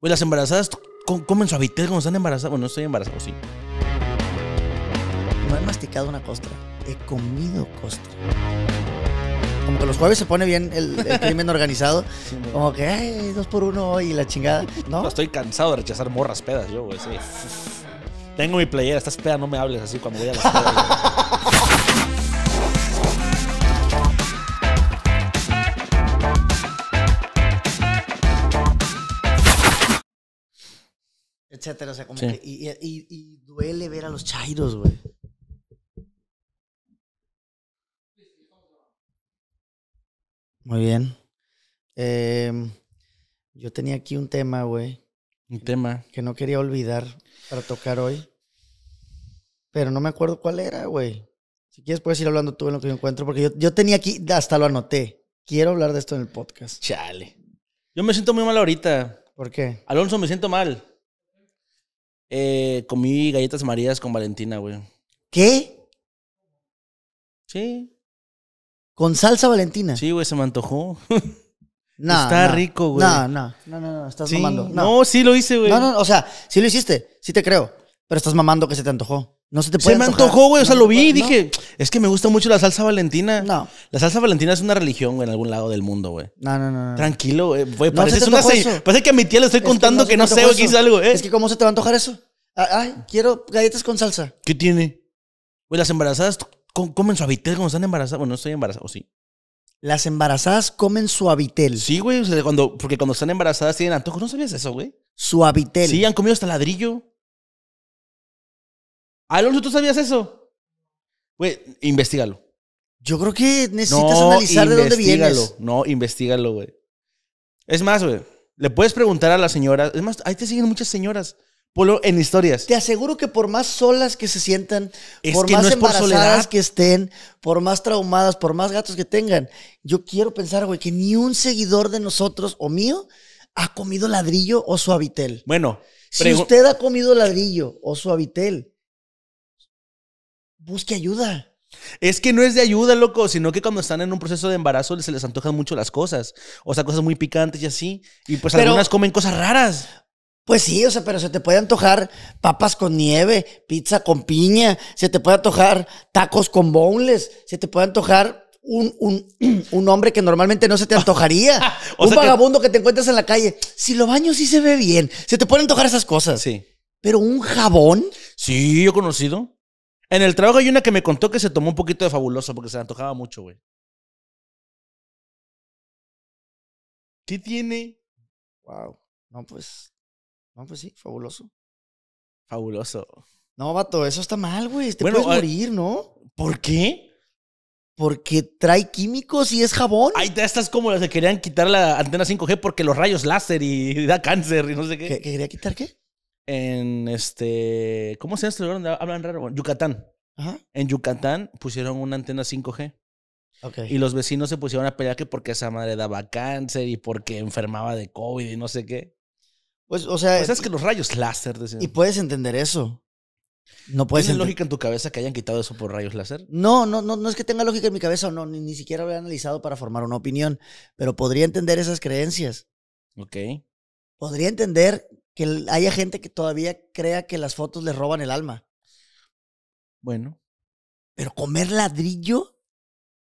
Güey, las embarazadas co- comen suavitel cuando están embarazadas. Bueno, no estoy embarazado, sí. No he masticado una costra. He comido costra. Como que los jueves se pone bien el, el crimen organizado. Como que, ay, dos por uno y la chingada. No, ¿No? estoy cansado de rechazar morras pedas, yo, güey, sí. Tengo mi playera, estás peda, no me hables así cuando voy a las pedas. Etcétera. O sea, como Sí. que. Y, y- y duele ver a los chairos, güey. Muy bien. Em, yo tenía aquí un tema, güey, Un tema. que no quería olvidar para tocar hoy. Pero no me acuerdo cuál era, güey. Si quieres, puedes ir hablando tú en lo que yo encuentro, porque yo, yo tenía aquí, hasta lo anoté. Quiero hablar de esto en el podcast. Chale. Yo me siento muy mal ahorita. ¿Por qué? Alonso, me siento mal. Eh, comí galletas marías con Valentina, güey. ¿Qué? Sí. ¿Con salsa valentina? Sí, güey, se me antojó. No, Está no. rico, güey. No, no, no, no, no, estás Sí. mamando. No. No. sí lo hice, güey. no, no, o sea, sí lo hiciste, sí te creo, pero estás mamando que se te antojó. No se te Se puede me antojar. antojó, güey. O sea, No lo se vi y no. dije, es que me gusta mucho la salsa valentina. No, La salsa valentina es una religión, güey, en algún lado del mundo, güey. no, no, no. Tranquilo, güey. Parece, se una se- parece que a mi tía le estoy Es que contando se que no, sé, güey, que hice algo, ¿eh? Es que, ¿cómo se te va a antojar eso? Ah, Ay, quiero galletas con salsa. ¿Qué tiene? Güey, las embarazadas co- comen suavitel cuando están embarazadas. Bueno, no estoy embarazado, sí. Las embarazadas comen suavitel. Sí, güey, o sea, cuando, porque cuando están embarazadas tienen antojo. ¿No sabías eso, güey? Suavitel. Sí, han comido hasta ladrillo. Alonso, ¿tú sabías eso? Güey, investigalo. Yo creo que necesitas analizar de dónde vienes. No, investigalo, güey. Es más, güey, le puedes preguntar a la señora. Es más, ahí te siguen muchas señoras. Polo en historias. Te aseguro que por más solas que se sientan, Es por que más no por embarazadas soledad. que estén, por más traumadas, por más gatos que tengan, yo quiero pensar, güey, que ni un seguidor de nosotros o mío ha comido ladrillo o suavitel. Bueno, Si usted ha comido ladrillo o suavitel, busque ayuda. Es que no es de ayuda, loco, sino que cuando están en un proceso de embarazo se les antojan mucho las cosas. O sea, cosas muy picantes y así. Y pues Pero- algunas comen cosas raras. Pues sí, o sea, pero se te puede antojar papas con nieve, pizza con piña, se te puede antojar tacos con boneless, se te puede antojar un, un, un hombre que normalmente no se te antojaría, O un que- vagabundo que... te encuentras en la calle. Si lo baño sí se ve bien, se te pueden antojar esas cosas. Sí. Pero un jabón, Sí, yo he conocido. En el trabajo hay una que me contó que se tomó un poquito de fabuloso porque se le antojaba mucho, güey. ¿Qué tiene? wow, no pues, no pues sí, fabuloso. Fabuloso. No, vato, eso está mal, güey, te Bueno, puedes morir, ¿no? ¿Por qué? Porque trae químicos y es jabón. Ahí te estás como las que querían quitar la antena 5G porque los rayos láser y da cáncer y no sé qué. ¿Qué, qué quería quitar qué? En este. ¿Cómo se llama este lugar donde hablan raro? Bueno, Yucatán. Ajá, En Yucatán pusieron una antena 5G ok. y los vecinos se pusieron a pelear que porque esa madre daba cáncer y porque enfermaba de COVID y no sé qué. Pues, o sea, Pues es que los rayos láser, decían. y puedes entender eso. No puedes ¿Tiene lógica en tu cabeza que hayan quitado eso por rayos láser? No, no, no, no es que tenga lógica en mi cabeza o no, ni, ni siquiera lo he analizado para formar una opinión, pero podría entender esas creencias. Ok. Podría entender que haya gente que todavía crea que las fotos le roban el alma. Bueno. Pero comer ladrillo,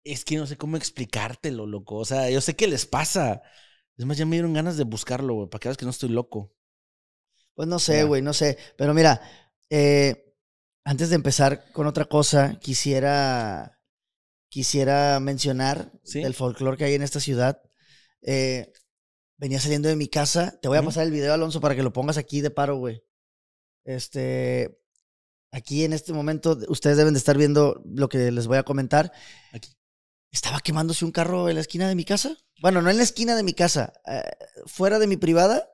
Es que no sé cómo explicártelo, loco. O sea, yo sé qué les pasa. Es más, ya me dieron ganas de buscarlo, güey, para que veas que no estoy loco. pues no sé, güey, no sé. Pero mira, eh, antes de empezar con otra cosa, quisiera, quisiera mencionar Sí. el folclore que hay en esta ciudad. Eh, venía saliendo de mi casa. Te voy a pasar el video, Alonso, para que lo pongas aquí de paro, güey. Este, aquí en este momento, ustedes deben de estar viendo lo que les voy a comentar. Aquí. Estaba quemándose un carro en la esquina de mi casa. Bueno, no en la esquina de mi casa, eh, fuera de mi privada,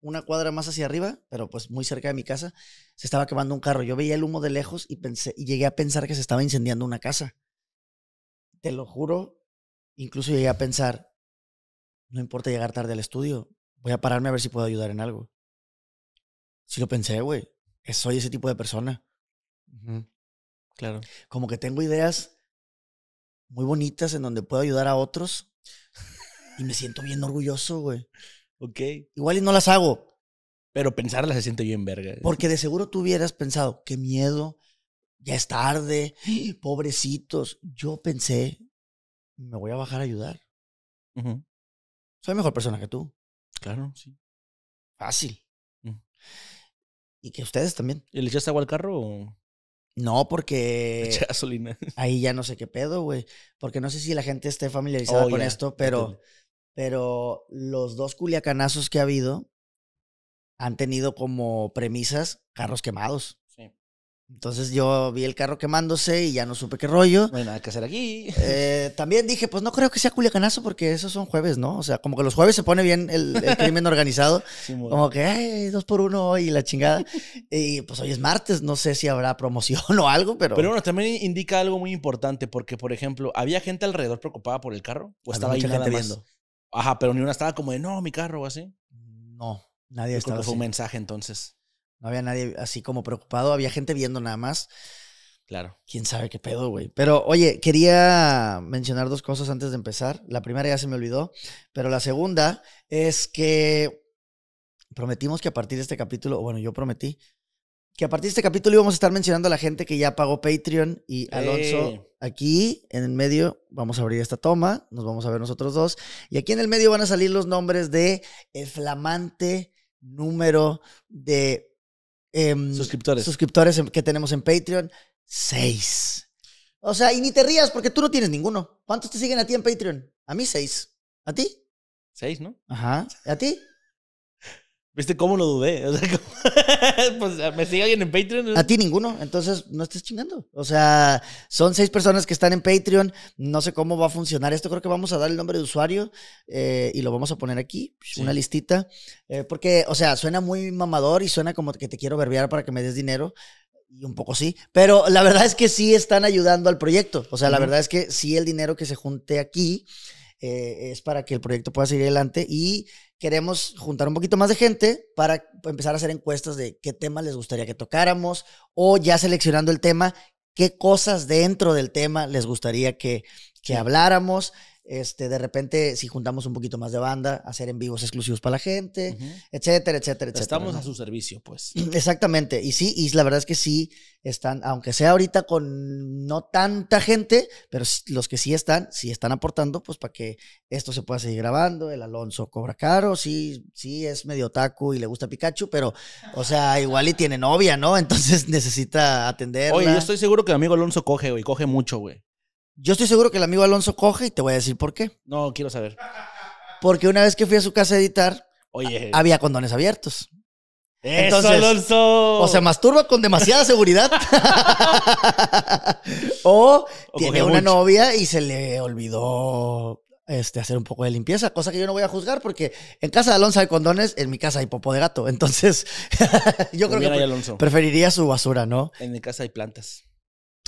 una cuadra más hacia arriba, pero pues muy cerca de mi casa, se estaba quemando un carro. Yo veía el humo de lejos y pensé y llegué a pensar que se estaba incendiando una casa. Te lo juro, incluso llegué a pensar, no importa llegar tarde al estudio, voy a pararme a ver si puedo ayudar en algo. Sí lo pensé, güey. Soy ese tipo de persona. Claro. Como que tengo ideas muy bonitas en donde puedo ayudar a otros y me siento bien orgulloso, güey. Ok. Igual y no las hago, Pero pensarla se siente bien verga. Porque de seguro tú hubieras pensado, qué miedo, ya es tarde, pobrecitos. Yo pensé, me voy a bajar a ayudar. Ujú. Soy mejor persona que tú. Claro, sí. Fácil. Mm. Y que ustedes también. ¿Y le echaste agua al carro o No, porque eché gasolina? ahí ya no sé qué pedo, güey. Porque no sé si la gente esté familiarizada Oh, con esto, pero, entiendo. pero los dos culiacanazos que ha habido han tenido como premisas carros quemados. Entonces yo vi el carro quemándose y ya no supe qué rollo. No hay nada que hacer aquí. Eh, también dije, pues no creo que sea culiacanazo porque esos son jueves, ¿no? O sea, como que los jueves se pone bien el, el crimen organizado. Sí, Como que, ay, dos por uno hoy y la chingada. Y pues hoy es martes, no sé si habrá promoción o algo, pero. Pero bueno, también indica algo muy importante, porque, por ejemplo, ¿había gente alrededor preocupada por el carro? ¿O estaba ahí mucha gente viendo. Ajá, pero ni una estaba como de, no, mi carro o así. No, nadie Yo creo estaba que fue así. un mensaje entonces. No había nadie así como preocupado. Había gente viendo nada más. Claro. Quién sabe qué pedo, güey. Pero oye, quería mencionar dos cosas antes de empezar. La primera ya se me olvidó, pero la segunda es que prometimos que a partir de este capítulo, o bueno, yo prometí que a partir de este capítulo íbamos a estar mencionando a la gente que ya pagó Patreon y Alonso ¡Eh! aquí en el medio vamos a abrir esta toma, nos vamos a ver nosotros dos y aquí en el medio van a salir los nombres de el flamante número de em, Suscriptores. suscriptores en- que tenemos en Patreon, seis. O sea, y ni te rías porque tú no tienes ninguno. ¿Cuántos te siguen a ti en Patreon? A mí seis. ¿A ti? Seis, ¿no? Ajá. ¿A ti? ¿Viste cómo lo dudé? O sea, pues me sigue alguien en Patreon. A ti ninguno. Entonces, no estés chingando. O sea, son seis personas que están en Patreon. No sé cómo va a funcionar esto. Creo que vamos a dar el nombre de usuario eh, y lo vamos a poner aquí. Sí. Una listita. Eh, porque, o sea, suena muy mamador y suena como que te quiero verbear para que me des dinero. Y un poco sí. Pero la verdad es que sí están ayudando al proyecto. O sea, la verdad es que sí el dinero que se junte aquí eh, es para que el proyecto pueda seguir adelante y queremos juntar un poquito más de gente para empezar a hacer encuestas de qué temas les gustaría que tocáramos o ya seleccionando el tema, qué cosas dentro del tema les gustaría que, que habláramos. Este, de repente, si juntamos un poquito más de banda, hacer en vivos exclusivos para la gente, etcétera, etcétera, etcétera. Estamos ¿no? a su servicio, pues. Exactamente. Y sí, y la verdad es que sí están, aunque sea ahorita con no tanta gente, pero los que sí están, sí están aportando, pues para que esto se pueda seguir grabando. El Alonso cobra caro, sí, sí es medio taco y le gusta Pikachu, pero, o sea, igual y tiene novia, ¿no? Entonces necesita atenderla. Oye, yo estoy seguro que mi amigo Alonso coge, güey. Coge mucho, güey. Yo estoy seguro que el amigo Alonso coge y te voy a decir por qué. No, quiero saber. Porque una vez que fui a su casa a editar, Oye. había condones abiertos. ¡Eso, entonces, Alonso! O se masturba con demasiada seguridad. o, O tiene una mucho. novia y se le olvidó este, hacer un poco de limpieza, cosa que yo no voy a juzgar porque en casa de Alonso hay condones, en mi casa hay popo de gato. Entonces, yo creo que preferiría su basura, ¿no? En mi casa hay plantas.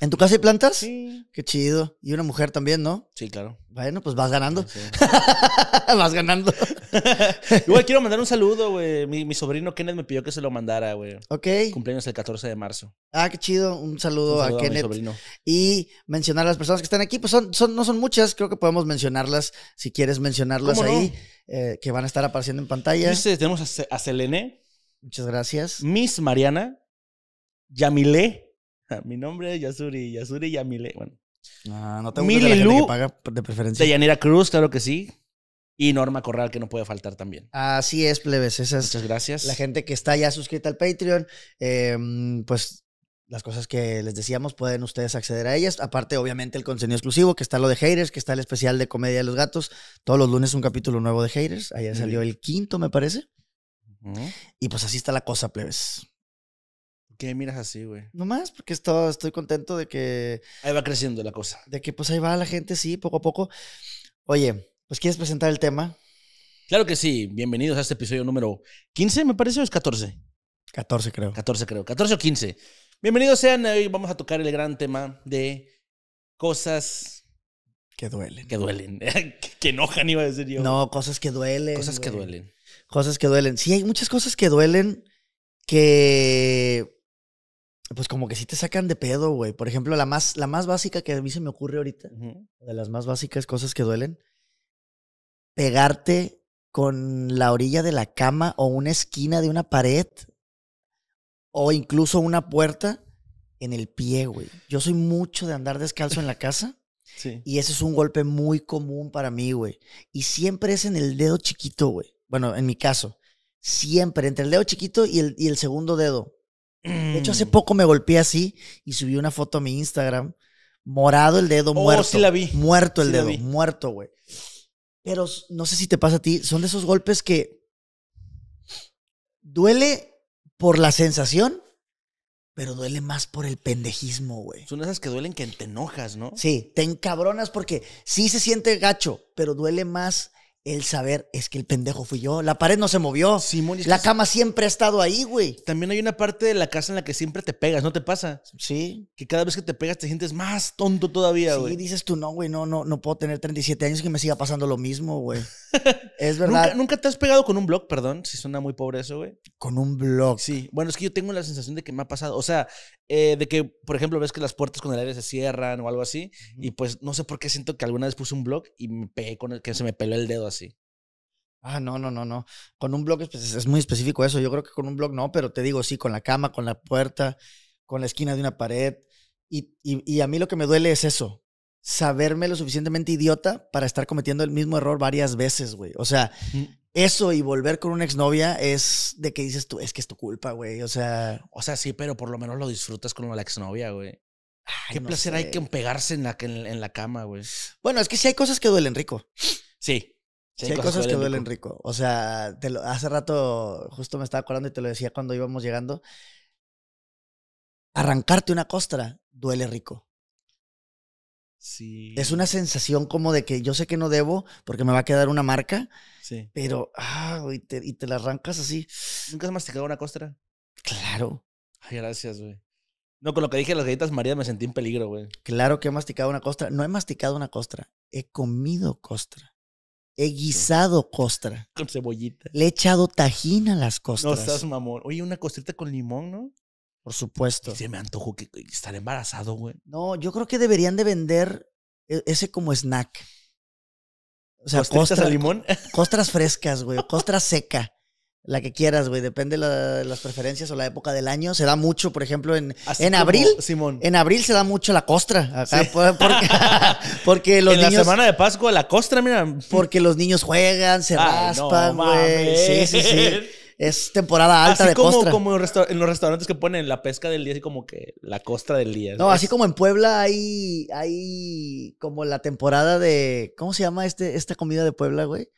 ¿En tu casa hay plantas? Sí. Qué chido. Y una mujer también, ¿no? Sí, claro. Bueno, pues vas ganando. Sí. vas ganando. Igual quiero mandar un saludo, güey. Mi, mi sobrino Kenneth me pidió que se lo mandara, güey. Ok. Cumpleaños el 14 de marzo. Ah, qué chido. Un saludo, Un saludo a mi Kenneth. sobrino. y mencionar a las personas que están aquí. Pues son, son, no son muchas, creo que podemos mencionarlas si quieres mencionarlas ahí, eh, que van a estar apareciendo en pantalla. Dice, tenemos a, a Selene, Muchas gracias. Miss Mariana, Yamile. Mi nombre es Yasuri, Yasuri Yamile. Bueno. Ah, no te Mili gusta la gente Lu. que paga de preferencia. Deyanira Cruz, claro que sí. Y Norma Corral, que no puede faltar también. Así es, plebes. Esa es Muchas gracias. la gente que está ya suscrita al Patreon. eh, pues las cosas que les decíamos pueden ustedes acceder a ellas. Aparte, obviamente, el contenido exclusivo, que está lo de Haters, que está el especial de Comedia de los Gatos. Todos los lunes un capítulo nuevo de Haters. Ayer salió el quinto, me parece. Y pues así está la cosa, plebes. ¿Por ¿Qué miras así, güey? Nomás porque esto- estoy contento de que, Ahí va creciendo la cosa. de que pues ahí va la gente, sí, poco a poco. Oye, pues quieres presentar el tema. Claro que sí. Bienvenidos a este episodio número 15, me parece, o es 14. 14 creo. 14 creo. 14 o 15. Bienvenidos sean. Hoy vamos a tocar el gran tema de cosas Que duelen. que duelen. que, enojan, iba a decir yo. No, cosas que duelen. Cosas que duelen. Cosas que duelen. Sí, hay muchas cosas que duelen que. Pues como que sí te sacan de pedo, güey. Por ejemplo, la más, la más básica que a mí se me ocurre ahorita, de las más básicas cosas que duelen, pegarte con la orilla de la cama o una esquina de una pared o incluso una puerta en el pie, güey. Yo soy mucho de andar descalzo en la casa Sí. y ese es un golpe muy común para mí, güey. Y siempre es en el dedo chiquito, güey. Bueno, en mi caso. Siempre, entre el dedo chiquito y el, y el segundo dedo. De hecho, hace Mm. poco me golpeé así y subí una foto a mi Instagram. Morado el dedo, Oh, muerto. sí la vi. Muerto el Sí dedo, muerto, güey. Pero no sé si te pasa a ti, son de esos golpes que duele por la sensación, pero duele más por el pendejismo, güey. Son esas que duelen que te enojas, ¿no? Sí, te encabronas porque sí se siente gacho, pero duele más el saber, es que el pendejo fui yo. La pared no se movió. Simón, La cama siempre ha estado ahí, güey. también hay una parte de la casa en la que siempre te pegas, ¿no te pasa? Sí. Que cada vez que te pegas te sientes más tonto todavía, Sí, güey. dices tú, no, güey, no, no, no puedo tener 37 años y que me siga pasando lo mismo, güey. es ¿Nunca, verdad. nunca te has pegado con un blog, perdón, si suena muy pobre eso, güey. Con un blog. Sí, bueno, es que yo tengo la sensación de que me ha pasado, o sea, eh, de que, por ejemplo, ves que las puertas con el aire se cierran o algo así, y pues no sé por qué siento que alguna vez puse un blog y me pegué con el que se me peló el dedo así. Ah, no, no, no, no. Con un blog es, pues, es muy específico eso. Yo creo que con un blog no, pero te digo, sí, con la cama, con la puerta, con la esquina de una pared. Y, y, y a mí lo que me duele es eso. Saberme lo suficientemente idiota para estar cometiendo el mismo error varias veces, güey. O sea, eso y volver con una exnovia es de que dices tú, es que es tu culpa, güey. O sea, O sea, sí, pero por lo menos lo disfrutas con la exnovia, güey. ay, Qué no placer hay que pegarse en la, en, en la cama, güey. Bueno, es que sí hay cosas que duelen rico. Sí. Sí, hay cosas que duelen rico. rico. O sea, te lo- hace rato justo me estaba acordando y te lo decía cuando íbamos llegando. Arrancarte una costra duele rico. Sí. Es una sensación como de que yo sé que no debo porque me va a quedar una marca, Sí. pero, ah, güey, te- y te la arrancas así. ¿Nunca has masticado una costra? Claro, Ay, gracias, güey. No, con lo que dije las galletas María me sentí en peligro, güey. claro que he masticado una costra. No he masticado una costra, he comido costra. He guisado costra. Con cebollita. Le he echado tajín a las No costras. estás mamón. Oye, una costrita con limón, ¿no? Por supuesto. Y se me antojó que estar embarazado, güey. No, yo creo que deberían de vender e- ese como snack. O sea, ¿Costritas costra- al limón? costras frescas, güey. Costra seca. La que quieras, güey. Depende la- las preferencias o la época del año. Se da mucho, por ejemplo, en, Así en abril. Simón. En abril se da mucho la costra. Acá, Sí. por- porque, porque los en niños. la semana de Pascua, la costra, mira. Porque los niños juegan, se Ay, raspan, güey. sí, sí, sí. Es temporada alta así de como, costra. como en, en los restaurantes que ponen la pesca del día, así como que la costra del día. No, así como en Puebla hay, hay como la temporada de. ¿Cómo se llama este, esta comida de Puebla, güey?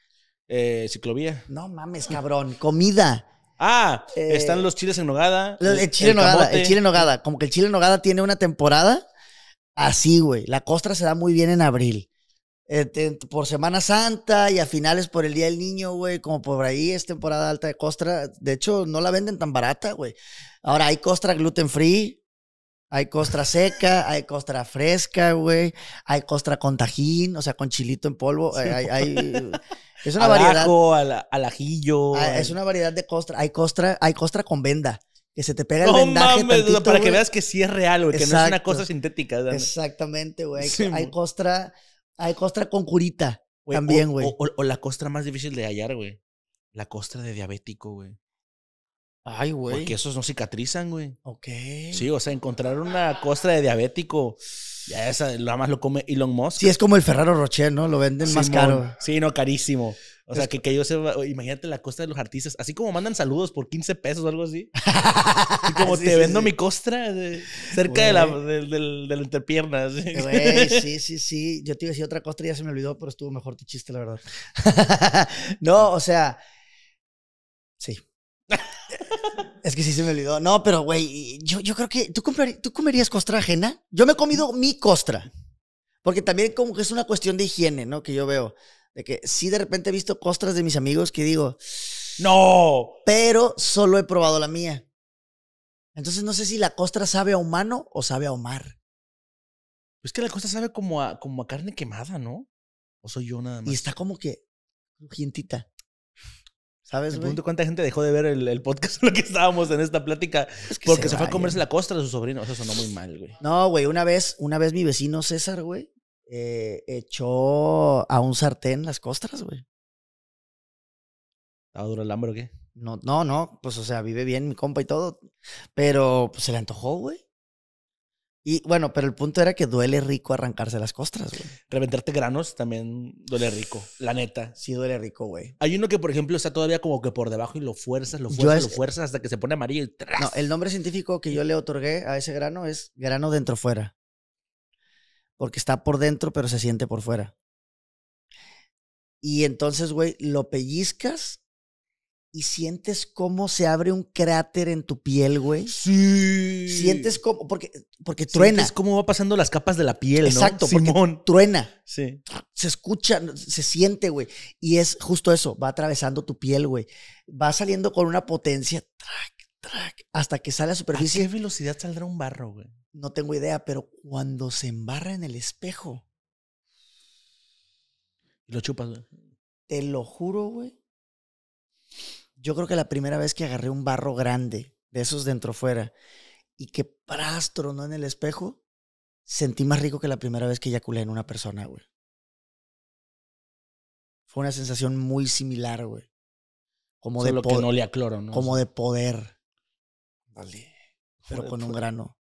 Eh, ciclovía. No mames, cabrón. Comida. Ah, Eh, están los chiles en nogada. El, el chile en nogada. camote. El chile en nogada. Como que el chile en nogada tiene una temporada así, güey. La costra se da muy bien en abril. Eh, por Semana Santa y a finales por el Día del Niño, güey. Como por ahí es temporada alta de costra. De hecho, no la venden tan barata, güey. Ahora hay costra gluten free. Hay costra seca, hay costra fresca, güey. Hay costra con tajín, o sea, con chilito en polvo. Hay- hay- es una al variedad. ajo, al, al ajillo. Ah, al- es una variedad de costra. Hay costra, hay costra con venda. Que se te pega el No vendaje mames, tantito, para que veas que sí es real, güey, que no es una cosa sintética. Exactamente, güey. Hay, Sí, hay mo. costra, hay costra con curita. también, güey. O, o- o la costra más difícil de hallar, güey. La costra de diabético, güey. Ay, güey. Porque esos no cicatrizan, güey. Ok. Sí, o sea, encontrar una costra de diabético, ya esa, nada más lo come Elon Musk. Sí, es como el Ferraro Rocher, ¿no? Lo venden más caro. Sí, no, carísimo. O sea, que, que yo sepa, imagínate la costa de los artistas, así como mandan saludos por 15 pesos o algo así. Y como Sí, te sí, vendo sí. mi costra de- cerca de la, del, de la entrepierna. Güey, sí, sí, sí. Yo te iba a decir otra costra y ya se me olvidó, pero estuvo mejor tu chiste, la verdad. no, o sea. Es que sí se me olvidó. No, pero güey, yo, yo creo que. ¿tú, comprar- ¿Tú comerías costra ajena? Yo me he comido mi costra. Porque también, como que es una cuestión de higiene, ¿no? Que yo veo. De que sí, de repente he visto costras de mis amigos que digo, ¡No! pero solo he probado la mía. Entonces no sé si la costra sabe a humano o sabe a Omar. Es que la costa sabe como a, como a carne quemada, ¿no? ¿O soy yo nada más? Y está como que crujientita. ¿Sabes, Me güey? pregunto cuánta gente dejó de ver el, el podcast en lo que estábamos en esta plática Es que porque se, se fue a comerse la costra de su sobrino. Eso sonó muy mal, güey. No, güey, una vez, una vez mi vecino César, güey, eh, echó a un sartén las costras, güey. ¿Estaba duro el hambre o qué? No, no, no, pues o sea, vive bien mi compa y todo. Pero pues, se le antojó, güey. Y bueno, pero el punto era que duele rico arrancarse las costras, güey. Reventarte granos también duele rico, la neta. Sí duele rico, güey. Hay uno que, por ejemplo, está todavía como que por debajo y lo fuerzas, lo fuerzas, es- lo fuerzas hasta que se pone amarillo y ¡tras! No, el nombre científico que yo le otorgué a ese grano es grano dentro fuera. Porque está por dentro, pero se siente por fuera. Y entonces, güey, lo pellizcas y sientes cómo se abre un cráter en tu piel, güey. Sí. Sientes como, porque, porque truena, Sientes cómo va pasando las capas de la piel, ¿no? Exacto, porque- Simón. truena, Sí. se escucha, se siente, güey. Y es justo eso, va atravesando tu piel, güey. Va saliendo con una potencia, track, track, hasta que sale a ¿A superficie. qué velocidad saldrá un barro, güey? No tengo idea, pero cuando se embarra en el espejo, Y lo chupas, güey. te lo juro, güey. Yo creo que la primera vez que agarré un barro grande, de esos dentro fuera, y que pras tronó en el espejo, sentí más rico que la primera vez que eyaculé en una persona, güey. Fue una sensación muy similar, güey. Como de, Solo que po- no a cloro, ¿no? como de poder, Vale. pero Joder, con un grano.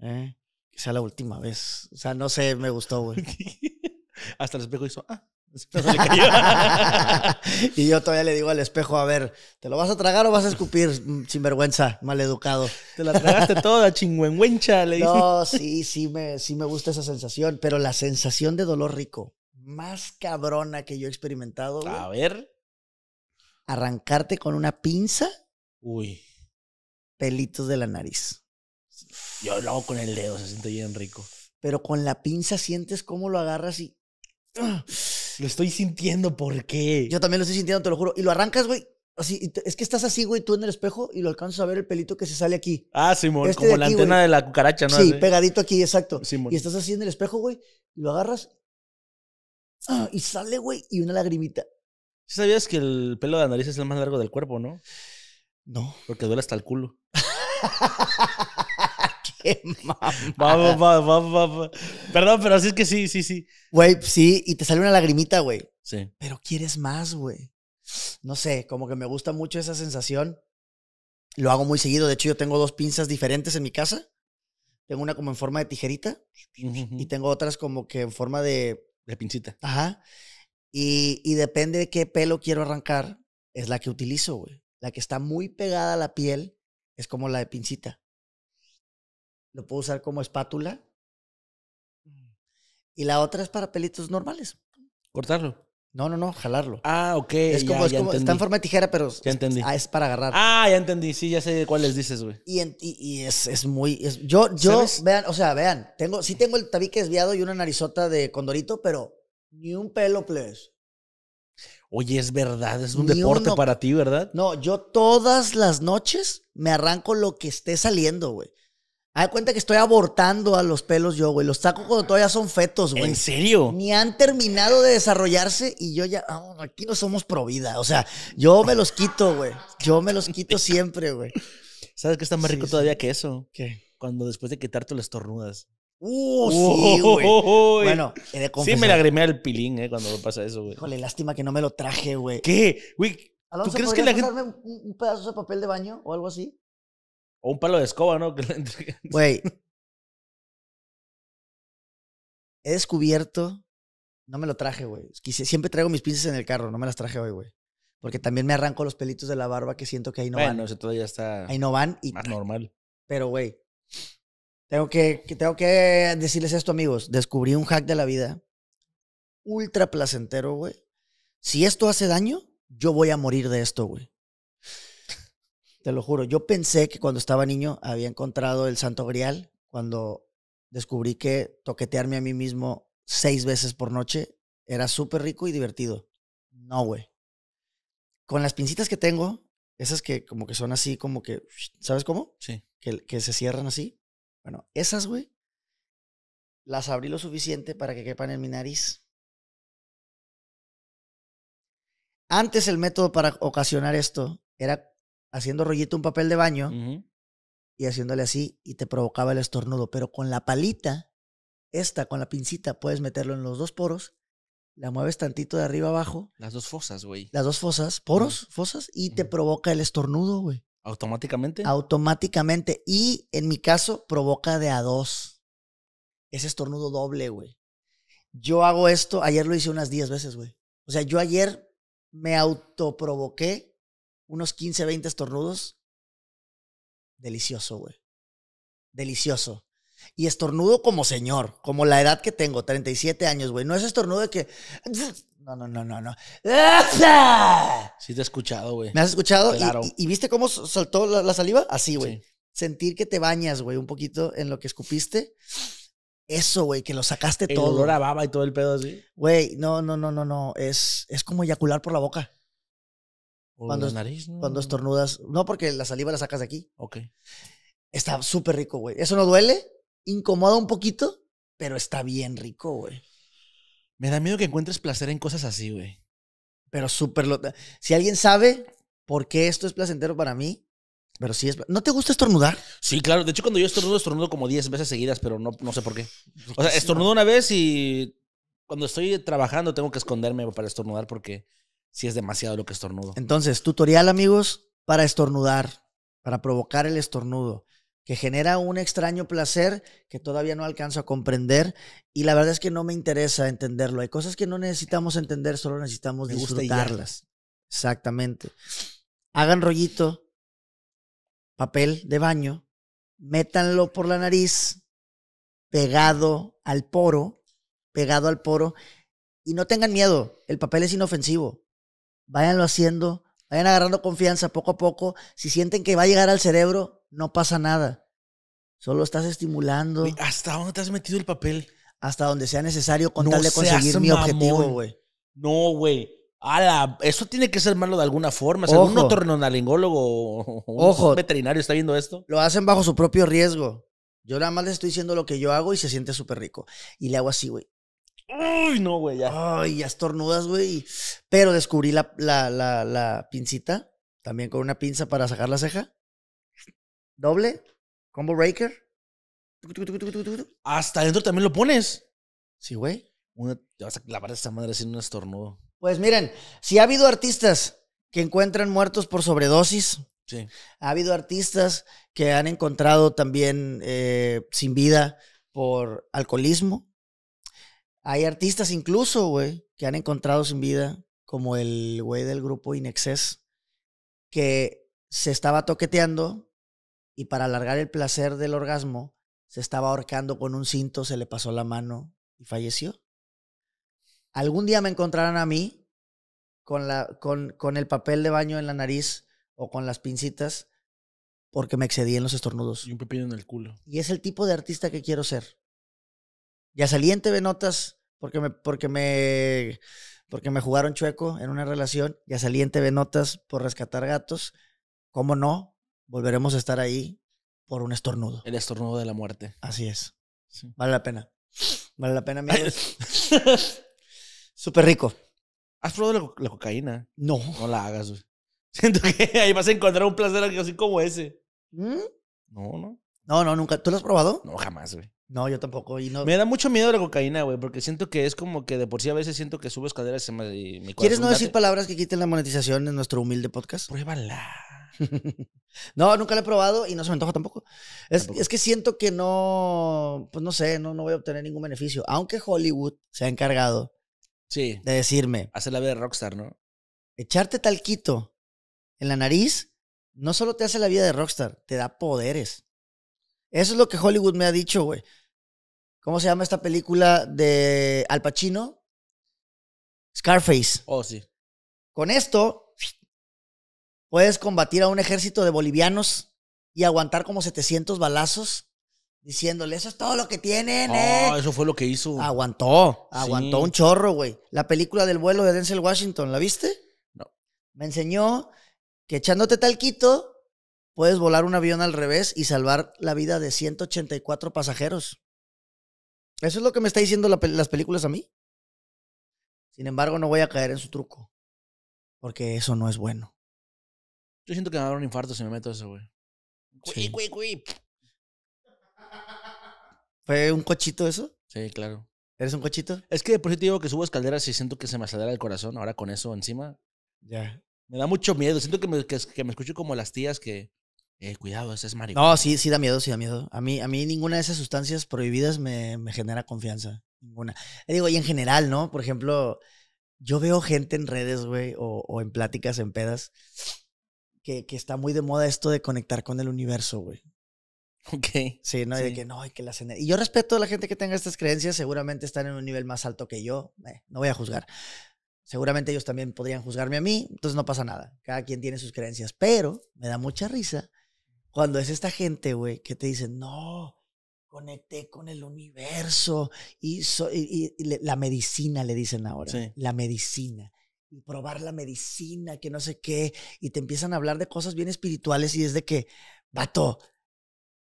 ¿eh? Que sea la última vez. O sea, no sé, me gustó, güey. Hasta el espejo hizo, ah. Y yo todavía le digo al espejo, a ver, ¿te lo vas a tragar o vas a escupir? Mm, Sinvergüenza, maleducado. Te la tragaste toda, chingüengüencha, le dice. No, sí, sí me, sí me gusta esa sensación, pero la sensación de dolor rico, más cabrona que yo he experimentado, güey, A ver. arrancarte con una pinza Uy. pelitos de la nariz. Yo lo hago con el dedo, se siente bien rico. Pero con la pinza sientes cómo lo agarras y... Lo estoy sintiendo, ¿por qué? Yo también lo estoy sintiendo, te lo juro. Y lo arrancas, güey. Así, es que estás así, güey, tú en el espejo y lo alcanzas a ver el pelito que se sale aquí. Ah, Simón, Este como la aquí, antena güey. de la cucaracha, ¿no? sí, pegadito aquí, exacto. Simón. Y estás así en el espejo, güey, y lo agarras. ah, y sale, güey, y una lagrimita. ¿Sí sabías que el pelo de la nariz es el más largo del cuerpo, no? No. Porque duele hasta el culo. Qué mamá. Va, va, va, va, va, va. Perdón, pero así es que sí, sí, sí. Güey, sí, y te sale una lagrimita, güey. Sí. Pero quieres más, güey. No sé, como que me gusta mucho esa sensación. Lo hago muy seguido. De hecho, yo tengo dos pinzas diferentes en mi casa. Tengo una como en forma de tijerita y tengo otras como que en forma de De pincita. Ajá. Y, y depende de qué pelo quiero arrancar, es la que utilizo, güey. La que está muy pegada a la piel es como la de pincita. Lo puedo usar como espátula. Y la otra es para pelitos normales. Cortarlo. No, no, no, jalarlo. Ah, ok. es como, ya, es ya como está en forma de tijera, pero Ya entendí. ah, es para agarrar. Ah, ya entendí. Sí, ya sé cuáles dices, güey. Y, en- y, y es, es muy. es- yo, yo, ¿Sabes? vean, o sea, vean, tengo, sí tengo el tabique desviado y una narizota de condorito, pero ni un pelo, please. Oye, es verdad, es un Ni deporte uno. para ti, ¿verdad? No, yo todas las noches me arranco lo que esté saliendo, güey. Haz cuenta que estoy abortando a los pelos yo, güey. Los saco cuando todavía son fetos, güey. ¿En serio? Ni han terminado de desarrollarse y yo ya, aquí no somos pro vida. O sea, yo me los quito, güey. Yo me los quito siempre, güey. ¿Sabes qué está más Sí, rico sí. todavía que eso? ¿Qué? Cuando después de quitarte las estornudas. Uh, sí, güey. Bueno, he de Sí, confesar. me lagrimé el pilín, ¿eh? Cuando pasa eso, güey. Híjole, lástima que no me lo traje, güey. ¿Qué? Güey, Alonso, crees que ¿podrías la gente- un pedazo de papel de baño o algo así? O un palo de escoba, ¿no? Güey. He descubierto. No me lo traje, güey. Siempre traigo mis pinzas en el carro. No me las traje hoy, güey. Porque también me arranco los pelitos de la barba que siento que ahí no bueno, van. eso todavía está Ahí no van. Y, más normal. pero, güey. Tengo que, que- tengo que decirles esto, amigos. Descubrí un hack de la vida. Ultra placentero, güey. Si esto hace daño, yo voy a morir de esto, güey. Te lo juro. Yo pensé que cuando estaba niño había encontrado el santo grial. Cuando descubrí que toquetearme a mí mismo seis veces por noche era súper rico y divertido. No, güey. Con las pincitas que tengo, esas que como que son así, como que, ¿sabes cómo? Sí. que, que se cierran así. Bueno, esas, güey, las abrí lo suficiente para que quepan en mi nariz. Antes el método para ocasionar esto era haciendo rollito un papel de baño y haciéndole así y te provocaba el estornudo. Pero con la palita, esta, con la pincita, puedes meterlo en los dos poros la mueves tantito de arriba abajo, Las dos fosas, güey. las dos fosas, poros, fosas, y te provoca el estornudo, güey. ¿Automáticamente? Automáticamente. Y en mi caso, provoca de a dos. Ese estornudo doble, güey. Yo hago esto, ayer lo hice unas 10 veces, güey. O sea, yo ayer me autoprovoqué unos 15, 20 estornudos. Delicioso, güey. Delicioso. Y estornudo como señor, como la edad que tengo, 37 años, güey. No es estornudo de que... No, no, no, no, no. Sí te he escuchado, güey. ¿Me has escuchado? ¿Y- Claro. ¿Y, y viste cómo saltó la, la saliva? Así, güey. Sí. Sentir que te bañas, güey, un poquito en lo que escupiste. Eso, güey, que lo sacaste El todo. olor a baba y todo el pedo así. Güey, no, no, no, no, no. Es, es como eyacular por la boca O Cuando la nariz, ¿no? cuando estornudas. No, porque la saliva la sacas de aquí. Ok. Está súper rico, güey. Eso no duele, incomoda un poquito, pero está bien rico, güey. Me da miedo que encuentres placer en cosas así, güey. Pero súper... lo- Si alguien sabe por qué esto es placentero para mí, pero sí es... ¿No te gusta estornudar? Sí, claro. De hecho, cuando yo estornudo, estornudo como 10 veces seguidas, pero no, no sé por qué. O sea, estornudo una vez y cuando estoy trabajando tengo que esconderme para estornudar porque sí es demasiado lo que estornudo. Entonces, tutorial, amigos, para estornudar, para provocar el estornudo, que genera un extraño placer que todavía no alcanzo a comprender y la verdad es que no me interesa entenderlo. Hay cosas que no necesitamos entender, solo necesitamos Me disfrutarlas. Exactamente. Hagan rollito, papel de baño, métanlo por la nariz, pegado al poro, pegado al poro, y no tengan miedo, el papel es inofensivo. Váyanlo haciendo, vayan agarrando confianza poco a poco. Si sienten que va a llegar al cerebro, no pasa nada. Solo estás estimulando ¿Hasta dónde te has metido el papel? hasta donde sea necesario con No tal de conseguir mi objetivo, güey. No, güey. Ala, eso tiene que ser malo de alguna forma. Algún Ojo. otorrinolaringólogo o un Ojo. veterinario está viendo esto. Lo hacen bajo su propio riesgo. Yo nada más les estoy diciendo lo que yo hago y se siente súper rico. Y le hago así, güey. Uy, no, güey, ya. Ay, ya estornudas, güey. Pero descubrí la, la, la, la pincita, también con una pinza para sacar la ceja. Doble, combo breaker. Hasta adentro también lo pones. Sí, güey. Una, te vas a clavar esa madre sin un estornudo. Pues miren, si ha habido artistas que encuentran muertos por sobredosis, Sí. ha habido artistas que han encontrado también eh, sin vida por alcoholismo. Hay artistas incluso, güey, que han encontrado sin vida, como el güey del grupo Inexcess, que se estaba toqueteando y para alargar el placer del orgasmo se estaba ahorcando con un cinto, se le pasó la mano y falleció. Algún día me encontrarán a mí con, la, con, con el papel de baño en la nariz o con las pincitas porque me excedí en los estornudos. Y un pepino en el culo. Y es el tipo de artista que quiero ser. Ya salí en TV Notas porque me, porque me, porque me jugaron chueco en una relación. Ya salí en TV Notas por rescatar gatos. ¿Cómo no? Volveremos a estar ahí por un estornudo. El estornudo de la muerte. Así es. Sí. Vale la pena. Vale la pena, amigos. Súper rico. ¿Has probado la, co- la cocaína? No. No la hagas, güey. Siento que ahí vas a encontrar un placer así como ese. ¿Mm? No, no. No, no, nunca. ¿Tú lo has probado? No, jamás, güey. No, yo tampoco. Y no... Me da mucho miedo la cocaína, güey, porque siento que es como que de por sí a veces siento que subo escaleras y me, y ¿Quieres no decir palabras que quiten la monetización en nuestro humilde podcast? Pruébala. no, nunca lo he probado y no se me antoja tampoco. Es, Tampoco. es que siento que no, pues no sé, no, no voy a obtener ningún beneficio. Aunque Hollywood se ha encargado Sí. de decirme, Hacer la vida de rockstar, ¿no? echarte talquito en la nariz no solo te hace la vida de rockstar, te da poderes. Eso es lo que Hollywood me ha dicho, güey. ¿Cómo se llama esta película de Al Pacino? Scarface. Oh, sí. Con esto, puedes combatir a un ejército de bolivianos y aguantar como 700 balazos diciéndole, eso es todo lo que tienen, ¿eh? Oh, eso fue lo que hizo. Aguantó, aguantó Sí. un chorro, güey. La película del vuelo de Denzel Washington, ¿la viste? No. Me enseñó que echándote talquito puedes volar un avión al revés y salvar la vida de 184 pasajeros. Eso es lo que me está diciendo la las películas a mí. Sin embargo, no voy a caer en su truco. Porque eso no es bueno. Yo siento que me va a dar un infarto si me meto eso, güey. Sí. Cui, cui, cui. ¿Fue un cochito eso? Sí, claro. ¿Eres un cochito? Es que por sí te digo que subo escaleras y siento que se me acelera el corazón ahora con eso encima. Ya. Me da mucho miedo. Siento que me, que, que me escucho como las tías que. Eh, cuidado, ese es marihuana. No, sí, sí da miedo, sí da miedo. A mí, a mí ninguna de esas sustancias prohibidas me, me genera confianza. Ninguna. Eh, digo, y en general, ¿no? Por ejemplo, yo veo gente en redes, güey, o, o en pláticas, en pedas, que, que está muy de moda esto de conectar con el universo, güey. Ok. Sí, ¿no? Y de Sí. que no, y que las Y yo respeto a la gente que tenga estas creencias, seguramente están en un nivel más alto que yo. eh, no voy a juzgar. Seguramente ellos también podrían juzgarme a mí, entonces no pasa nada. Cada quien tiene sus creencias. Pero me da mucha risa cuando es esta gente, güey, que te dice, no, conecté con el universo. Y, so- y- y- y le- la medicina, le dicen ahora. Sí. La medicina. Y probar la medicina, que no sé qué. Y te empiezan a hablar de cosas bien espirituales y es de que, vato,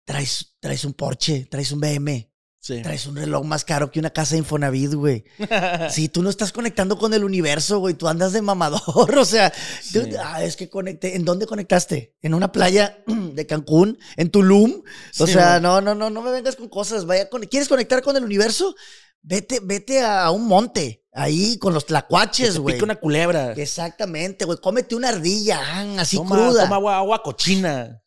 traes, traes un Porsche, traes un BM, Sí. traes un reloj más caro que una casa de Infonavit, güey. Sí, tú no estás conectando con el universo, güey. Tú andas de mamador. O sea, tú- ah, es que conecté. ¿En dónde conectaste? ¿En una playa de Cancún? ¿En Tulum? O Sí, sea, no, no, no, no me vengas con cosas. Vaya con- ¿Quieres conectar con el universo? Vete, vete a un monte, ahí con los tlacuaches, güey. pique una culebra. Exactamente, güey. Cómete una ardilla, ah, así toma, cruda. Toma agua, agua cochina.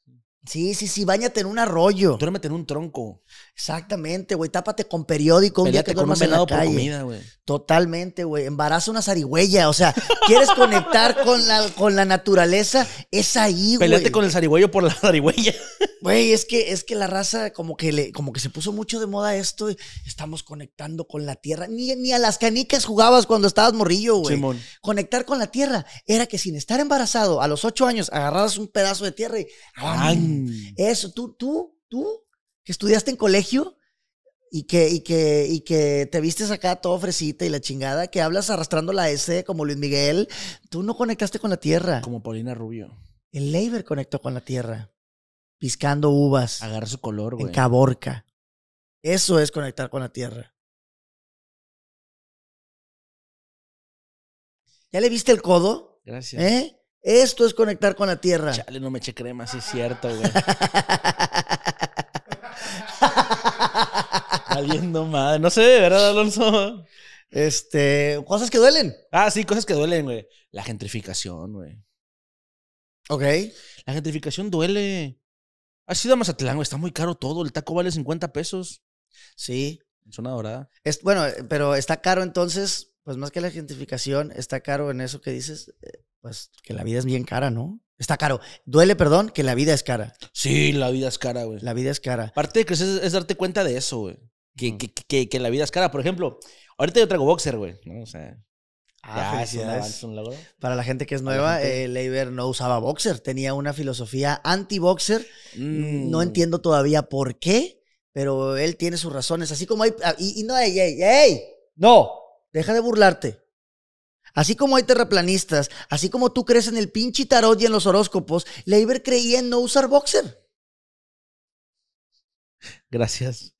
Sí, sí, sí, bañate en un arroyo. Duérmete en un tronco. Exactamente, güey. Tápate con periódico un día que duermas en la por calle. comida, güey. Totalmente, güey. Embaraza una zarigüeya. O sea, ¿quieres conectar con la, con la naturaleza? Es ahí, güey. Peleate con el zarigüeyo por la zarigüeya. Güey, es que, es que la raza como que, le, como que se puso mucho de moda esto. Estamos conectando con la tierra. Ni, ni a las canicas jugabas cuando estabas morrillo, güey. Simón. Conectar con la tierra era que sin estar embarazado, a los ocho años, agarrabas un pedazo de tierra y... Ang. Eso, tú, tú, tú, que estudiaste en colegio y que, y que, y que te vistes acá todo fresita y la chingada, que hablas arrastrando la S como Luis Miguel, tú no conectaste con la tierra. Como Paulina Rubio. El Leiber conectó con la tierra, piscando uvas Agarra su color, en güey. Caborca. Eso es conectar con la tierra. ¿Ya le viste el codo? Gracias. ¿Eh? Esto es conectar con la tierra. Chale, no me eché crema, sí es cierto, güey. Valiendo madre. No sé, ¿verdad, Alonso? este, cosas que duelen. Ah, sí, cosas que duelen, güey. La gentrificación, güey. Ok. La gentrificación duele. Ha sido a Mazatlán, güey. Está muy caro todo. El taco vale 50 pesos. Sí. En zona dorada. Es, bueno, eh, pero está caro entonces, pues más que la gentrificación, está caro en eso que dices, eh, pues que la vida es bien cara, ¿no? Está caro. Duele, perdón, que la vida es cara. Sí, la vida es cara, güey. La vida es cara. Parte de crecer es, es darte cuenta de eso, güey. Que, que, que, que la vida es cara. Por ejemplo, ahorita yo traigo boxer, güey. ¿no? O sea, Ah, ya es un felicidades. avance, un logro. Para la gente que es la nueva, eh, Leiber no usaba boxer, tenía una filosofía anti-boxer. Mm. No entiendo todavía por qué, pero él tiene sus razones. Así como hay. ah, Y, y no, ey, ey, ey, no, deja de burlarte. Así como hay terraplanistas, así como tú crees en el pinche tarot y en los horóscopos, Leiber creía en no usar boxer. Gracias.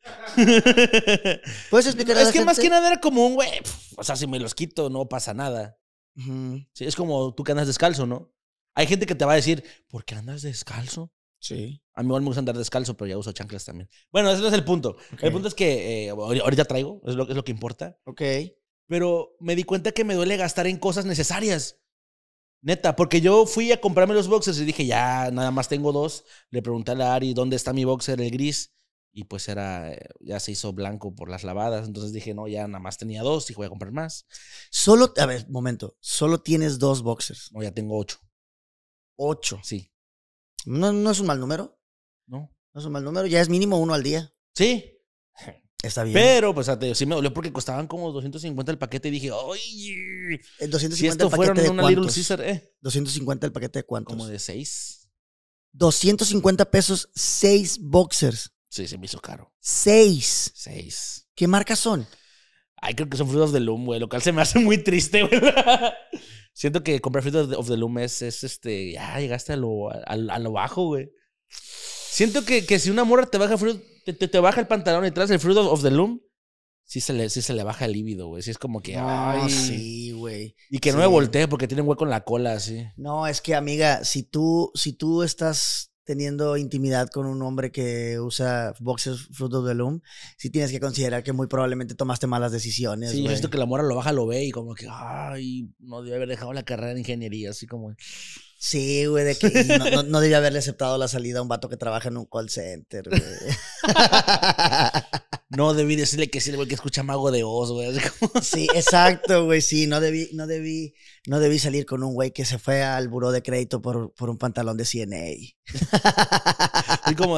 ¿Puedes explicar es que más que nada era como un güey. O sea, si me los quito, no pasa nada. Sí, es como tú que andas descalzo, ¿no? Hay gente que te va a decir, ¿por qué andas descalzo? Sí. A mí igual me gusta andar descalzo, pero ya uso chanclas también. Bueno, ese no es el punto. El punto es que eh, ahori- ahorita traigo, es lo, es lo que importa. Ok. Pero me di cuenta que me duele gastar en cosas necesarias. Neta, porque yo fui a comprarme los boxers y dije, ya, nada más tengo dos. Le pregunté a la Ari, ¿dónde está mi boxer, el gris? Y pues era, eh, ya se hizo blanco por las lavadas. Entonces dije, no, ya nada más tenía dos, dije, voy a comprar más. Solo, a ver, momento. Solo tienes dos boxers. No, ya tengo ocho. Ocho. Sí. No, no es un mal número. ¿No? No es un mal número. Ya es mínimo uno al día. Sí. Está bien. Pero, pues, sí me dolió porque costaban como 250 el paquete y dije, ¡ay! Eh, 250 Si esto el paquete de una Little cuántos? Caesar, ¿eh? 250 el paquete de cuántos? Como de seis. 250 pesos, seis boxers. Sí, se me hizo caro. Seis. Seis. ¿Qué marcas son? Ay, creo que son Fruit of the Loom, güey. Lo cual se me hace muy triste, güey. Siento que comprar Fruit of the, Loom es, es, este. Ya llegaste a lo, a, a lo bajo, güey. Siento que, que si una morra te baja, fruit- te, te, te baja el pantalón y traes el Fruit of, of the Loom, sí se, le, sí se le baja el líbido, güey. Sí es como que. No, ay. sí, güey. Y que no Sí. me voltee porque tiene un hueco en la cola, así. No, es que, amiga, si tú, si tú estás teniendo intimidad con un hombre que usa boxers Fruit of the Loom, sí tienes que considerar que muy probablemente tomaste malas decisiones. Sí, yo siento que la mora lo baja, lo ve y como que, ay, no debe haber dejado la carrera de ingeniería, así como. Sí, güey, de que no, no, no debía haberle aceptado la salida a un vato que trabaja en un call center, güey. No debí decirle que sí, el güey que escucha Mago de Oz, güey. Sí, exacto, güey. Sí, no debí, no debí, no debí salir con un güey que se fue al buró de crédito por, por un pantalón de CNA. así como,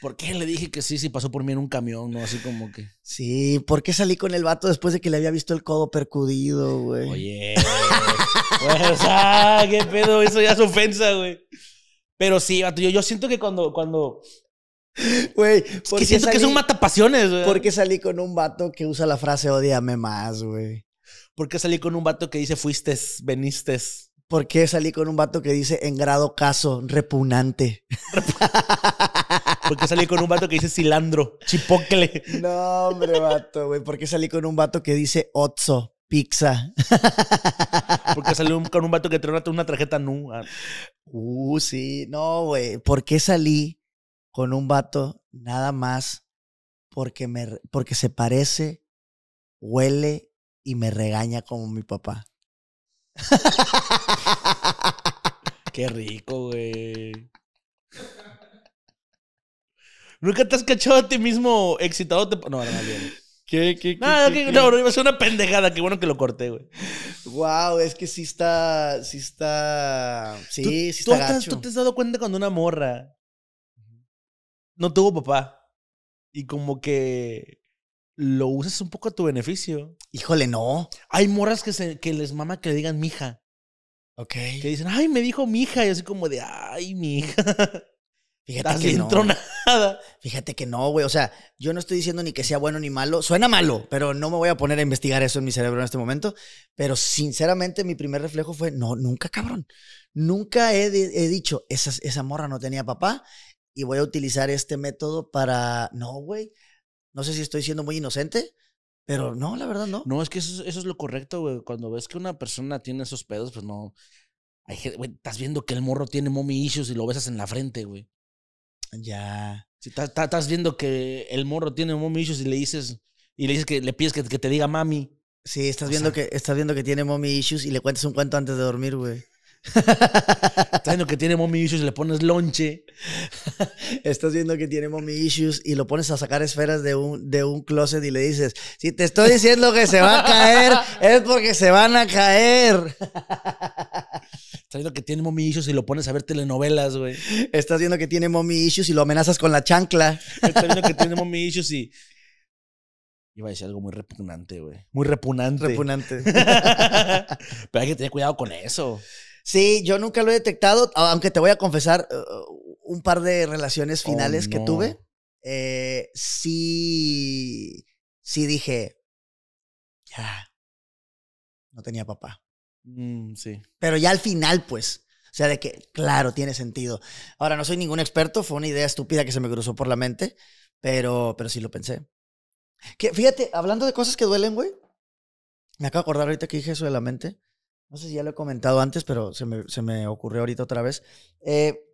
¿por qué le dije que sí si pasó por mí en un camión, no? Así como que, Sí, ¿por qué salí con el vato después de que le había visto el codo percudido, güey? oye, güey, o sea, qué pedo, eso ya es ofensa, güey. Pero sí, vato, yo, yo siento que cuando, cuando, Güey, es ¿por que qué siento que es salí- un matapasiones, güey. ¿Por qué salí con un vato que usa la frase odiame más, güey? ¿Por qué salí con un vato que dice fuiste, veniste? ¿Por qué salí con un vato que dice en grado caso, repugnante? ¿Por qué salí con un vato que dice cilantro, chipocle? No, hombre, vato, güey. ¿Por qué salí con un vato que dice Otso, pizza? ¿Por qué salí con un vato que trae una, una tarjeta nu? Ah, Uh, sí. No, güey. ¿Por qué salí con un vato nada más porque, me, porque se parece, huele y me regaña como mi papá? Qué rico, güey. ¿Nunca te has cachado a ti mismo excitado? Te- No, no, no, bien. ¿Qué, qué, No, que- no, no, iba a ser una pendejada. Qué bueno que lo corté, güey. Wow, es que sí está, sí está, sí, ¿Tú- sí ¿Tú, está has- gacho. tú te has dado cuenta cuando una morra no tuvo papá y como que lo usas un poco a tu beneficio? Híjole, no. Hay morras que, se, que les mama que le digan mija. Ok. Que dicen, ay, me dijo mija. Y así como de, ay, mija. Fíjate Estás que no. tronada. Fíjate que no, güey. O sea, yo no estoy diciendo ni que sea bueno ni malo. Suena malo, pero no me voy a poner a investigar eso en mi cerebro en este momento. Pero sinceramente, mi primer reflejo fue: no, nunca, cabrón. Nunca he, he dicho, esa, esa morra no tenía papá y voy a utilizar este método para. No, güey. No sé si estoy siendo muy inocente, pero no, la verdad no. No, es que eso, es- eso es lo correcto, güey. Cuando ves que una persona tiene esos pedos, pues no. Hay gente, güey, estás viendo que el morro tiene mommy issues y lo besas en la frente, güey. Ya. Si estás viendo que el morro tiene mommy issues y le dices, y le dices que le pides que, que te diga mami. Sí, estás O viendo sea- que estás viendo que tiene mommy issues y le cuentas un cuento antes de dormir, güey. Estás viendo que tiene mommy issues y le pones lonche. Estás viendo que tiene mommy issues y lo pones a sacar esferas de un, de un closet y le dices, si te estoy diciendo que se va a caer, es porque se van a caer. Estás viendo que tiene mommy issues y lo pones a ver telenovelas, güey. Estás viendo que tiene mommy issues y lo amenazas con la chancla. Estás viendo que tiene mommy issues y. Iba a decir algo muy repugnante, güey. Muy repugnante. Repugnante. Pero hay que tener cuidado con eso. Sí, yo nunca lo he detectado, aunque te voy a confesar uh, un par de relaciones Oh, finales que tuve. eh, sí, sí dije, ya, no tenía papá. Mm, sí. Pero ya al final, pues. O sea, de que, claro, tiene sentido. Ahora, no soy ningún experto, fue una idea estúpida que se me cruzó por la mente, pero, pero sí lo pensé. Que, fíjate, hablando de cosas que duelen, güey. Me acabo de acordar ahorita que dije eso de la mente. No sé si ya lo he comentado antes, pero se me, se me ocurrió ahorita otra vez. Eh,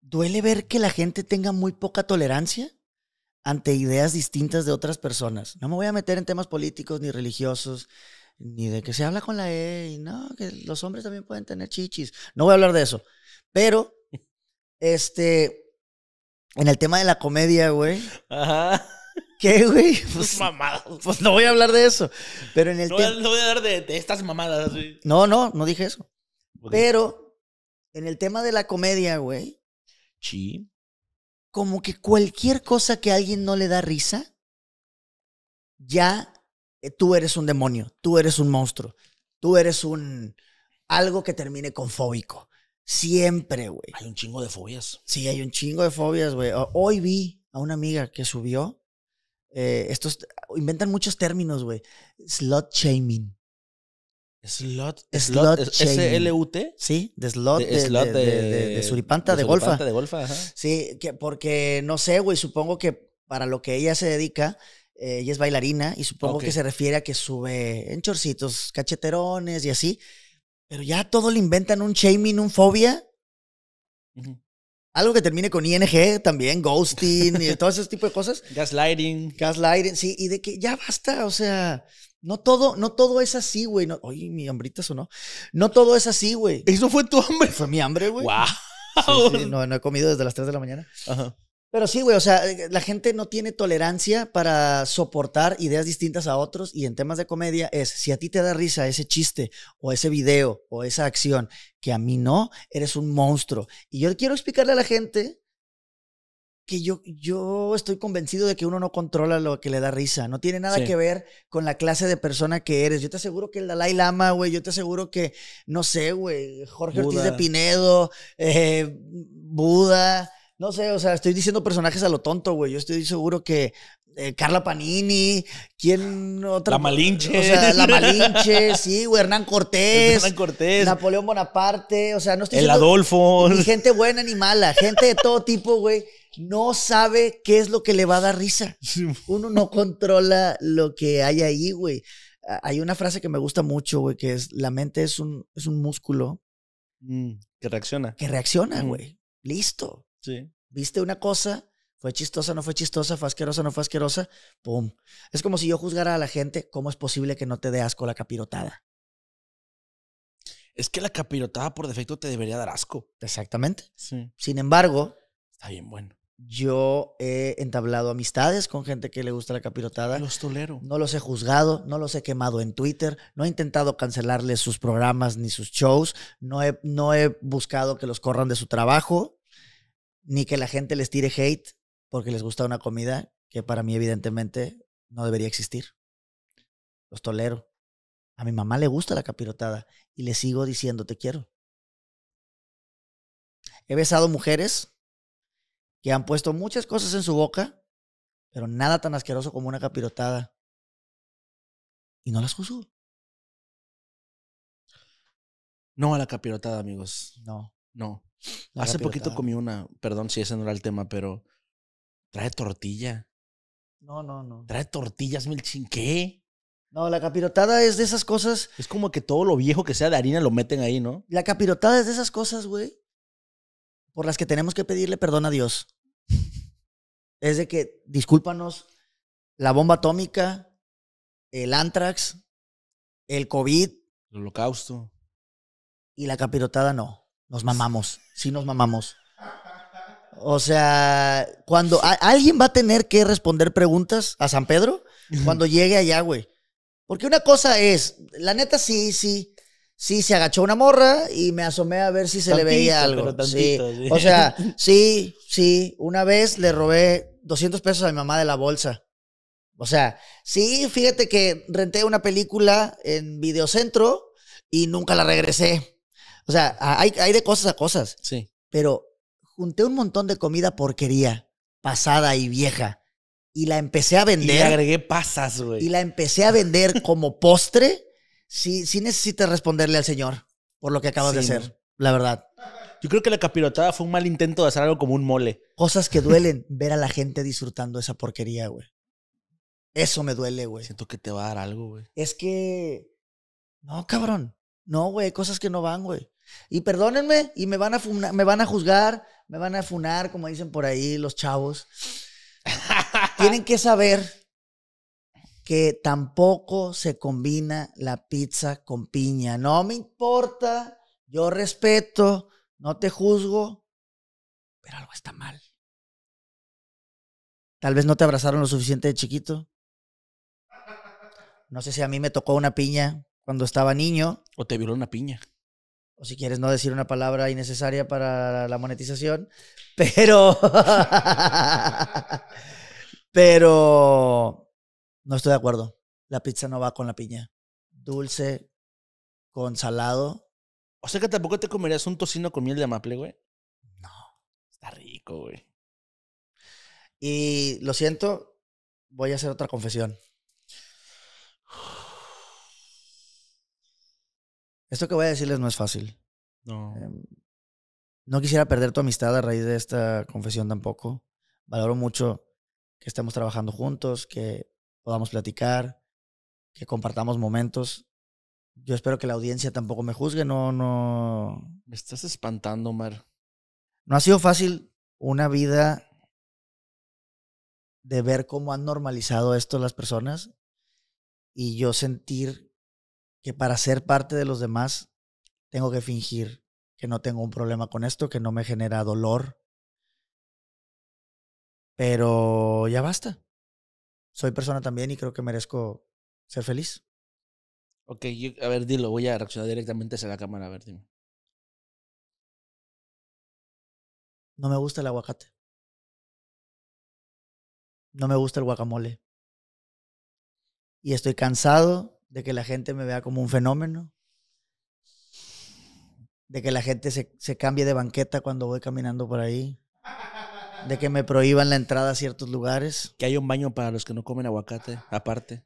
duele ver que la gente tenga muy poca tolerancia ante ideas distintas de otras personas. No me voy a meter en temas políticos ni religiosos, ni de que se habla con la E, y no, que los hombres también pueden tener chichis. No voy a hablar de eso. Pero, este, en el tema de la comedia, güey. Ajá. ¿Qué, güey? Pues mamadas. pues no voy a hablar de eso. Pero en el No voy, a, tema... no voy a dar de, de estas mamadas, güey. No, no, no dije eso. Pero en el tema de la comedia, güey, Sí. como que cualquier cosa que a alguien no le da risa, ya eh, tú eres un demonio, tú eres un monstruo, tú eres un algo que termine con fóbico. Siempre, güey. Hay un chingo de fobias. Sí, hay un chingo de fobias, güey. Hoy vi a una amiga que subió. Eh, estos inventan muchos términos, güey. Slot shaming. Slot. Slot. S-L-U-T. Sí, de slot, De- de, slot de, de- suripanta, de, golfa. suripanta, de golfa, ajá. Sí, que porque no sé, güey, supongo que para lo que ella se dedica, eh, ella es bailarina y supongo que se refiere a que sube en chorcitos, cacheterones y así. Pero ya todo le inventan un shaming, un fobia Ujú. Algo que termine con ING también, ghosting y todo ese tipo de cosas. Gaslighting. Gaslighting, sí, y de que ya basta, o sea, no todo, no todo es así, güey. No, oye, mi hambrita sonó. No todo es así, güey. Eso fue tu hambre. Fue mi hambre, güey. Wow. Sí, sí, no, no he comido desde las 3 de la mañana. Ajá. Pero sí, güey, o sea, eh, la gente no tiene tolerancia para soportar ideas distintas a otros y en temas de comedia es, si a ti te da risa ese chiste o ese video o esa acción que a mí no, eres un monstruo. Y yo quiero explicarle a la gente que yo, yo estoy convencido de que uno no controla lo que le da risa. No tiene nada Sí. que ver con la clase de persona que eres. Yo te aseguro que el Dalai Lama, güey, yo te aseguro que, no sé, güey, Jorge Ortiz de. Pinedo, eh, Buda, no sé, o sea, estoy diciendo personajes a lo tonto, güey. Yo estoy seguro que eh, Carla Panini, ¿quién otra? La Malinche. O sea, la Malinche, sí, güey, Hernán Cortés, Hernán Cortés. Napoleón Bonaparte, o sea, no estoy El diciendo- Adolfo. ni gente buena ni mala, gente de todo tipo, güey, no sabe qué es lo que le va a dar risa. Uno no controla lo que hay ahí, güey. Ah, Hay una frase que me gusta mucho, güey, que es, la mente es un, es un músculo Mm, que reacciona. que reacciona, Ujú. güey. Listo. Sí. Viste una cosa, fue chistosa, no fue chistosa, fue asquerosa, no fue asquerosa, pum. Es como si yo juzgara a la gente, ¿cómo es posible que no te dé asco la capirotada? Es que la capirotada por defecto te debería dar asco. Exactamente. Sí. Sin embargo, Está bien bueno. yo he entablado amistades con gente que le gusta la capirotada. Los tolero. No los he juzgado, no los he quemado en Twitter, no he intentado cancelarles sus programas ni sus shows, no he, no he buscado que los corran de su trabajo, ni que la gente les tire hate porque les gusta una comida que para mí evidentemente no debería existir. Los tolero. A mi mamá le gusta la capirotada y le sigo diciendo te quiero. He besado mujeres que han puesto muchas cosas en su boca, pero nada tan asqueroso como una capirotada. Y no las juzgo. No a la capirotada, amigos. No. No. Hace poquito comí una, perdón si ese no era el tema, pero trae tortilla. No, no, no. Trae tortillas, Milchin. ¿Qué? No, la capirotada es de esas cosas. Es como que todo lo viejo que sea de harina lo meten ahí, ¿no? La capirotada es de esas cosas, güey, por las que tenemos que pedirle perdón a Dios. Es de que, discúlpanos, la bomba atómica, el antrax, el COVID El holocausto. y la capirotada no. Nos mamamos. Sí nos mamamos. O sea, cuando a- alguien va a tener que responder preguntas a San Pedro cuando llegue allá, güey. Porque una cosa es, la neta sí, sí, sí, se agachó una morra y me asomé a ver si se le veía algo. pero sí. sí. O sea, sí, sí, una vez le robé 200 pesos a mi mamá de la bolsa. O sea, sí, fíjate que renté una película en Videocentro y nunca la regresé. O sea, hay, hay de cosas a cosas, Sí. pero junté un montón de comida porquería, pasada y vieja, y la empecé a Y le vender agregué pasas, güey. y la empecé a vender como postre, sí, sí necesitas responderle al señor por lo que acabas de hacer, la verdad. Yo creo que la capirotada fue un mal intento de hacer algo como un mole. Cosas que duelen, ver a la gente disfrutando esa porquería, güey. Eso me duele, güey. Siento que te va a dar algo, güey. Es que. No, cabrón. No, güey, cosas que no van, güey. Y perdónenme, y me van a funa- me van a juzgar, me van a funar, como dicen por ahí los chavos. Tienen que saber que tampoco se combina la pizza con piña. No me importa, yo respeto, no te juzgo, pero algo está mal. Tal vez no te abrazaron lo suficiente de chiquito. No sé si a mí me tocó una piña cuando estaba niño, O te violó una piña. O si quieres no decir una palabra innecesaria para la monetización, pero... pero... No estoy de acuerdo. La pizza no va con la piña. Dulce con salado. O sea que tampoco te comerías un tocino con miel de maple, güey. No. Está rico, güey. Y lo siento, voy a hacer otra confesión. Esto que voy a decirles no es fácil. No. Em, No quisiera perder tu amistad a raíz de esta confesión tampoco. Valoro mucho que estemos trabajando juntos, que podamos platicar, que compartamos momentos. Yo espero que la audiencia tampoco me juzgue, no, no. Me estás espantando, Mar. No ha sido fácil una vida de ver cómo han normalizado esto las personas y yo sentir que para ser parte de los demás tengo que fingir que no tengo un problema con esto, que no me genera dolor. Pero ya basta. Soy persona también y creo que merezco ser feliz. Ok, yo- a ver, dilo, voy a reaccionar directamente hacia la cámara, a ver, dime. No me gusta el aguacate. No me gusta el guacamole. Y estoy cansado de que la gente me vea como un fenómeno. De que la gente se, se cambie de banqueta cuando voy caminando por ahí. De que me prohíban la entrada a ciertos lugares. Que haya un baño para los que no comen aguacate, aparte.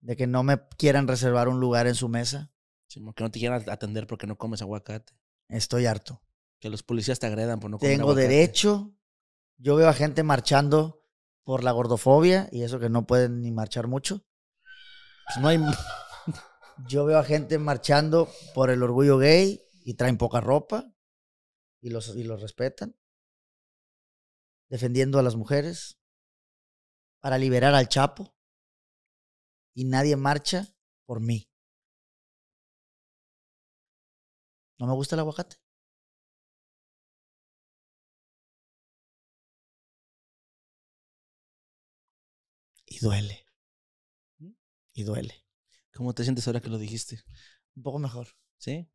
De que no me quieran reservar un lugar en su mesa. Sí, que no te quieran atender porque no comes aguacate. Estoy harto. Que los policías te agredan por no comer Tengo aguacate. derecho. Yo veo a gente marchando por la gordofobia y eso que no pueden ni marchar mucho. Pues no hay... Yo veo a gente marchando por el orgullo gay y traen poca ropa y los, y los respetan. Defendiendo a las mujeres para liberar al Chapo. Y nadie marcha por mí. No me gusta el aguacate. Y duele. Y duele. ¿Cómo te sientes ahora que lo dijiste? Un poco mejor. ¿Sí?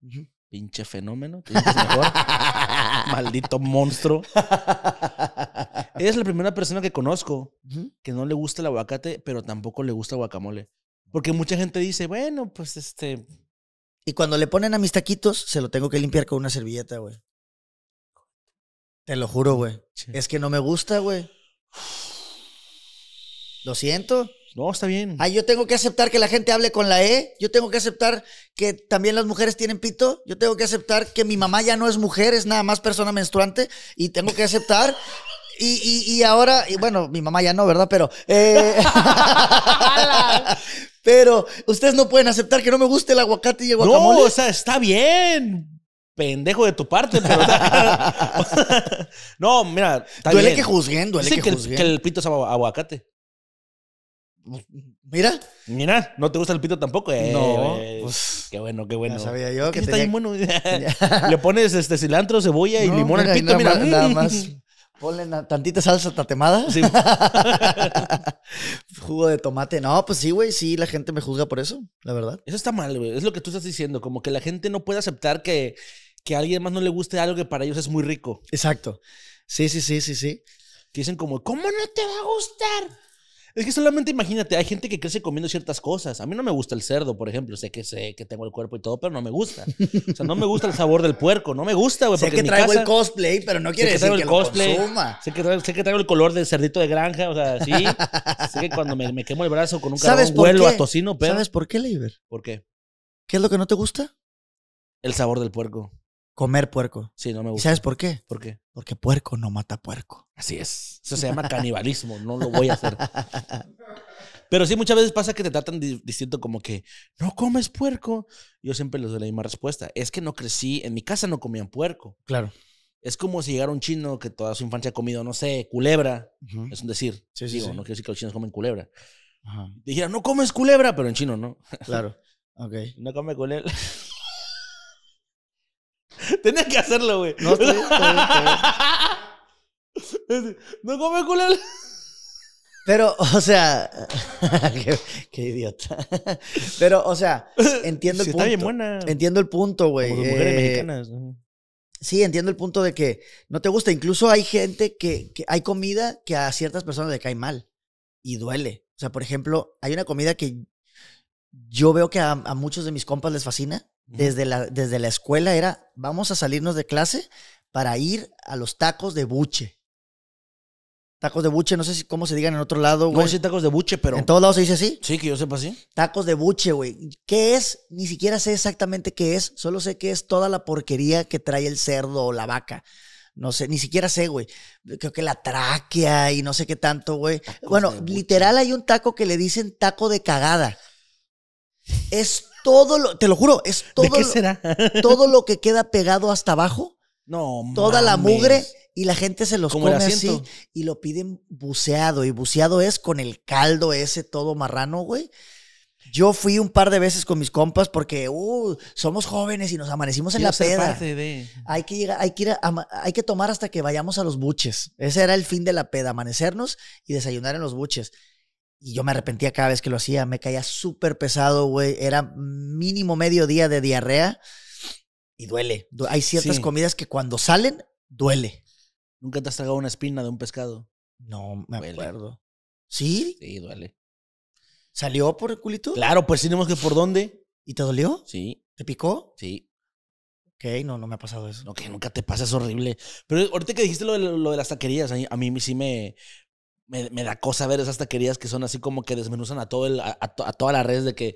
Pinche fenómeno. ¿Te sientes mejor? Maldito monstruo. Eres la primera persona que conozco que no le gusta el aguacate, pero tampoco le gusta el guacamole. Porque mucha gente dice, bueno, pues este. Y cuando le ponen a mis taquitos, se lo tengo que limpiar con una servilleta, güey. Te lo juro, güey. Es que no me gusta, güey. Lo siento. No, está bien. Ay, yo tengo que aceptar que la gente hable con la E. Yo tengo que aceptar que también las mujeres tienen pito. Yo tengo que aceptar que mi mamá ya no es mujer, es nada más persona menstruante. Y tengo que aceptar. Y, y- y ahora, y bueno, mi mamá ya no, ¿verdad? Pero. eh, pero ustedes no pueden aceptar que no me guste el aguacate y el no, guacamole. o sea, está bien. Pendejo de tu parte, pero. no, mira. Duele bien. que juzguen, duele Dicen que, que, el, juzguen. que el pito es agu- aguacate. Mira, Mira, no te gusta el pito tampoco. Eh, No, eh, pues, qué bueno, qué bueno. ya sabía yo que está tenía- bien bueno. Le pones este cilantro, cebolla y No, limón mira, al pito, nada mira. más- nada más. Ponle tantita salsa tatemada. Sí. Jugo de tomate. No, pues sí, güey. Sí, la gente me juzga por eso, la verdad. Eso está mal, güey. Es lo que tú estás diciendo. Como que la gente no puede aceptar que, que a alguien más no le guste algo que para ellos es muy rico. Exacto. Sí, sí, sí, sí, sí. Que dicen como, ¿cómo no te va a gustar? Es que solamente imagínate, hay gente que crece comiendo ciertas cosas. A mí no me gusta el cerdo, por ejemplo. Sé que sé que tengo el cuerpo y todo, pero no me gusta. O sea, no me gusta el sabor del puerco. No me gusta, güey. sé que traigo casa- el cosplay, pero no quiere sé que decir que el lo cosplay. consuma. Sé que, traigo, sé que traigo el color del cerdito de granja, o sea, sí. sé que cuando me, me quemo el brazo con un ¿Sabes carbón por huelo qué? a tocino, pero... ¿Sabes por qué, Leiber? ¿Por qué? ¿Qué es lo que no te gusta? El sabor del puerco. Comer puerco. Sí, no me ¿Y gusta. sabes por qué? ¿Por qué? Porque puerco no mata puerco. Así es. Eso se llama canibalismo. No lo voy a hacer. Pero sí, muchas veces pasa que te tratan di- distinto como que no comes puerco. Yo siempre les doy la misma respuesta. Es que no crecí, en mi casa no comían puerco. Claro. Es como si llegara un chino que toda su infancia ha comido, no sé, culebra. Es un decir. Sí, sí, Digo, sí. no quiero decir que los chinos comen culebra. Ajá. Dijera, no comes culebra, pero en chino no. Claro. Ok. No come culebra. Tenía que hacerlo, güey. No, bien, está bien. no come culebra. Pero, o sea, qué, qué idiota. Pero, o sea, entiendo el punto. está bien buena. Entiendo el punto, güey. Como las mujeres Eh, mexicanas. ¿no? Sí, entiendo el punto de que no te gusta. Incluso hay gente que, que hay comida que a ciertas personas le cae mal y duele. O sea, por ejemplo, hay una comida que yo veo que a, a muchos de mis compas les fascina. Desde la, desde la escuela era, vamos a salirnos de clase para ir a los tacos de buche. Tacos de buche, no sé si cómo se digan en otro lado, No güey. sí tacos de buche, pero. En todos lados se dice así. Sí, que yo sepa así. Tacos de buche, güey. ¿Qué es? Ni siquiera sé exactamente qué es. Solo sé que es toda la porquería que trae el cerdo o la vaca. No sé, ni siquiera sé, güey. Creo que la tráquea y no sé qué tanto, güey. Bueno, literal hay un taco que le dicen taco de cagada. Es todo lo, te lo juro, es todo, ¿De qué lo, será? todo lo que queda pegado hasta abajo No, toda la mugre y la gente se los come así y lo piden buceado. Y buceado es con el caldo ese todo marrano, güey. Yo fui un par de veces con mis compas porque uh, somos jóvenes y nos amanecimos en la peda. de- Hay que llegar, hay que ir a- hay que tomar hasta que vayamos a los buches. Ese era el fin de la peda, amanecernos y desayunar en los buches. Y yo me arrepentía cada vez que lo hacía, me caía súper pesado, güey. Era mínimo medio día de diarrea y duele. Du- Hay ciertas Sí. comidas que cuando salen, duele. ¿Nunca te has tragado una espina de un pescado? No me Duele. acuerdo. ¿Sí? Sí, duele. ¿Salió por el culito? Claro, pues tenemos que por dónde. ¿Y te dolió? Sí, ¿Te picó? sí. Ok, no, no me ha pasado eso. No, que nunca te pasa, es horrible. Pero ahorita que dijiste lo de, lo de las taquerías, a mí, a mí sí me, me, me da cosa ver esas taquerías que son así como que desmenuzan a todo el, a, a a todas las redes de que,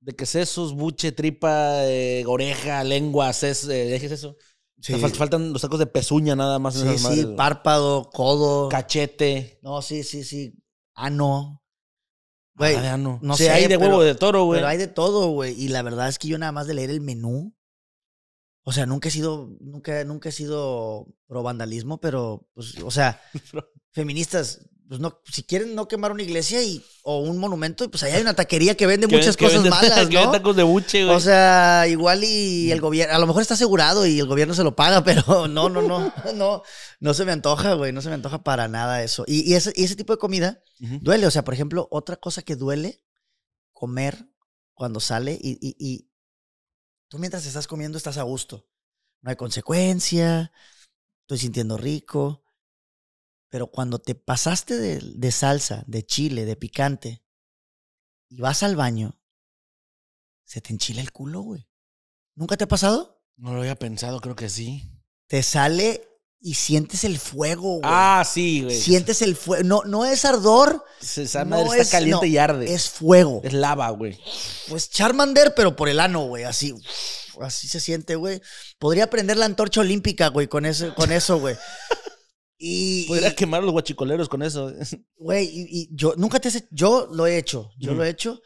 de que sesos, buche, tripa, eh, oreja, lengua, ses, eh, dejes eso. Sí, O sea, fal- faltan los tacos de pezuña nada más. en sí, esas sí, madres, párpado, codo. Cachete. No, sí, sí, sí. Ano. Güey, Ah, ya no. no Sí, sé, hay de pero- huevo de toro, güey. Pero hay de todo, güey. Y la verdad es que yo nada más de leer el menú. O sea, nunca he sido, nunca, nunca he sido pro vandalismo, pero, pues, o sea, feministas, pues no, si quieren no quemar una iglesia y, o un monumento, pues ahí hay una taquería que vende muchas que cosas malas, ¿no? tacos de buche, güey. O sea, igual y el gobierno, a lo mejor está asegurado y el gobierno se lo paga, pero no, no, no, no, no se me antoja, güey, no se me antoja para nada eso. Y, y ese, y ese tipo de comida duele, o sea, por ejemplo, otra cosa que duele, comer cuando sale y, y, y tú mientras estás comiendo estás a gusto. No hay consecuencia, estoy sintiendo rico, pero cuando te pasaste de, de salsa, de chile, de picante y vas al baño, se te enchila el culo, güey. ¿Nunca te ha pasado? No lo había pensado, creo que sí. Te sale y sientes el fuego, güey. Ah, sí, güey. sientes el fuego. No, no es ardor, no está es- caliente no, y arde. es fuego. Es lava, güey. Pues Charmander, pero por el ano, güey. Así, así se siente, güey. Podría prender la antorcha olímpica, güey, con eso, con eso, güey. Y, quemar a los guachicoleros con eso. güey, y, y yo nunca te he- yo lo he hecho, yo lo he hecho.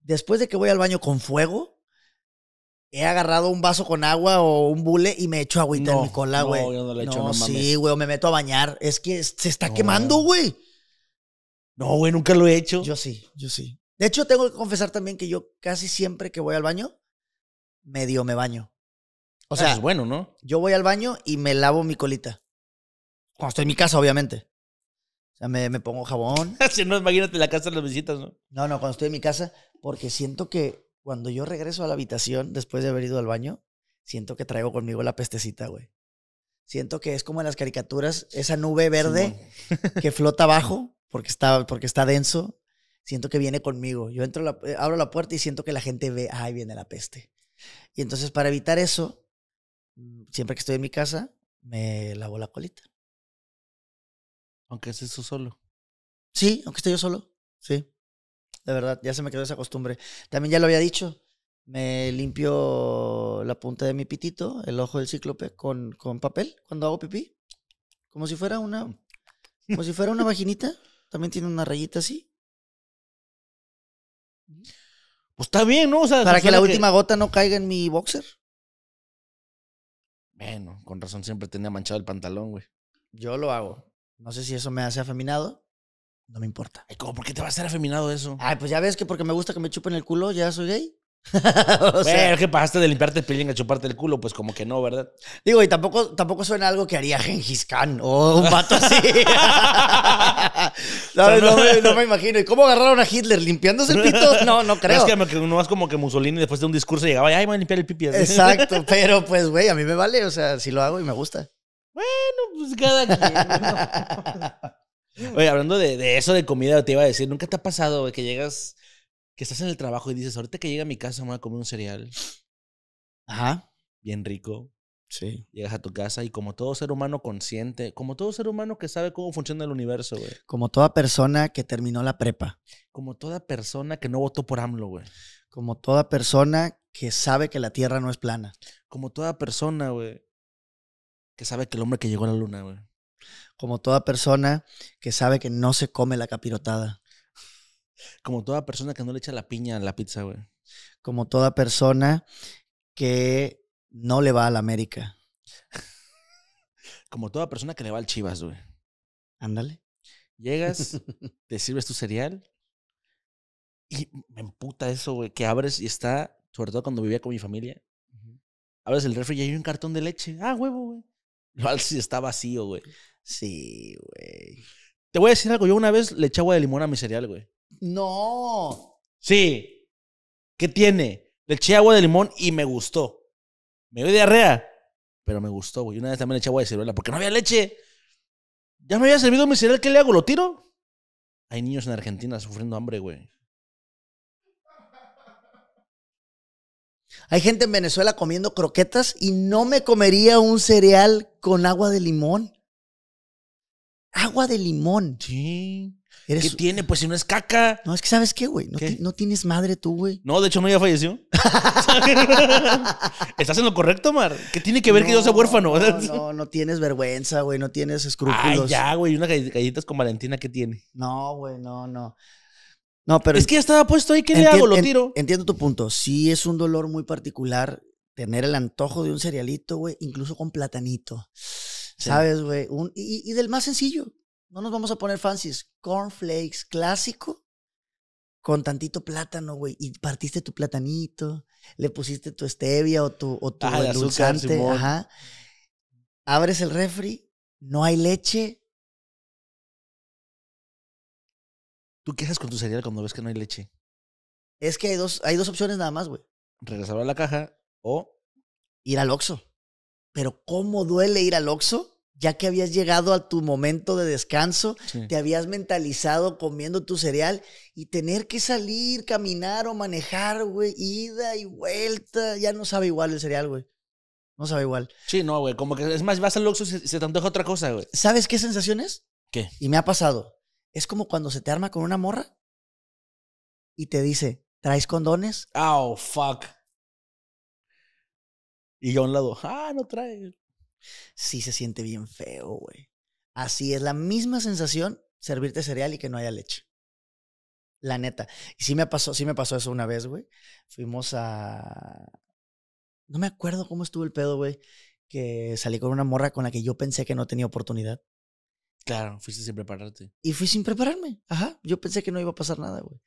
Después de que voy al baño con fuego, he agarrado un vaso con agua o un bule y me echo agüita en No, mi cola, no, güey. yo no le echo, no sí, mames. güey, o me meto a bañar. Es que se está No. quemando, güey. No, güey, nunca lo he hecho. Yo sí, yo sí. De hecho, tengo que confesar también que yo casi siempre que voy al baño, medio me baño. O sea, sea, es bueno, ¿no? yo voy al baño y me lavo mi colita. Cuando estoy en mi casa, obviamente. O sea, me, me pongo jabón. si no, imagínate la casa de las visitas, ¿no? No, no, cuando estoy en mi casa, porque siento que cuando yo regreso a la habitación después de haber ido al baño, siento que traigo conmigo la pestecita, güey. Siento que es como en las caricaturas, esa nube verde Simón. que flota abajo porque está, porque está denso. Siento que viene conmigo. Yo entro, la- eh, abro la puerta y siento que la gente ve, ahí viene la peste. Y entonces para evitar eso, mm, siempre que estoy en mi casa, me lavo la colita. Aunque es eso solo. Sí, aunque esté yo solo. Sí. De verdad, ya se me quedó esa costumbre. También ya lo había dicho. Me limpio la punta de mi pitito, el ojo del cíclope, con, con papel cuando hago pipí. Como si fuera una. Como si fuera una vaginita. También tiene una rayita así. Pues está bien, ¿no? O sea, Para que la última gota no caiga en mi boxer. Bueno, con razón siempre tenía manchado el pantalón, güey. Yo lo hago. No sé si eso me hace afeminado. No me importa. Ay, ¿cómo? ¿Por qué te va a hacer afeminado eso? Ay, pues ya ves que porque me gusta que me chupen el culo, ya soy gay. o sea, Bueno, ¿qué pasaste de limpiarte el peeling a chuparte el culo? Pues como que no, ¿verdad? Digo, y tampoco, tampoco suena algo que haría Gengis Khan o un vato así. No, me, no me imagino. ¿Y cómo agarraron a Hitler? ¿Limpiándose el pito? No, no creo. Es que, que no es como que Mussolini después de un discurso llegaba y ay, voy a limpiar el pipi. Exacto, pero pues, güey, a mí me vale. O sea, si lo hago y me gusta. Pues cada quien, ¿no? Oye, hablando de, de eso de comida, te iba a decir, ¿nunca te ha pasado, güey, que llegas, que estás en el trabajo y dices, ahorita que llegue a mi casa me voy a comer un cereal Ajá. bien rico? Sí. Llegas a tu casa y como todo ser humano consciente, como todo ser humano que sabe cómo funciona el universo, güey. Como toda persona que terminó la prepa. Como toda persona que no votó por AMLO, güey. Como toda persona que sabe que la tierra no es plana. Como toda persona, güey, que sabe que el hombre que llegó a la luna, güey. Como toda persona que sabe que no se come la capirotada. Como toda persona que no le echa la piña a la pizza, güey. Como toda persona que no le va a la América. como toda persona que le va al chivas, güey. Ándale. Llegas, te sirves tu cereal y me emputa eso, güey, que abres y está, sobre todo cuando vivía con mi familia, abres el refri y hay un cartón de leche. Ah, huevo, güey. Y está vacío, güey. Sí, güey. Te voy a decir algo, yo una vez le eché agua de limón a mi cereal, güey. No. Sí. ¿Qué tiene? Le eché agua de limón y me gustó. Me dio diarrea, pero me gustó, güey. Una vez también le eché agua de ciruela porque no había leche. Ya me había servido mi cereal, ¿qué le hago? ¿Lo tiro? Hay niños en Argentina sufriendo hambre, güey. Hay gente en Venezuela comiendo croquetas y no me comería un cereal con agua de limón. Agua de limón. Sí. Eres- ¿Qué tiene? Pues si no es caca. No, es que ¿sabes qué, güey? No, ¿Qué? ti- no tienes madre tú, güey. No, de hecho no, ya falleció. ¿Estás en lo correcto, Mar? ¿Qué tiene que ver que yo sea huérfano? No, no, no tienes vergüenza, güey. No tienes Ay, escrúpulos. ya, güey. Unas gall- galletitas con Valentina, ¿qué tiene? No, güey, no, no. No, pero es que ya estaba puesto ahí, ¿qué le hago? ¿Lo en- tiro? entiendo tu punto. Sí es un dolor muy particular tener el antojo de un cerealito, güey, incluso con platanito. ¿Sabes, güey? Un- Y, y del más sencillo. No nos vamos a poner fancies. Cornflakes clásico con tantito plátano, güey. Y partiste tu platanito, le pusiste tu stevia o tu, o tu Ah. Ajá. Abres el refri, no hay leche. ¿Tú qué haces con tu cereal cuando ves que no hay leche? Es que hay dos, hay dos opciones nada más, güey. Regresar a la caja o... ir al Oxxo. Pero cómo duele ir al Oxxo, ya que habías llegado a tu momento de descanso, Sí. te habías mentalizado comiendo tu cereal y tener que salir, caminar o manejar, güey, ida y vuelta, ya no sabe igual el cereal, güey. No sabe igual. Sí, no, güey. Como que es más, vas al Oxxo y se, se te antoja otra cosa, güey. ¿Sabes qué sensación es? ¿Qué? Y me ha pasado. Es como cuando se te arma con una morra y te dice, ¿traes condones? Oh, fuck. Y yo a un lado, ah, no trae. Sí se siente bien feo, güey. Así es la misma sensación servirte cereal y que no haya leche. La neta. Y sí me pasó, sí me pasó eso una vez, güey. Fuimos a. No me acuerdo cómo estuvo el pedo, güey. Que salí con una morra con la que yo pensé que no tenía oportunidad. Claro, fuiste sin prepararte. Y fui sin prepararme. Ajá. Yo pensé que no iba a pasar nada, güey.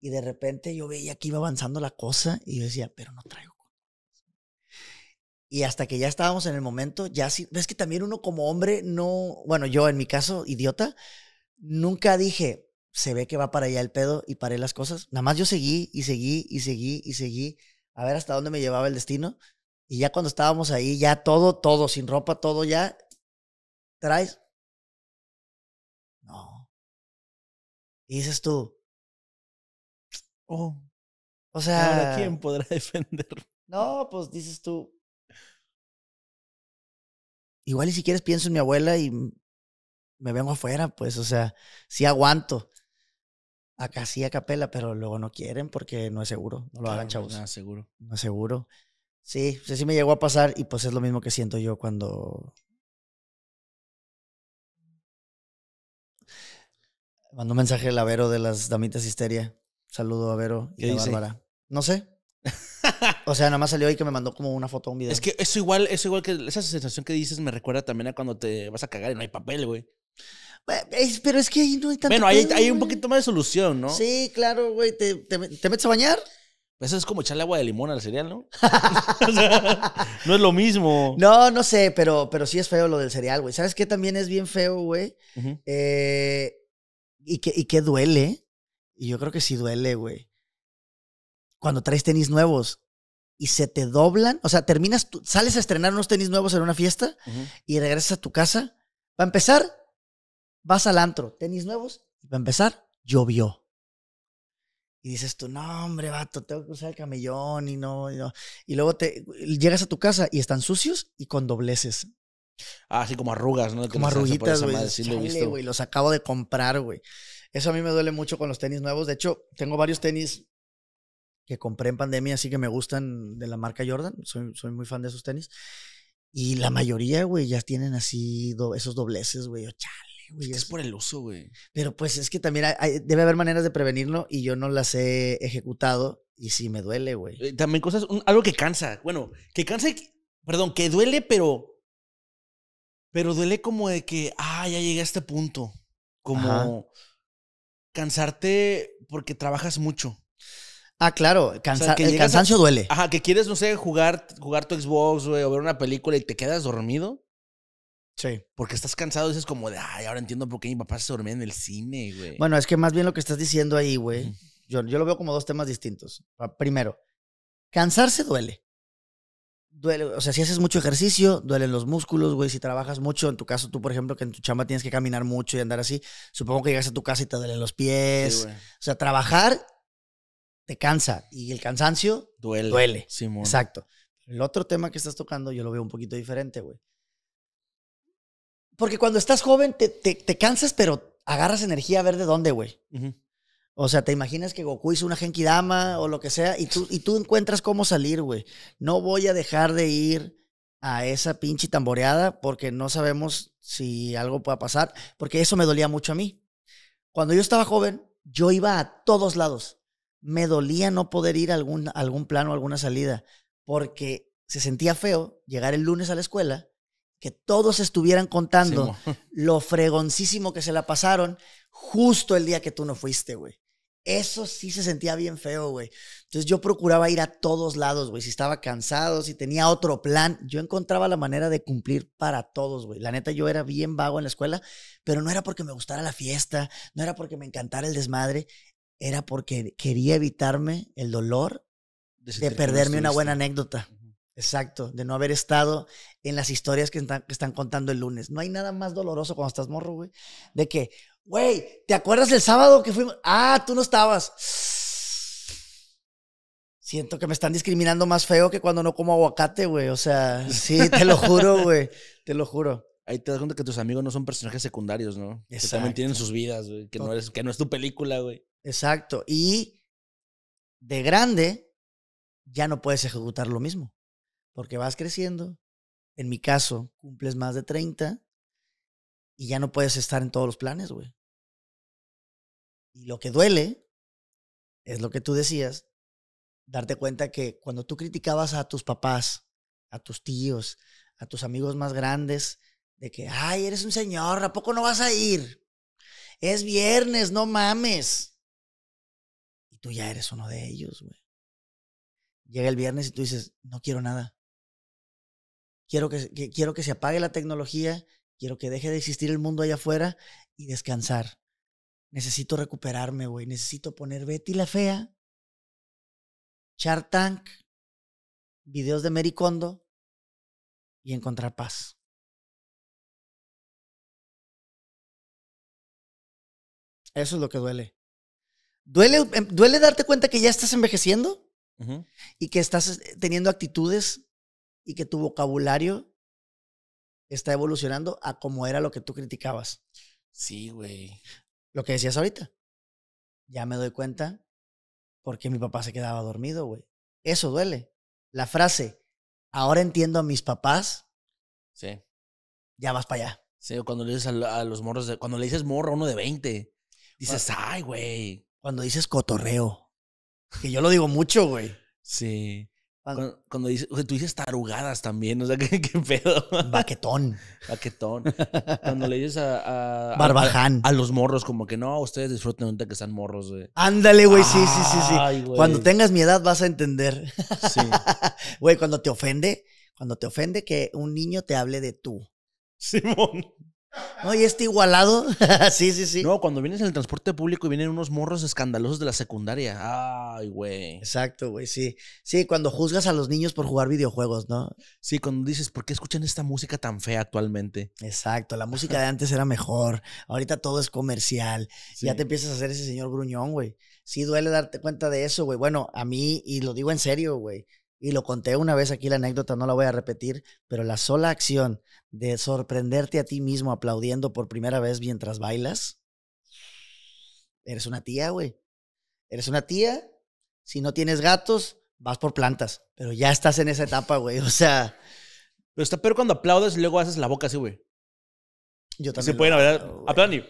Y de repente yo veía que iba avanzando la cosa y yo decía, pero no traigo. Y hasta que ya estábamos en el momento, ya sí. Ves que también uno como hombre no. Bueno, yo en mi caso, idiota, nunca dije, se ve que va para allá el pedo y paré las cosas. Nada más yo seguí y seguí y seguí y seguí a ver hasta dónde me llevaba el destino. Y ya cuando estábamos ahí, ya todo, todo, sin ropa, todo ya. ¿Traes? No. Y dices tú, Oh, o sea. ahora quién podrá defender? No, pues dices tú. Igual y si quieres pienso en mi abuela y me vengo afuera, pues, o sea, sí aguanto. Acá sí a capela, pero luego no quieren porque no es seguro. No lo hagan, chavos. Ah, seguro. No es seguro. Sí, sí, sí me llegó a pasar y pues es lo mismo que siento yo cuando... Mandó un mensaje el Avero de las Damitas Histeria. Saludo a Vero y ¿Qué a? Bárbara. No sé. O sea, nada más salió ahí que me mandó como una foto o un video. Es que eso igual, eso igual que esa sensación que dices me recuerda también a cuando te vas a cagar y no hay papel, güey. Pero es que ahí no hay tanto Bueno, hay, pedo, hay un poquito más de solución, ¿no? Sí, claro, güey. ¿Te, te, te metes a bañar? Eso es como echarle agua de limón al cereal, ¿no? O sea, no es lo mismo. No, no sé, pero, pero sí es feo lo del cereal, güey. ¿Sabes qué también es bien feo, güey? Eh, y, que, y que duele. Y yo creo que sí duele, güey. Cuando traes tenis nuevos y se te doblan. O sea, terminas, tú- sales a estrenar unos tenis nuevos en una fiesta y regresas a tu casa. Para empezar, vas al antro, tenis nuevos. Y para empezar, llovió. Y dices tú, no, hombre, vato, tengo que usar el camellón y no, y no. Y luego te llegas a tu casa y están sucios y con dobleces. Ah, así como arrugas, ¿no? Como arruguitas, güey. sí lo los acabo de comprar, güey. Eso a mí me duele mucho con los tenis nuevos. De hecho, tengo varios tenis que compré en pandemia, así que me gustan de la marca Jordan. Soy, soy muy fan de esos tenis. Y la mayoría, güey, ya tienen así do- esos dobleces, güey. Chale, güey. Es que es es- por el uso, güey. Pero pues es que también hay- hay- debe haber maneras de prevenirlo y yo no las he ejecutado y sí me duele, güey. Eh, También cosas, un- algo que cansa. Bueno, que cansa, y que- perdón, que duele, pero Pero duele como de que, ah, ya llegué a este punto. Como Ajá. cansarte porque trabajas mucho. Ah, claro, cansa- que el a- cansancio duele. Ajá, que quieres, no sé, jugar, jugar tu Xbox, güey, o ver una película y te quedas dormido. Sí. Porque estás cansado y dices como de, ay, ahora entiendo por qué mi papá se dormía en el cine, güey. Bueno, es que más bien lo que estás diciendo ahí, güey, yo, yo lo veo como dos temas distintos. Primero, cansarse duele. Duele, o sea, si haces mucho ejercicio, duelen los músculos, güey. Si trabajas mucho, en tu caso, tú, por ejemplo, que en tu chamba tienes que caminar mucho y andar así, supongo que llegas a tu casa y te duelen los Sí, pies. güey. o sea, trabajar te cansa y el cansancio, Duele. Duele. Simón. exacto. El otro tema que estás tocando, yo lo veo un poquito diferente, güey. Porque cuando estás joven, te, te, te cansas, pero agarras energía a ver de dónde, güey. O sea, te imaginas que Goku hizo una Genki Dama o lo que sea y tú, y tú encuentras cómo salir, güey. No voy a dejar de ir a esa pinche tamboreada porque no sabemos si algo pueda pasar, porque eso me dolía mucho a mí. Cuando yo estaba joven, yo iba a todos lados. Me dolía no poder ir a algún, a algún plan o alguna salida, porque se sentía feo llegar el lunes a la escuela, que todos estuvieran contando lo fregoncísimo que se la pasaron justo el día que tú no fuiste, güey. Eso sí se sentía bien feo, güey. Entonces yo procuraba ir a todos lados, güey. Si estaba cansado, si tenía otro plan, yo encontraba la manera de cumplir para todos, güey. La neta, yo era bien vago en la escuela, pero no era porque me gustara la fiesta, no era porque me encantara el desmadre, era porque quería evitarme el dolor de perderme una buena anécdota. Exacto, de no haber estado en las historias que están, que están contando el lunes. No hay nada más doloroso cuando estás morro, güey. De que, güey, ¿te acuerdas del sábado que fuimos? Ah, tú no estabas. Siento que me están discriminando más feo que cuando no como aguacate, güey. O sea, sí, te lo juro, güey. Te lo juro. Ahí te das cuenta que tus amigos no son personajes secundarios, ¿no? Que también tienen sus vidas, güey. Que, no eres, que no es tu película, güey. Exacto. Y de grande, ya no puedes ejecutar lo mismo. Porque vas creciendo. En mi caso, cumples más de 30 y ya no puedes estar en todos los planes, güey. Y lo que duele es lo que tú decías, darte cuenta que cuando tú criticabas a tus papás, a tus tíos, a tus amigos más grandes, de que, ay, eres un señor, ¿a poco no vas a ir? Es viernes, no mames. Tú ya eres uno de ellos, güey. Llega el viernes y tú dices, no quiero nada. Quiero que, quiero que se apague la tecnología, quiero que deje de existir el mundo allá afuera y descansar. Necesito recuperarme, güey. Necesito poner Betty la Fea, Shark Tank, videos de Mary Kondo y encontrar paz. Eso es lo que duele. Duele, em, duele darte cuenta que ya estás envejeciendo y que estás eh, teniendo actitudes y que tu vocabulario está evolucionando a como era lo que tú criticabas. Sí, güey. Lo que decías ahorita. Ya me doy cuenta porque mi papá se quedaba dormido, güey. Eso duele. La frase, ahora entiendo a mis papás, Sí. ya vas para allá. Sí, cuando le dices a, a los morros, de- cuando le dices morro a uno de 20, dices, ay, güey. Cuando dices cotorreo, que yo lo digo mucho, güey. Sí. Cuando- dices, o sea, tú dices tarugadas también, o sea, ¿qué, qué pedo? Baquetón, Baquetón. Cuando le dices a, a, barbaján. a, a los morros, como que no, ustedes disfruten ahorita que están morros, güey. Ándale, güey, sí, sí, sí, sí. Ay, güey. Cuando tengas mi edad vas a entender. Sí. Güey, cuando te ofende, cuando te ofende que un niño te hable de tú. Simón. No, y este igualado. sí, sí, sí. No, cuando vienes en el transporte público y vienen unos morros escandalosos de la secundaria. Ay, güey. Exacto, güey, sí. Sí, cuando juzgas a los niños por jugar videojuegos, ¿no? Sí, cuando dices, ¿por qué escuchan esta música tan fea actualmente? Exacto, la música de antes era mejor. Ahorita todo es comercial. Ya te empiezas a hacer ese señor gruñón, güey. Sí duele darte cuenta de eso, güey. Bueno, a mí, y lo digo en serio, güey. Y lo conté una vez aquí la anécdota, no la voy a repetir, pero la sola acción de sorprenderte a ti mismo aplaudiendo por primera vez mientras bailas, eres una tía, güey. Eres una tía. Si no tienes gatos, vas por plantas. Pero ya estás en esa etapa, güey. O sea, Pero está peor cuando aplaudes y luego haces la boca así, güey. yo también. Se pueden. Aplaudan y.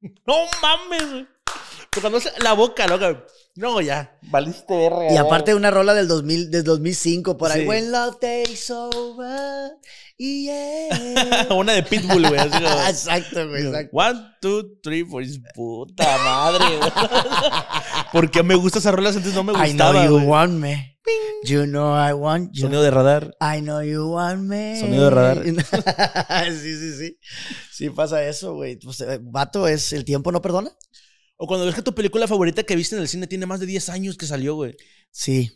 ¡No mames, güey! Tocando la boca, loca. No, ya. Valiste verga. Y aparte una rola del 2000, del 2005, por ahí. Sí. When love takes over, yeah. Una de Pitbull, güey. así como- exacto, güey, exacto. One, two, three, four. Es Puta madre, güey. Porque me gusta esas rolas antes no me I know gustaba, you güey. want me. You know I want you. Sonido de radar. I know you want me. Sonido de radar. sí, sí, sí. Sí pasa eso, güey. Pues, eh, vato, es el tiempo no perdona. O cuando ves que tu película favorita que viste en el cine tiene más de 10 años que salió, güey. Sí.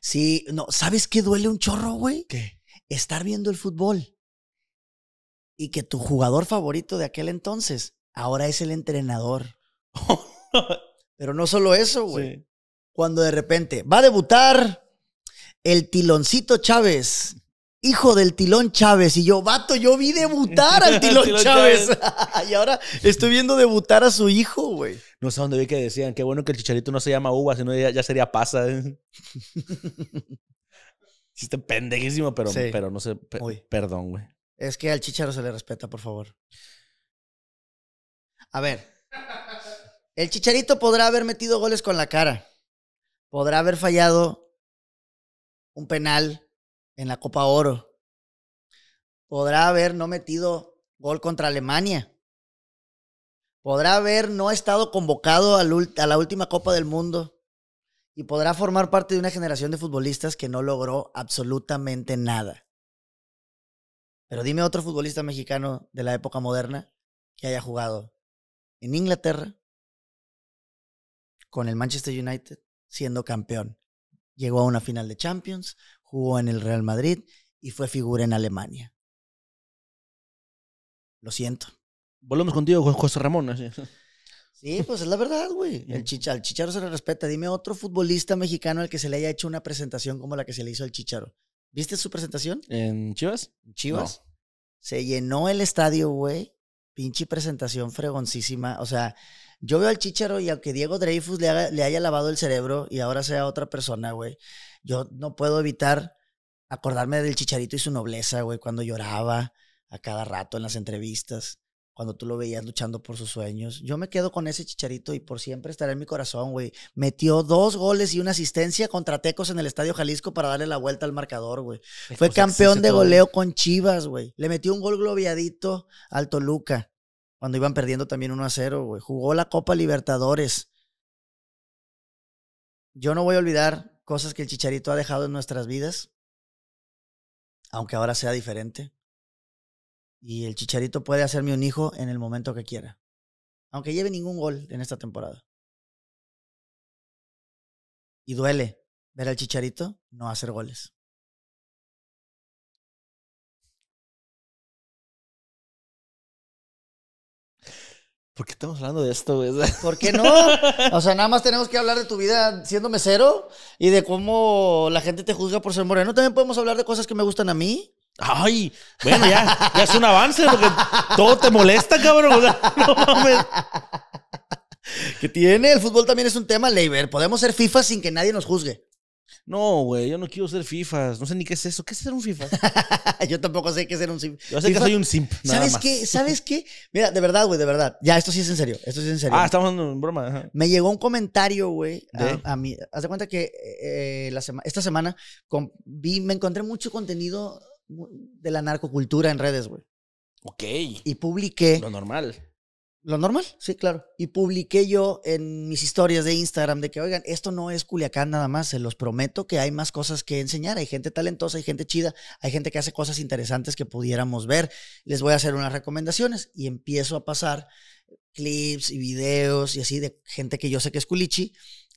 Sí, no, ¿sabes qué duele un chorro, güey? ¿Qué? Estar viendo el fútbol y que tu jugador favorito de aquel entonces ahora es el entrenador. Pero no solo eso, güey. Sí. Cuando de repente va a debutar el Tiloncito Chávez, hijo del Tilón Chávez. Y yo, vato, yo vi debutar al Tilón Tilón Chávez. y ahora estoy viendo debutar a su hijo, güey. No sé dónde vi que decían, qué bueno que el chicharito no se llama uva, sino ya, ya sería pasa. Hiciste pendejísimo, pero, Sí. pero no sé. pe- perdón, güey. Es que al chicharo se le respeta, por favor. A ver. El chicharito podrá haber metido goles con la cara. Podrá haber fallado un penal en la Copa Oro. Podrá haber no metido gol contra Alemania. Podrá haber no estado convocado a la última Copa del Mundo. Y podrá formar parte de una generación de futbolistas que no logró absolutamente nada. Pero dime otro futbolista mexicano de la época moderna que haya jugado en Inglaterra con el Manchester United siendo campeón. Llegó a una final de Champions, jugó en el Real Madrid y fue figura en Alemania. Lo siento. Volvemos contigo, Jo- José Ramón. así. Sí, pues es la verdad, güey. El chicha, al Chicharo se le respeta. Dime otro futbolista mexicano al que se le haya hecho una presentación como la que se le hizo al Chicharo. ¿Viste su presentación? ¿En Chivas? Chivas. Se llenó el estadio, güey. Pinche presentación fregoncísima. O sea, yo veo al Chicharo y aunque Diego Dreyfus le, haga- le haya lavado el cerebro y ahora sea otra persona, güey, yo no puedo evitar acordarme del Chicharito y su nobleza, güey, cuando lloraba a cada rato en las entrevistas, cuando tú lo veías luchando por sus sueños. Yo me quedo con ese Chicharito y por siempre estará en mi corazón, güey. Metió dos goles y una asistencia contra Tecos en el Estadio Jalisco para darle la vuelta al marcador, güey. Fue campeón de goleo con Chivas, güey. Le metió un gol globiadito al Toluca cuando iban perdiendo también 1 a 0, güey. Jugó la Copa Libertadores. Yo no voy a olvidar cosas que el Chicharito ha dejado en nuestras vidas, aunque ahora sea diferente. Y el Chicharito puede hacerme un hijo en el momento que quiera, aunque lleve ningún gol en esta temporada. Y duele ver al Chicharito no hacer goles. ¿Por qué estamos hablando de esto, güey? ¿Por qué no? O sea, nada más tenemos que hablar de tu vida siendo mesero y de cómo la gente te juzga por ser moreno. También podemos hablar de cosas que me gustan a mí. Ay, bueno, ya, ya es un avance porque todo te molesta, cabrón. O sea, no mames. Que tiene, el fútbol también es un tema, Leiber. Podemos ser FIFA sin que nadie nos juzgue. No, güey, yo no quiero ser FIFA. No sé ni qué es eso. ¿Qué es ser un FIFA? Yo tampoco sé qué ser un sim- Yo sé que soy un simp, nada ¿Sabes más. qué? ¿Sabes qué? Mira, de verdad, güey, de verdad. Ya, esto sí es en serio. Esto sí es en serio. Ah, estamos hablando en broma. ajá. Me llegó un comentario, güey, a, ¿De? a mí. Haz de cuenta que eh, la sema- esta semana vi, me encontré mucho contenido de la narcocultura en redes, güey. Ok. Y publiqué. Lo normal. Lo normal, sí, claro. Y publiqué yo en mis historias de Instagram de que, oigan, esto no es Culiacán nada más, se los prometo que hay más cosas que enseñar. Hay gente talentosa, hay gente chida, hay gente que hace cosas interesantes que pudiéramos ver. Les voy a hacer unas recomendaciones y empiezo a pasar clips y videos y así de gente que yo sé que es culichi,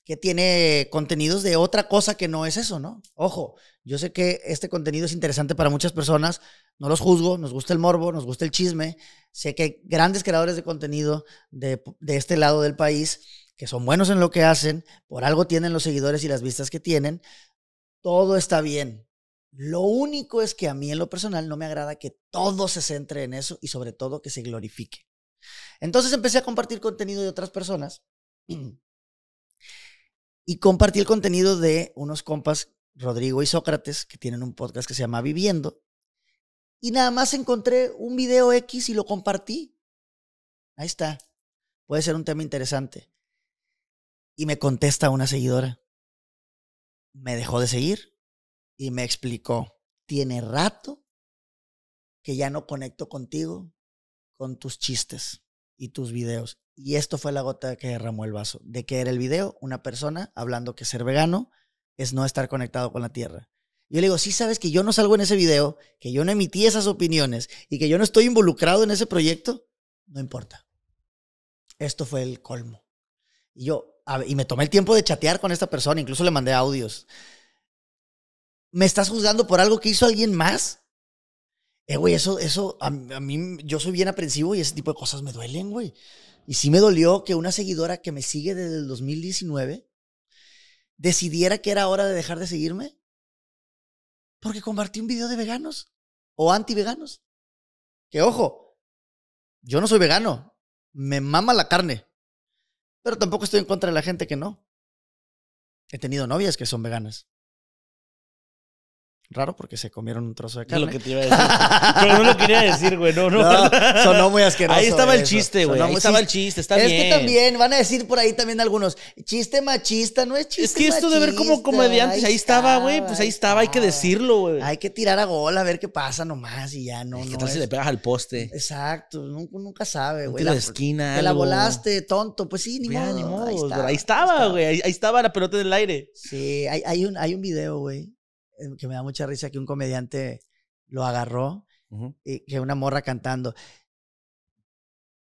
que tiene contenidos de otra cosa que no es eso, ¿no? Ojo, yo sé que este contenido es interesante para muchas personas, no los juzgo, nos gusta el morbo, nos gusta el chisme, sé que hay grandes creadores de contenido de, de este lado del país que son buenos en lo que hacen, por algo tienen los seguidores y las vistas que tienen, todo está bien. Lo único es que a mí en lo personal no me agrada que todo se centre en eso y sobre todo que se glorifique. Entonces empecé a compartir contenido de otras personas y compartí el contenido de unos compas, Rodrigo y Sócrates, que tienen un podcast que se llama Viviendo. Y nada más encontré un video X y lo compartí. Ahí está. Puede ser un tema interesante. Y me contesta una seguidora. Me dejó de seguir y me explicó, tiene rato que ya no conecto contigo con tus chistes y tus videos. Y esto fue la gota que derramó el vaso. ¿De qué era el video? Una persona hablando que ser vegano es no estar conectado con la tierra. Yo le digo, sí sabes que yo no salgo en ese video, que yo no emití esas opiniones y que yo no estoy involucrado en ese proyecto. No importa. Esto fue el colmo. Y yo, y me tomé el tiempo de chatear con esta persona, incluso le mandé audios. ¿Me estás juzgando por algo que hizo alguien más? Eh, güey, eso, eso, a, mí, yo soy bien aprensivo y ese tipo de cosas me duelen, güey. Y sí me dolió que una seguidora que me sigue desde el 2019 decidiera que era hora de dejar de seguirme porque compartí un video de veganos o anti-veganos. Que ojo, yo no soy vegano, me mama la carne, pero tampoco estoy en contra de la gente que no. He tenido novias que son veganas. Raro porque se comieron un trozo de carne. Es lo que te iba a decir. Pero no lo quería decir, güey. No, no. sonó muy asqueroso. Ahí estaba el chiste, güey. Ahí estaba el chiste. Está bien. Es que también van a decir por ahí también algunos, chiste machista, no es chiste Es que esto de ver como comediantes, ahí, estaba, güey. Pues ahí estaba, hay que decirlo, güey. Hay que tirar a gol a ver qué pasa nomás y ya no. ¿Qué no tal si le pegas al poste? Exacto. Nunca, nunca sabe, güey. la esquina. Te la volaste, tonto. Pues sí, ni modo. Ni modo. Ahí estaba, güey. Ahí, estaba la pelota en el aire. Sí, hay, hay, un, hay un video, güey que me da mucha risa que un comediante lo agarró y que una morra cantando.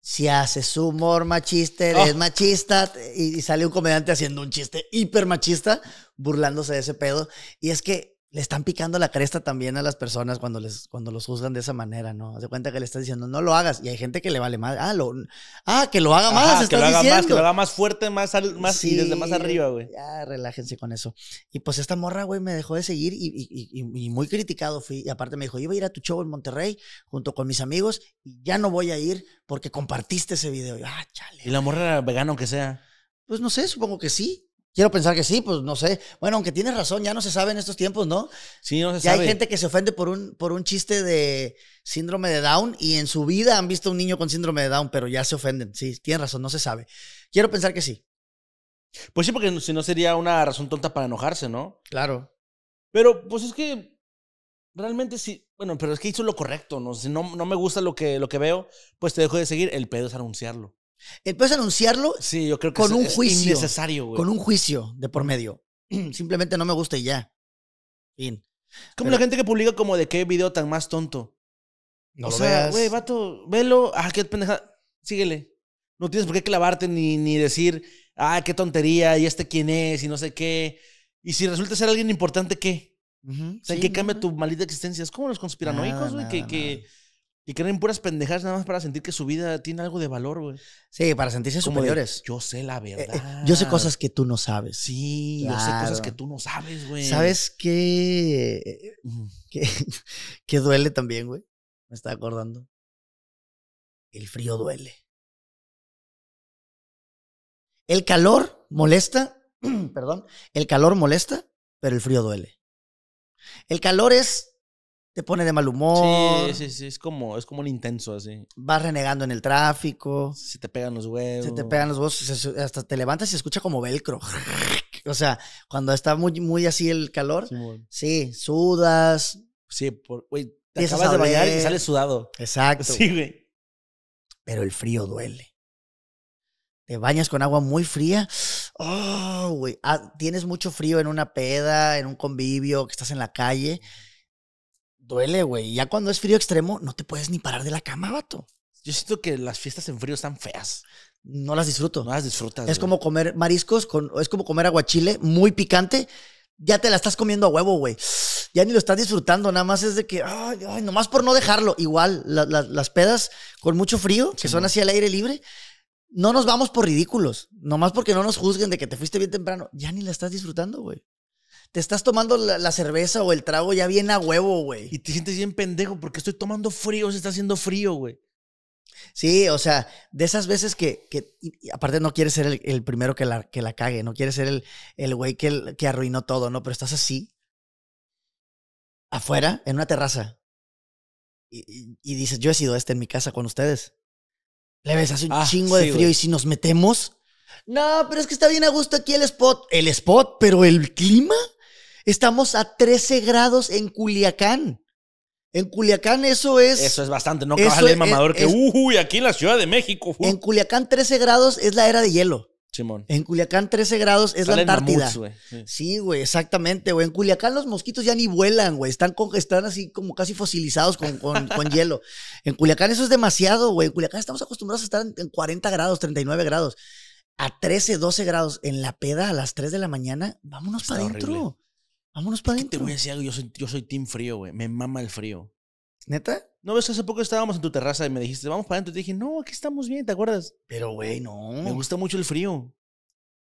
Si haces humor machista, eres oh. machista. Y, sale un comediante haciendo un chiste hiper machista, burlándose de ese pedo. Y es que le están picando la cresta también a las personas cuando, les, cuando los juzgan de esa manera, ¿no? Haz de cuenta que le estás diciendo, no lo hagas. Y hay gente que le vale más. Ah, lo, ah que lo haga más. que lo haga más, que lo haga más fuerte, más, más y desde más arriba, güey. Ya, relájense con eso. Y pues esta morra, güey, me dejó de seguir y, y, y, muy criticado fui. Y aparte me dijo, iba a ir a tu show en Monterrey junto con mis amigos y ya no voy a ir porque compartiste ese video. Y, ah, chale. ¿Y la morra era vegana aunque sea? Pues no sé, supongo que sí. Quiero pensar que sí, pues no sé. Bueno, aunque tienes razón, ya no se sabe en estos tiempos, ¿no? Sí, no se ya hay gente que se ofende por un, por un chiste de síndrome de Down y en su vida han visto a un niño con síndrome de Down, pero ya se ofenden. Sí, tienes razón, no se sabe. Quiero pensar que sí. Pues sí, porque si no sería una razón tonta para enojarse, ¿no? Claro. Pero pues es que realmente sí. Bueno, pero es que hizo lo correcto, ¿no? Si no, no me gusta lo que, lo que veo, pues te dejo de seguir. El pedo es anunciarlo. Puedes anunciarlo sí, yo creo que con un juicio. innecesario, güey. Con un juicio de por medio. Simplemente no me gusta y ya. Fin. Como la gente que publica como de qué video tan más tonto. No o sea, güey, vato, velo. Ah, qué pendeja. Síguele. No tienes por qué clavarte ni, ni decir, ah, qué tontería, y este quién es, y no sé qué. Y si resulta ser alguien importante, ¿qué? o sea, ¿qué cambia tu maldita existencia? Es como los conspiranoicos, güey, que, que y creen puras pendejadas nada más para sentir que su vida tiene algo de valor, güey. Sí, para sentirse superiores. yo sé la eh, eh, verdad. yo sé cosas que tú no sabes. Sí, yo sé cosas que tú no sabes, güey. ¿Sabes qué? que, duele también, güey. Me está acordando. El frío duele. El calor molesta, perdón, el calor molesta, pero el frío duele. El calor es te pone de mal humor. Sí, sí, sí, es como, es como un intenso así. Vas renegando en el tráfico. Se te pegan los huevos. Se te pegan los huevos, hasta te levantas y se escucha como velcro. o sea, cuando está muy, muy así el calor, sí, sudas. Sí, por, güey, te acabas de bañar y sales sudado. Exacto. Sí, güey. Pero el frío duele. Te bañas con agua muy fría. Oh, güey. Ah, tienes mucho frío en una peda, en un convivio, que estás en la calle duele, güey. Ya cuando es frío extremo, no te puedes ni parar de la cama, vato. Yo siento que las fiestas en frío están feas. No las disfruto. No las disfrutas. Es como comer mariscos, con, es como comer aguachile muy picante. Ya te la estás comiendo a huevo, güey. Ya ni lo estás disfrutando, nada más es de que, ay, ay nomás por no dejarlo. Igual, las pedas con mucho frío, que son así al aire libre, no nos vamos por ridículos. Nomás porque no nos juzguen de que te fuiste bien temprano. Ya ni la estás disfrutando, güey te estás tomando la, cerveza o el trago ya bien a huevo, güey. Y te sientes bien pendejo porque estoy tomando frío, se está haciendo frío, güey. Sí, o sea, de esas veces que, que aparte no quieres ser el, primero que la, que la cague, no quieres ser el, el güey que, que arruinó todo, ¿no? Pero estás así, afuera, en una terraza, y, y, dices, yo he sido este en mi casa con ustedes. Le ves, hace un ah, chingo de frío y si nos metemos, No, pero es que está bien a gusto aquí el spot. El spot, pero el clima. Estamos a 13 grados en Culiacán. En Culiacán eso es... Eso es bastante, no Eso cabale es- mamador que, es- uy, aquí en la Ciudad de México. uh". En Culiacán 13 grados es la era de hielo. Simón. En Culiacán 13 grados es Salen la Antártida. mamuts. Sí. Sí, güey, exactamente, güey. En Culiacán los mosquitos ya ni vuelan, güey. Están, con- están así como casi fosilizados con, con- con hielo. En Culiacán eso es demasiado, güey. En Culiacán estamos acostumbrados a estar en, en 40 grados, 39 grados. A 13, 12 grados en la peda a las 3 de la mañana, vámonos Está para adentro. Vámonos para ¿Qué te adentro. voy a decir algo? Yo soy, yo soy team frío, güey. Me mama el frío. ¿Neta? ¿No ves que hace poco estábamos en tu terraza y me dijiste, vamos para adentro? Y te dije, no, aquí estamos bien, ¿te acuerdas? Pero, güey, no. Me gusta mucho el frío.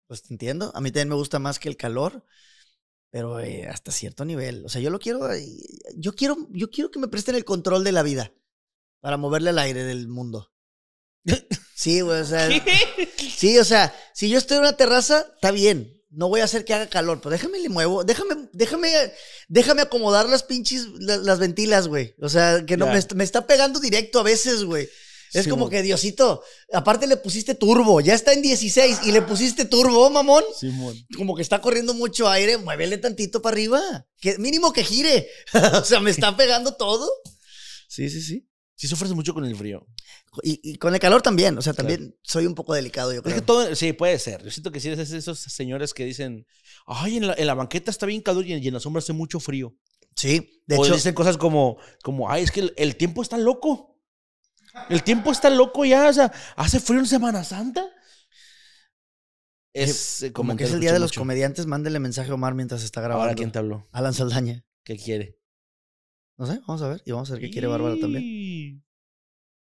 Pues te entiendo. A mí también me gusta más que el calor, pero eh, hasta cierto nivel. O sea, yo lo quiero. Yo quiero, yo quiero que me presten el control de la vida para moverle el aire del mundo. Sí, güey, o sea. Sí, o sea, si yo estoy en una terraza, está bien. No voy a hacer que haga calor, pero déjame le muevo, déjame, déjame, déjame acomodar las pinches, la- las, ventilas, güey. O sea, que no me, est- me está pegando directo a veces, güey. Es Sí, como que, Diosito, aparte le pusiste turbo, ya está en 16 y le pusiste turbo, mamón. Simón. Como que está corriendo mucho aire, muévele tantito para arriba. Que, mínimo que gire. o sea, me está pegando todo. Sí, sí, sí. Sí sufres mucho con el frío. Y, y con el calor también. O sea, también soy un poco delicado, yo Es creo. que todo, sí, puede ser. Yo siento que sí eres esos señores que dicen, ay, en la, en la banqueta está bien calor y en, y en la sombra hace mucho frío. Sí, de o hecho. dicen cosas como, como, ay, es que el, el tiempo está loco. El tiempo está loco ya, o sea, hace frío en Semana Santa. Es eh, Como que es el día de los mucho. comediantes, mándele mensaje a Omar mientras está grabando. Ahora, ¿quién te habló? Alan Saldaña. ¿Qué quiere? No sé, vamos a ver. Y vamos a ver qué quiere Bárbara también.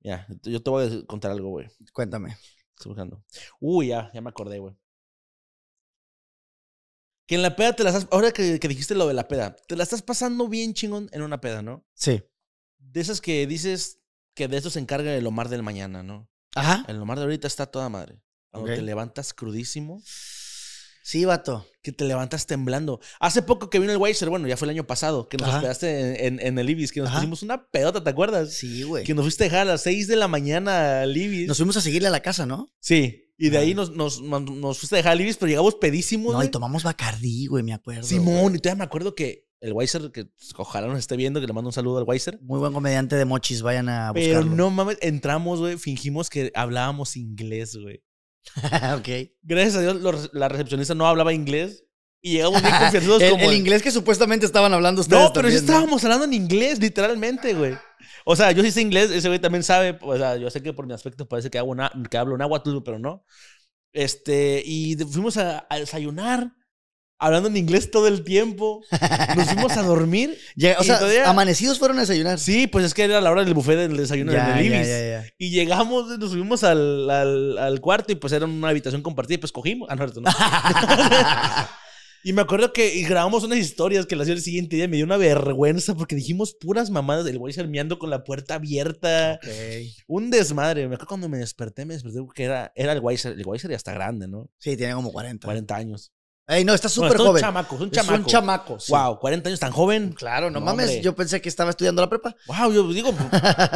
Ya, yo te voy a contar algo, güey. Cuéntame. Estoy buscando. Uy, ya, ya me acordé, güey. Que en la peda te la estás. Ahora que, que dijiste lo de la peda, te la estás pasando bien chingón en una peda, ¿no? Sí. De esas que dices que de eso se encarga el Omar del mañana, ¿no? Ajá. El Omar de ahorita está toda madre. Cuando te levantas crudísimo, Sí, vato. que te levantas temblando. Hace poco que vino el Weiser, bueno, ya fue el año pasado, que nos Ajá. hospedaste en, en- en el Ibis, que nos Ajá. pusimos una pedota, ¿te acuerdas? Sí, güey. Que nos fuiste a dejar a las 6 de la mañana al Ibis. Nos fuimos a seguirle a la casa, ¿no? Sí. Y de ahí Ah. nos, nos, fuiste a dejar al Ibis, pero llegamos pedísimos. No, y tomamos Bacardí, güey, me acuerdo. Simón, y todavía me acuerdo que el Weiser, que ojalá nos esté viendo, que le mando un saludo al Weiser. Muy buen comediante de mochis, vayan a buscarlo. Pero no mames, entramos, güey, fingimos que hablábamos inglés, güey. ok. Gracias a Dios, los- la recepcionista no hablaba inglés. Y llegamos bien confianzudos El, como... el inglés que supuestamente estaban hablando ustedes no, pero sí también, ¿no? estábamos hablando en inglés, literalmente, güey. O sea, yo sí sé inglés, ese güey también sabe. O sea, yo sé que por mi aspecto parece que, hago una, que hablo náhuatl, pero no. Este, y fuimos a, a desayunar, hablando en inglés todo el tiempo. Nos fuimos a dormir. O sea, todavía- amanecidos fueron a desayunar. Sí, pues es que era la hora del buffet del desayuno ya, en el ya, Ibis. ya. Y llegamos, nos subimos al, al, al cuarto y pues era una habitación compartida y pues cogimos. Ah, no, no. Y me acuerdo que y grabamos unas historias que las el siguiente día. Me dio una vergüenza porque dijimos puras mamadas. El güey sermeando con la puerta abierta. Un desmadre. Me acuerdo cuando me desperté, me desperté porque era, era el Weiser. El Weiser ya está grande, ¿no? Sí, tiene como 40. 40 años. Ey, no, está súper joven. chamaco, es un Es chamaco. un chamaco. sí. Wow, 40 años tan joven. Claro, no, No, mames. hombre. Yo pensé que estaba estudiando la prepa. Wow, yo digo,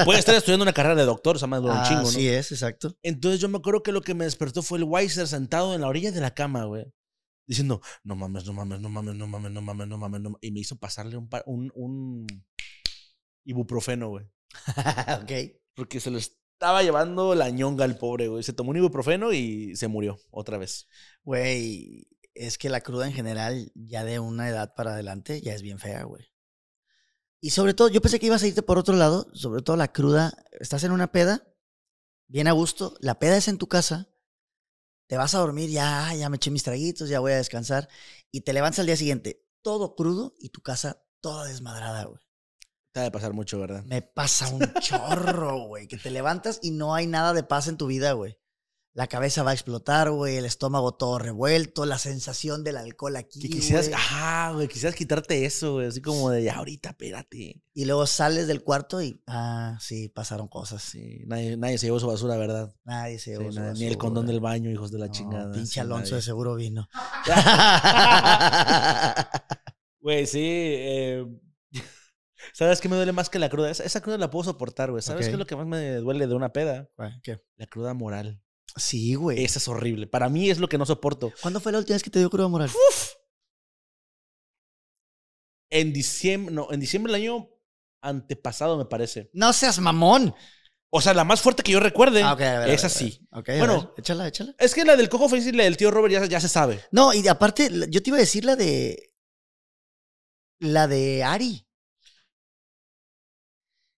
puede estar estudiando una carrera de doctor, o sea, más dura un Ah, chingo, ¿no? sí es, exacto. Entonces yo me acuerdo que lo que me despertó fue el Weiser sentado en la orilla de la cama, güey. Diciendo, no mames, no mames, no mames, no mames, no mames, no mames, no mames. Y me hizo pasarle un, un, un ibuprofeno, güey. ok. Porque se lo estaba llevando la ñonga al pobre, güey. Se tomó un ibuprofeno y se murió otra vez. Güey, es que la cruda en general, ya de una edad para adelante, ya es bien fea, güey. Y sobre todo, yo pensé que ibas a irte por otro lado, sobre todo la cruda. Estás en una peda, bien a gusto, la peda es en tu casa, te vas a dormir, ya, ya me eché mis traguitos, ya voy a descansar, y te levantas al día siguiente, todo crudo y tu casa toda desmadrada, güey. Te ha de pasar mucho, ¿verdad? Me pasa un chorro, güey, que te levantas y no hay nada de paz en tu vida, güey. La cabeza va a explotar, güey, el estómago todo revuelto, la sensación del alcohol aquí. Que quisieras, güey. ah, güey, quisieras quitarte eso, güey. Así como de, ya ahorita, espérate. Y luego sales del cuarto y, ah, sí, pasaron cosas. Sí, nadie, nadie se llevó su basura, ¿verdad? Nadie se Sí, llevó su nadie- ni el basura. condón del baño, hijos de la No, chingada. Pinche Alonso nadie. de seguro vino. Güey, sí. eh, ¿Sabes qué me duele más que la cruda? Esa, esa cruda la puedo soportar, güey. ¿Sabes qué es lo que más me duele de una peda? ¿Qué? La cruda moral. Sí, güey. Esa es horrible. Para mí es lo que no soporto. ¿Cuándo fue la última vez que te dio cruda moral? En diciembre, no, en diciembre del año antepasado, me parece. No seas mamón. O sea, la más fuerte que yo recuerde Ah, ok, a ver, es a ver. así. Bueno. échala, échala. Es que la del Coco Face y la del tío Robert ya, ya se sabe. No, y aparte, yo te iba a decir la de. La de Ari.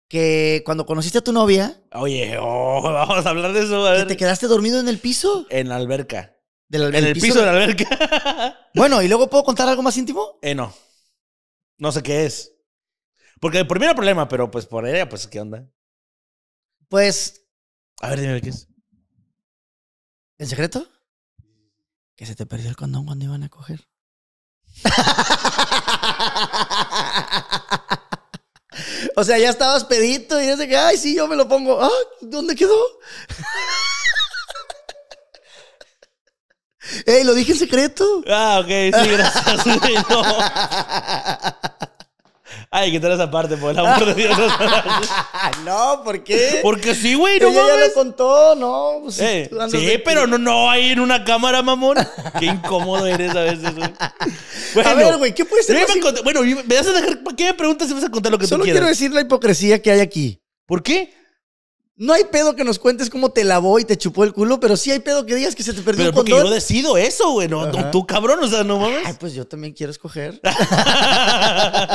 Que cuando conociste a tu novia, Oye, oh, vamos a hablar de eso. A que ver. te quedaste dormido en el piso. En la alberca. Del, En el piso de la alberca. Bueno, ¿y luego puedo contar algo más íntimo? eh, no. No sé qué es. Porque por mí era problema, pero pues por ella, pues, ¿qué onda? Pues, A ver, dime qué es. ¿en secreto? Que se te perdió el condón cuando iban a coger. o sea, ya estabas pedito y sé que, ay, sí, yo me lo pongo. Ah, ¿dónde quedó? Ey, lo dije en secreto. Ah, ok, sí, gracias. no. Ay, quitar esa parte, por el amor de Dios. no, ¿por qué? Porque sí, güey, no Ella ya lo contó, ¿no? Pues, Eh, sí, de- pero no, no ahí en una cámara, mamón. Qué incómodo eres a veces, güey. Bueno, A ver, güey, ¿qué puede ser más bueno, me vas a dejar. ¿Para qué me preguntas si vas a contar lo que Solo tú quieras? quiero decir la hipocresía que hay aquí. ¿Por qué? No hay pedo que nos cuentes cómo te lavó y te chupó el culo, pero sí hay pedo que digas que se te perdió Pero un porque condón. yo decido eso, güey. No, Ajá. tú, cabrón, o sea, no mames. Ay, pues yo también quiero escoger.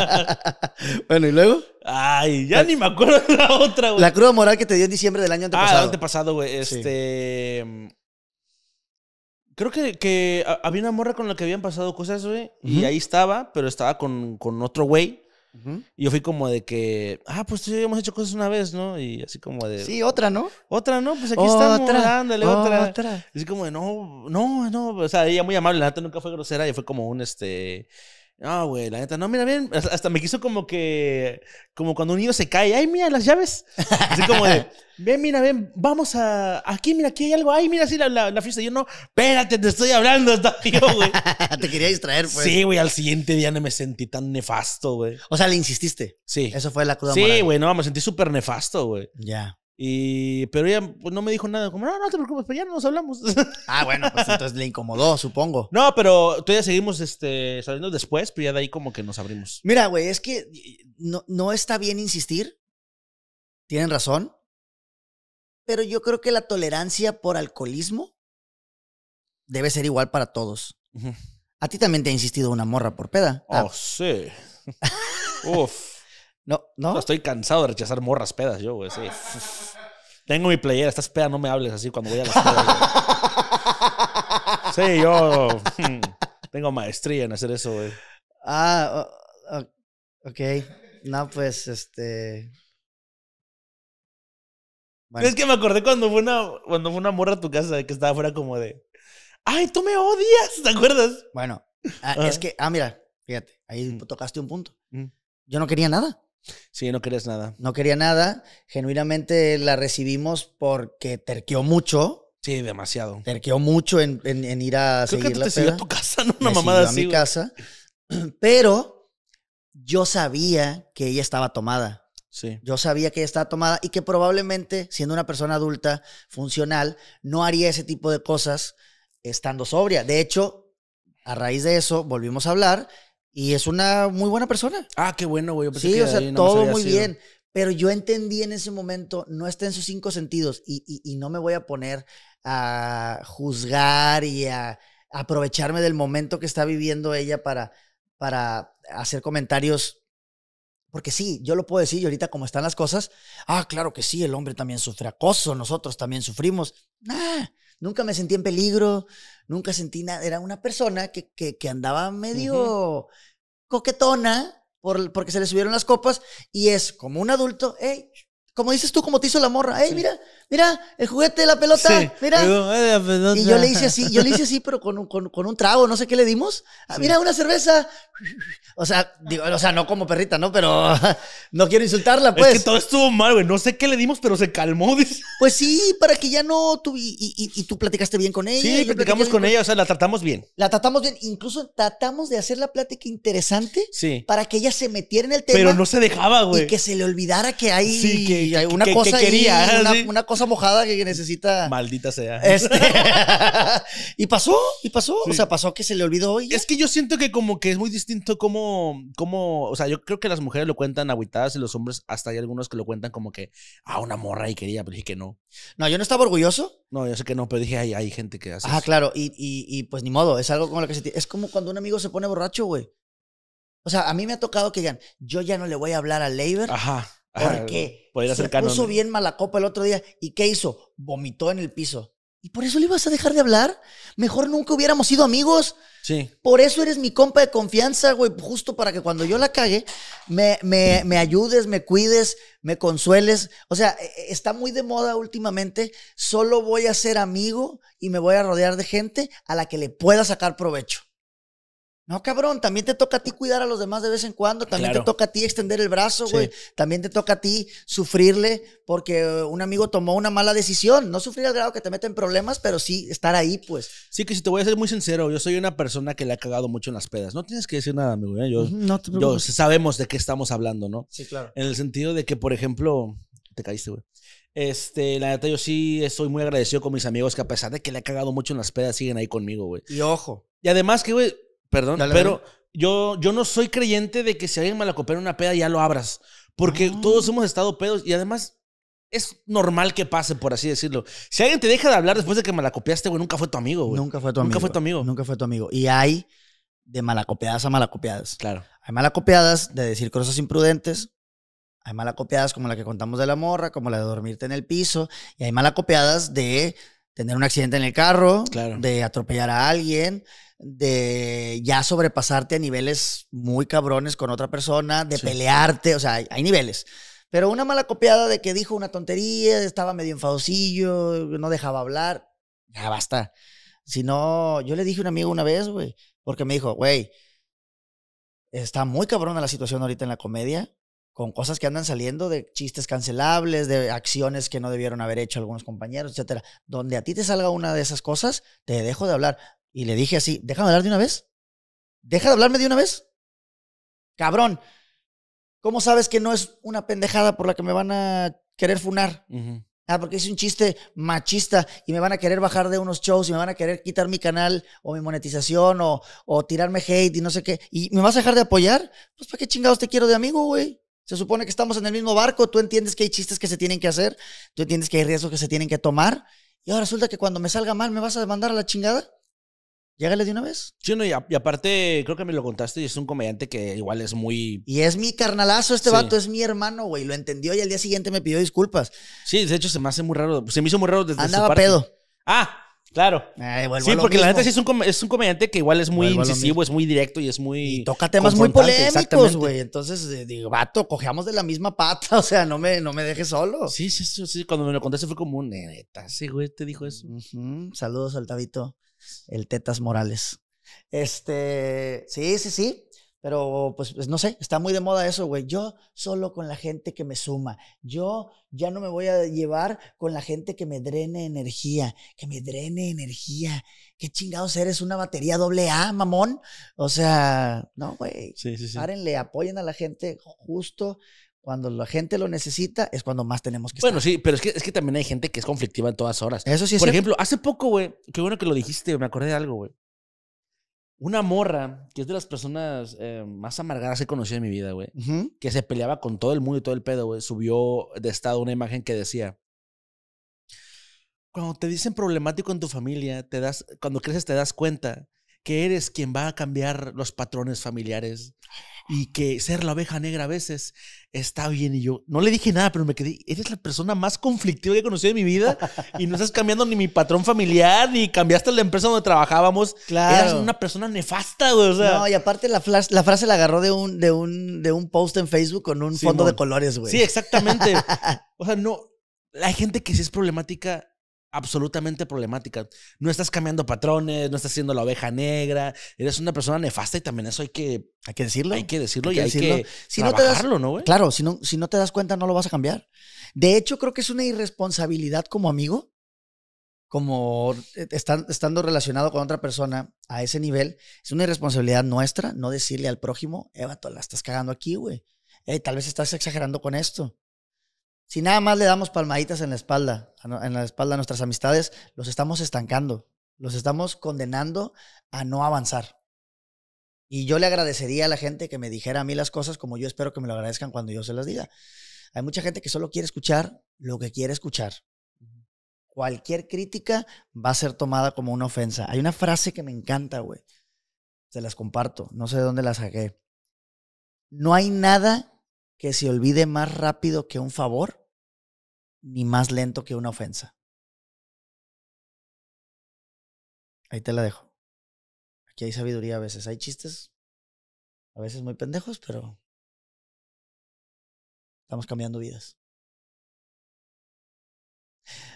bueno, ¿y luego? Ay, ya ni me acuerdo de la otra, güey. La cruda moral que te dio en diciembre del año Ah, antepasado. el antepasado, güey. Sí. Este. mm, Creo que, que ha- había una morra con la que habían pasado cosas, güey. Y ahí estaba, pero estaba con, con otro güey. Y yo fui como de que, ah, pues sí, hemos hecho cosas una vez, ¿no? Y así como de, Sí, otra, ¿no? otra, ¿no? Pues aquí estamos, ándale, otra. otra. Así como de, no, no, no. O sea, ella muy amable, la neta nunca fue grosera y fue como un, este. No, güey, la neta, no, mira bien. Hasta hasta me quiso como que. Como cuando un niño se cae, ay, mira las llaves. Así como de, ven, mira, ven, vamos a. Aquí, mira, aquí hay algo. Ay, mira, sí, la, la, la fiesta. Yo no, espérate, te estoy hablando. Estaba yo, güey. te quería distraer, pues. Sí, güey, al siguiente día no me sentí tan nefasto, güey. O sea, le insististe. Sí. Eso fue la cruda. Sí, güey, no, me sentí súper nefasto, güey. Ya. Y, pero ella pues, no me dijo nada, como, no, no te preocupes, pues ya no nos hablamos. Ah, bueno, pues entonces le incomodó, supongo. no, pero todavía seguimos este, saliendo después, pero ya de ahí como que nos abrimos. Mira, güey, es que no, no está bien insistir. Tienen razón. Pero yo creo que la tolerancia por alcoholismo debe ser igual para todos. A ti también te ha insistido una morra por peda. Ah, Oh, sí. Uf. No, no. Estoy cansado de rechazar morras pedas, yo, güey, sí. Tengo mi playera, estás peda, no me hables así cuando voy a las pedas. güey. Sí, yo tengo maestría en hacer eso, güey. Ah, ok. No, pues, este. Bueno. Es que me acordé cuando fue una, cuando fue una morra a tu casa que estaba fuera como de, ay, tú me odias, ¿te acuerdas? Bueno, ah, es que, ah, mira, fíjate, ahí Mm. tocaste un punto. Mm. Yo no quería nada. Sí, no querías nada. No quería nada. Genuinamente la recibimos porque terqueó mucho. Sí, demasiado. Terqueó mucho en, en- en ir a Creo que seguir la te a tu casa, ¿no? Una Me mamada así. a mi güey. casa. Pero yo sabía que ella estaba tomada. Sí. Yo sabía que ella estaba tomada y que probablemente, siendo una persona adulta, funcional, no haría ese tipo de cosas estando sobria. De hecho, a raíz de eso, volvimos a hablar y es una muy buena persona. Ah, qué bueno, güey. Yo pensé Sí, que o sea, todo muy sido. bien. Pero yo entendí en ese momento, no está en sus cinco sentidos y, y- y no me voy a poner a juzgar y a aprovecharme del momento que está viviendo ella para, para hacer comentarios. Porque sí, yo lo puedo decir y ahorita como están las cosas, ah, claro que sí, el hombre también sufre acoso, nosotros también sufrimos. Nah, nunca me sentí en peligro, nunca sentí nada. Era una persona que, que, que andaba medio coquetona por, porque se le subieron las copas y es como un adulto, hey, como dices tú, como te hizo la morra, hey, mira, mira, el juguete de la pelota, Sí. mira. Pero, la pelota. Y yo le hice así, yo le hice así, pero con un, con, con un trago, no sé qué le dimos. Ah, Sí. Mira, una cerveza. O sea, digo, o sea, no como perrita, ¿no? Pero no quiero insultarla, pues. Es que todo estuvo mal, güey. No sé qué le dimos, pero se calmó. dice. Pues sí, para que ya no tú y, y- tú platicaste bien con ella. Sí, platicamos bien con ella, o sea, la tratamos bien. La tratamos bien, incluso tratamos de hacer la plática interesante Sí. para que ella se metiera en el tema Pero no se dejaba, güey. y que se le olvidara que hay Sí, que, y hay que- una que- cosa que quería, una, sí. una cosa mojada que necesita. Maldita sea. Este. y pasó, y pasó. O sea, pasó que se le olvidó y ya. Es que yo siento que como que es muy distinto como, como, o sea, yo creo que las mujeres lo cuentan agüitadas y los hombres hasta hay algunos que lo cuentan como que, ah, una morra y quería, pero dije que no. No, yo no estaba orgulloso. No, yo sé que no, pero dije, hay, hay gente que hace Ah, claro. Y, y, y pues ni modo, es algo con lo que se... Es como cuando un amigo se pone borracho, güey. O sea, a mí me ha tocado que digan, yo ya no le voy a hablar a Leiber Ajá. Porque podría se canon. puso bien mala copa el otro día. ¿Y qué hizo? Vomitó en el piso. ¿Y por eso le ibas a dejar de hablar? Mejor nunca hubiéramos sido amigos. Sí. Por eso eres mi compa de confianza, güey. Justo para que cuando yo la cague, me, me, me ayudes, me cuides, me consueles. O sea, e- e- está muy de moda últimamente. Solo voy a ser amigo y me voy a rodear de gente a la que le pueda sacar provecho. No, cabrón, también te toca a ti cuidar a los demás de vez en cuando, también Claro. te toca a ti extender el brazo, Sí. güey, también te toca a ti sufrirle porque un amigo tomó una mala decisión, no sufrir al grado que te mete en problemas, pero sí estar ahí, pues. Sí, que si te voy a ser muy sincero, yo soy una persona que le ha cagado mucho en las pedas. No tienes que decir nada, amigo. ¿eh? Yo, no te yo sabemos de qué estamos hablando, ¿no? Sí, claro. En el sentido de que, por ejemplo, te caíste, güey. Este, la neta, yo sí estoy muy agradecido con mis amigos que a pesar de que le ha cagado mucho en las pedas, siguen ahí conmigo, güey. Y ojo, Y además que, güey, perdón, Dale, pero yo, yo no soy creyente de que si alguien malacopea una peda ya lo abras. Porque Ah. todos hemos estado pedos y además es normal que pase, por así decirlo. Si alguien te deja de hablar después de que malacopiaste, güey, nunca fue tu amigo, güey. Nunca fue tu amigo. Nunca fue tu amigo. Nunca fue tu amigo. Y hay de malacopiadas a malacopiadas. Claro. Hay malacopiadas de decir cosas imprudentes. Hay malacopiadas como la que contamos de la morra, como la de dormirte en el piso. Y hay malacopiadas de tener un accidente en el carro, Claro. de atropellar a alguien, de ya sobrepasarte a niveles muy cabrones con otra persona, de Sí. pelearte. O sea, hay, hay niveles. Pero una mala copiada de que dijo una tontería, estaba medio enfadosillo, no dejaba hablar, ya basta. Si no, yo le dije a un amigo una vez, güey, porque me dijo, güey, está muy cabrona la situación ahorita en la comedia, con cosas que andan saliendo de chistes cancelables, de acciones que no debieron haber hecho algunos compañeros, etcétera. Donde a ti te salga una de esas cosas, te dejo de hablar. Y le dije así, déjame hablar de una vez. Deja de hablarme de una vez. Cabrón, ¿cómo sabes que no es una pendejada por la que me van a querer funar? Ah, porque hice un chiste machista y me van a querer bajar de unos shows y me van a querer quitar mi canal o mi monetización o, o tirarme hate y no sé qué. ¿Y me vas a dejar de apoyar? Pues ¿para qué chingados te quiero de amigo, güey? Se supone que estamos en el mismo barco, tú entiendes que hay chistes que se tienen que hacer, tú entiendes que hay riesgos que se tienen que tomar y ahora resulta que cuando me salga mal me vas a demandar a la chingada. Llégale de una vez. Sí, no, y, a- y aparte, creo que me lo contaste y es un comediante que igual es muy. Y es mi carnalazo, este Sí. vato es mi hermano, güey. Lo entendió y al día siguiente me pidió disculpas. Sí, de hecho se me hace muy raro. Se me hizo muy raro desde su Andaba parte. pedo. Ah, claro. Ay, Sí, porque la neta sí es un, es un comediante que igual es muy Vuelvo incisivo, es muy directo y es muy. Y toca temas muy polémicos, güey. Entonces, eh, digo, vato, cogemos de la misma pata. O sea, no me, no me dejes solo. Sí, sí, sí, sí. Cuando me lo contaste fue como, neta, sí, güey, te dijo eso. Saludos al Tabito, el Tetas Morales. Este, sí, sí, sí. Pero, pues, pues, no sé, está muy de moda eso, güey. Yo solo con la gente que me suma. Yo ya no me voy a llevar con la gente que me drene energía. Que me drene energía. ¿Qué chingados eres? ¿Una batería doble A, mamón? O sea, no, güey. Sí, sí, sí. Párenle, apoyen a la gente justo cuando la gente lo necesita, es cuando más tenemos que Bueno, estar. sí, pero es que, es que también hay gente que es conflictiva en todas horas. Eso sí es Por cierto. ejemplo, hace poco, güey, qué bueno que lo dijiste, me acordé de algo, güey. Una morra, que es de las personas eh, más amargadas que he conocido en mi vida, güey, que se peleaba con todo el mundo y todo el pedo, güey, subió de estado una imagen que decía, cuando te dicen problemático en tu familia, te das, cuando creces te das cuenta que eres quien va a cambiar los patrones familiares y que ser la oveja negra a veces está bien. Y yo no le dije nada, pero me quedé, eres la persona más conflictiva que he conocido en mi vida y no estás cambiando ni mi patrón familiar, ni cambiaste la empresa donde trabajábamos. Eras Claro. una persona nefasta, güey. O sea, no, y aparte la, la frase la agarró de un, de, un, de un post en Facebook con un fondo de colores, güey. Sí, exactamente. O sea, no. Hay gente que sí es problemática, absolutamente problemática. No estás cambiando patrones, no estás siendo la oveja negra, eres una persona nefasta y también eso hay que, Hay que decirlo. hay que decirlo Hay y que hay decirlo. que Si no te das- ¿no, güey? Claro, si no, si no te das cuenta, no lo vas a cambiar. De hecho, creo que es una irresponsabilidad como amigo, como eh, estan- estando relacionado con otra persona a ese nivel, es una irresponsabilidad nuestra no decirle al prójimo, Eva, tú la estás cagando aquí, güey. Ey, tal vez estás exagerando con esto. Si nada más le damos palmaditas en la espalda, en la espalda a nuestras amistades, los estamos estancando, los estamos condenando a no avanzar. Y yo le agradecería a la gente que me dijera a mí las cosas como yo espero que me lo agradezcan cuando yo se las diga. Hay mucha gente que solo quiere escuchar lo que quiere escuchar. Cualquier crítica va a ser tomada como una ofensa. Hay una frase que me encanta, güey. Se las comparto. No sé de dónde la saqué. No hay nada que se olvide más rápido que un favor, ni más lento que una ofensa. Ahí te la dejo. Aquí hay sabiduría a veces. Hay chistes, a veces muy pendejos, pero estamos cambiando vidas.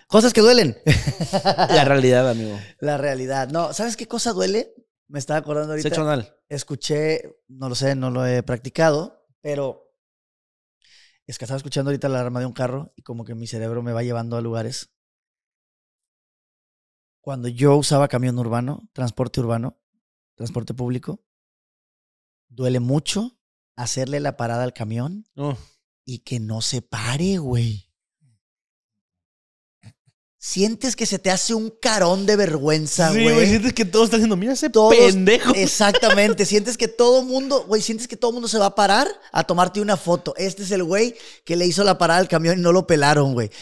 Cosas que duelen. La realidad, amigo. La realidad. No, ¿sabes qué cosa duele? Me estaba acordando ahorita. Sexo anal. Escuché, no lo sé, no lo he practicado, pero es que estaba escuchando ahorita la alarma de un carro y como que mi cerebro me va llevando a lugares. Cuando yo usaba camión urbano, transporte urbano, transporte público, duele mucho hacerle la parada al camión No. y que no se pare, güey. Sientes que se te hace un carón de vergüenza, Sí, güey. güey. Sientes que todos están diciendo, mira ese Todos- pendejo. Exactamente. Sientes que todo mundo, güey, sientes que todo mundo se va a parar a tomarte una foto. Este es el güey que le hizo la parada al camión y no lo pelaron, güey.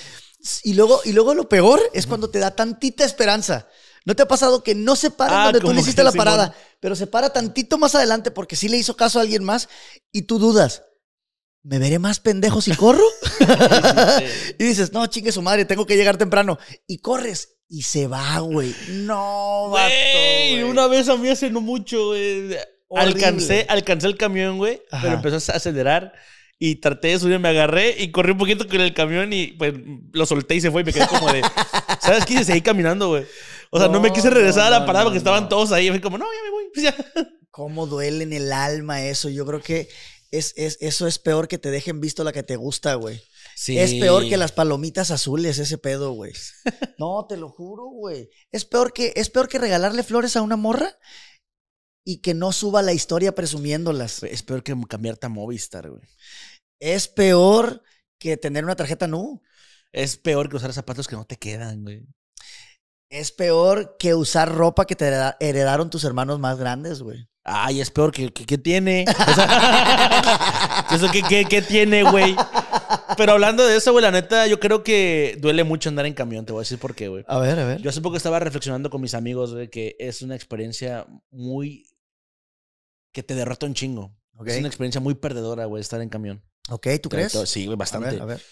Y luego, y luego lo peor es cuando te da tantita esperanza. ¿No te ha pasado que no se para Ah, donde tú le hiciste la Simón. parada, pero se para tantito más adelante porque sí le hizo caso a alguien más y tú dudas? ¿Me veré más pendejo si corro? y dices, no, chingue su madre, tengo que llegar temprano. Y corres y se va, güey. No, Güey, una vez a mí hace no mucho, güey. Alcancé, alcancé el camión, güey, pero empezó a acelerar y traté de subir, me agarré y corrí un poquito con el camión y pues lo solté y se fue y me quedé como de, ¿sabes qué? Y seguí caminando, güey. O sea, no, me quise regresar no, a la parada no, porque estaban todos ahí. Y fue como, no, ya me voy. Cómo duele en el alma eso. Yo creo que es, es, eso es peor que te dejen visto la que te gusta, güey. Es peor que las palomitas azules, ese pedo, güey. No, te lo juro, güey. Es peor que, es peor que regalarle flores a una morra y que no suba la historia presumiéndolas. Es peor que cambiarte a Movistar, güey. Es peor que tener una tarjeta nu. Es peor que usar zapatos que no te quedan, güey. Es peor que usar ropa que te hereda- heredaron tus hermanos más grandes, güey. Ay, es peor que, que, que tiene. O sea, eso que, que, que tiene, güey. Pero hablando de eso, güey, la neta, yo creo que duele mucho andar en camión. Te voy a decir por qué, güey. A ver, a ver. Yo hace poco estaba reflexionando con mis amigos, güey, que es una experiencia muy. que te derrota un chingo. Es una experiencia muy perdedora, güey, estar en camión. Ok, ¿tú crees? Sí, güey, A bastante. ver, a ver.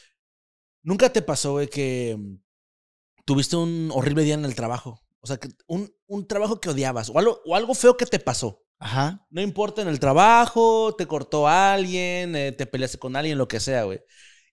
¿Nunca te pasó, güey, que tuviste un horrible día en el trabajo? O sea, que un, un trabajo que odiabas o algo, o algo feo que te pasó. Ajá. No importa en el trabajo, te cortó alguien, eh, te peleaste con alguien, lo que sea, güey.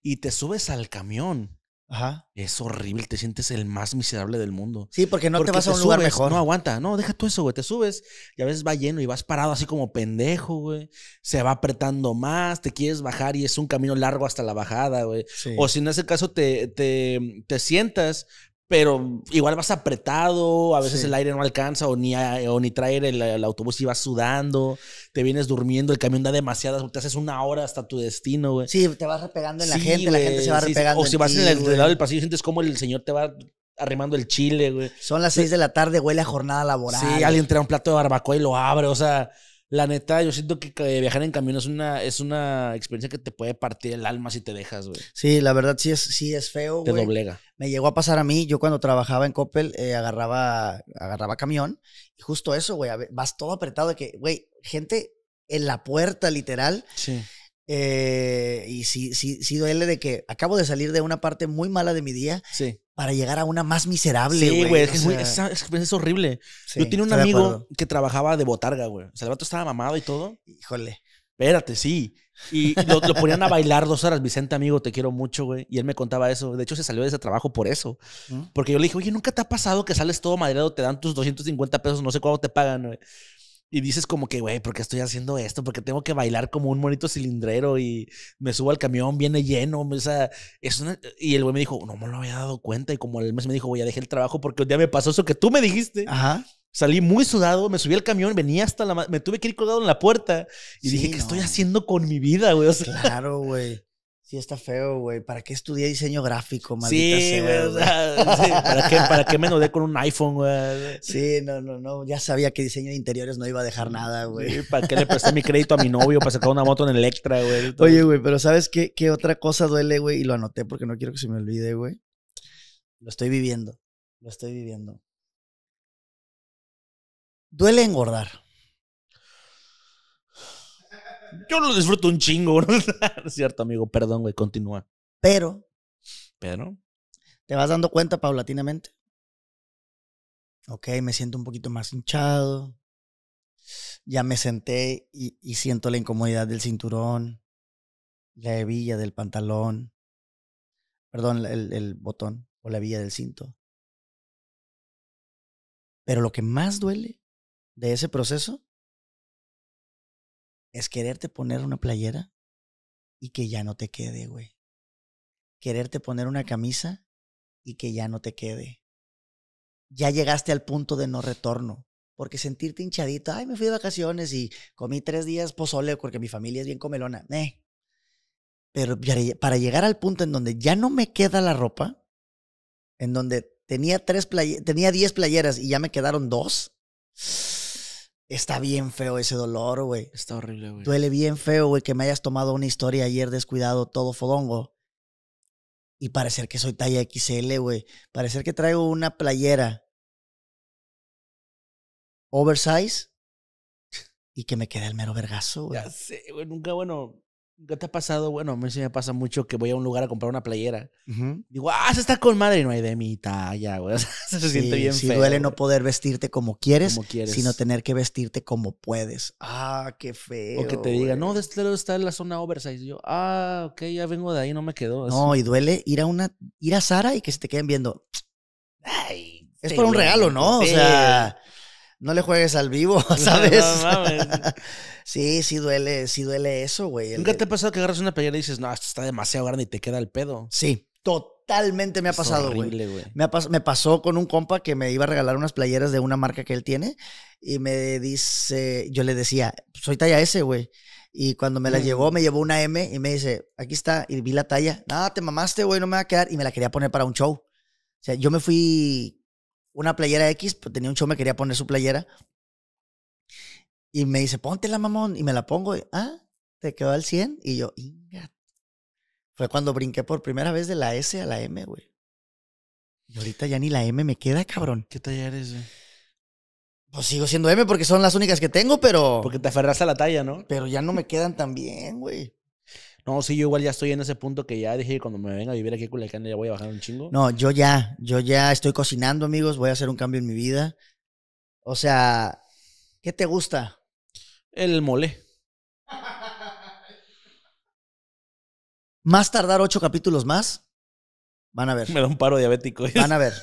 Y te subes al camión. Ajá. Es horrible, te sientes el más miserable del mundo. Sí, porque no Porque te vas a un lugar subes, mejor. No aguanta, no, deja tú eso, güey. Te subes y a veces va lleno y vas parado así como pendejo, güey. Se va apretando más, te quieres bajar y es un camino largo hasta la bajada, güey. Sí. O si en ese caso te, te, te sientas, pero igual vas apretado, a veces Sí. el aire no alcanza o ni, o ni traer el, el autobús y vas sudando, te vienes durmiendo, el camión da demasiadas, te haces una hora hasta tu destino, güey. Sí, te vas repegando en la Sí, gente, la gente se va sí, repegando. O si en vas en el güey. lado del pasillo, sientes como el señor te va arrimando el chile, güey. Son las seis de la tarde, huele a jornada laboral. Sí, alguien trae un plato de barbacoa y lo abre. O sea, la neta, yo siento que, viajar en camión es una, es una experiencia que te puede partir el alma si te dejas, güey. Sí, la verdad sí es, sí es feo, Te doblega. Me llegó a pasar a mí, yo cuando trabajaba en Coppel, eh, agarraba, agarraba camión, y justo eso, güey, vas todo apretado de que, güey, gente en la puerta, literal, Sí. eh, y sí, sí, sí duele de que acabo de salir de una parte muy mala de mi día Sí. para llegar a una más miserable, Sí, güey. Es, que sea, esa experiencia es horrible. sí, Yo tenía un amigo que trabajaba de botarga, güey. O sea, el vato estaba mamado y todo. Híjole. Espérate, sí. Y lo, lo ponían a bailar dos horas. Vicente, amigo, te quiero mucho, güey. Y él me contaba eso. De hecho, se salió de ese trabajo por eso. ¿Mm? Porque yo le dije, oye, ¿nunca te ha pasado que sales todo madreado, te dan tus 250 pesos, no sé cuándo te pagan, güey? Y dices como que, güey, ¿por qué estoy haciendo esto? Porque tengo que bailar como un monito cilindrero y me subo al camión, viene lleno. O sea, es una... Y el güey me dijo, no me lo había dado cuenta. Y como el mes me dijo, güey, ya dejé el trabajo porque un día me pasó eso que tú me dijiste. Ajá. Salí muy sudado, me subí al camión, venía hasta la... Me tuve que ir colgado en la puerta. Y Sí, dije, ¿qué estoy haciendo con mi vida, güey? O sea, Claro, güey. Sí, está feo, güey. ¿Para qué estudié diseño gráfico, maldita Sí, sea, güey. sí, ¿Para qué, para qué me nudé con un iPhone, güey? Sí, no, no, no. Ya sabía que diseño de interiores no iba a dejar nada, güey. Sí, ¿Para qué le presté mi crédito a mi novio para sacar una moto en Electra, güey? Oye, güey, pero ¿sabes qué, qué otra cosa duele, güey? Y lo anoté porque no quiero que se me olvide, güey. Lo estoy viviendo. Lo estoy viviendo. Duele engordar. Yo lo disfruto un chingo, ¿no? Es cierto, amigo. Perdón, güey. Continúa. Pero Pero. te vas dando cuenta paulatinamente. Ok, me siento un poquito más hinchado. Ya me senté y, y siento la incomodidad del cinturón, la hebilla del pantalón, perdón, el, el botón o la hebilla del cinto. Pero lo que más duele de ese proceso es quererte poner una playera y que ya no te quede, güey. Quererte poner una camisa y que ya no te quede. Ya llegaste al punto de no retorno. Porque sentirte hinchadito, ay, me fui de vacaciones y comí tres días pozole porque mi familia es bien comelona. Eh. Pero para lle- para llegar al punto en donde ya no me queda la ropa, en donde tenía tres playe- tenía 10 playeras y ya me quedaron dos, está bien feo ese dolor, güey. Está horrible, güey. Duele bien feo, güey, que me hayas tomado una historia ayer descuidado, todo fodongo. Y parecer que soy talla XL, güey. Parecer que traigo una playera oversize y que me queda el mero vergazo, güey. Ya sé, güey. Nunca, bueno. ¿Qué te ha pasado? Bueno, a mí sí me pasa mucho que voy a un lugar a comprar una playera. Digo, ah, se está con madre y no hay de mi talla, güey. O sea, se Sí, siente bien sí feo. duele no poder vestirte como quieres, Como quieres. sino tener que vestirte como puedes. Ah, qué feo. O que te digan, no, de este lado está la zona oversize. Y yo, ah, ok, ya vengo de ahí, no me quedó. No, y duele ir a una, ir a Sara y que se te queden viendo. Ay, Es por un regalo, ¿no? O sea, no le juegues al vivo, ¿sabes? No mames. sí, sí duele, sí duele eso, güey. el- ¿Nunca te ha pasado que agarras una playera y dices, no, esto está demasiado grande y te queda el pedo? Sí, totalmente me ha Es pasado, güey. horrible, güey. Me, pas- me pasó con un compa que me iba a regalar unas playeras de una marca que él tiene y me dice, yo le decía, soy talla S, güey. Y cuando me la Mm. llevó, me llevó una M y me dice, aquí está, y vi la talla. No, te mamaste, güey, no me va a quedar. Y me la quería poner para un show. O sea, yo me fui una playera X, pues tenía un show, me quería poner su playera. Y me dice, póntela, mamón. Y me la pongo. y, ah, te quedó al 100. Y yo, inga. Fue cuando brinqué por primera vez de la S a la M, güey. Y ahorita ya ni la M me queda, cabrón. ¿Qué talla eres, güey? Pues sigo siendo M porque son las únicas que tengo, pero. Porque te aferraste a la talla, ¿no? Pero ya no me quedan tan bien, güey. No, sí, yo igual ya estoy en ese punto que ya dije que cuando me venga a vivir aquí a Culiacán ya voy a bajar un chingo. No, yo ya, yo ya estoy cocinando, amigos. Voy a hacer un cambio en mi vida. O sea, ¿qué te gusta? El mole. Más tardar ocho capítulos más. Van a ver. Me da un paro diabético. Van a ver.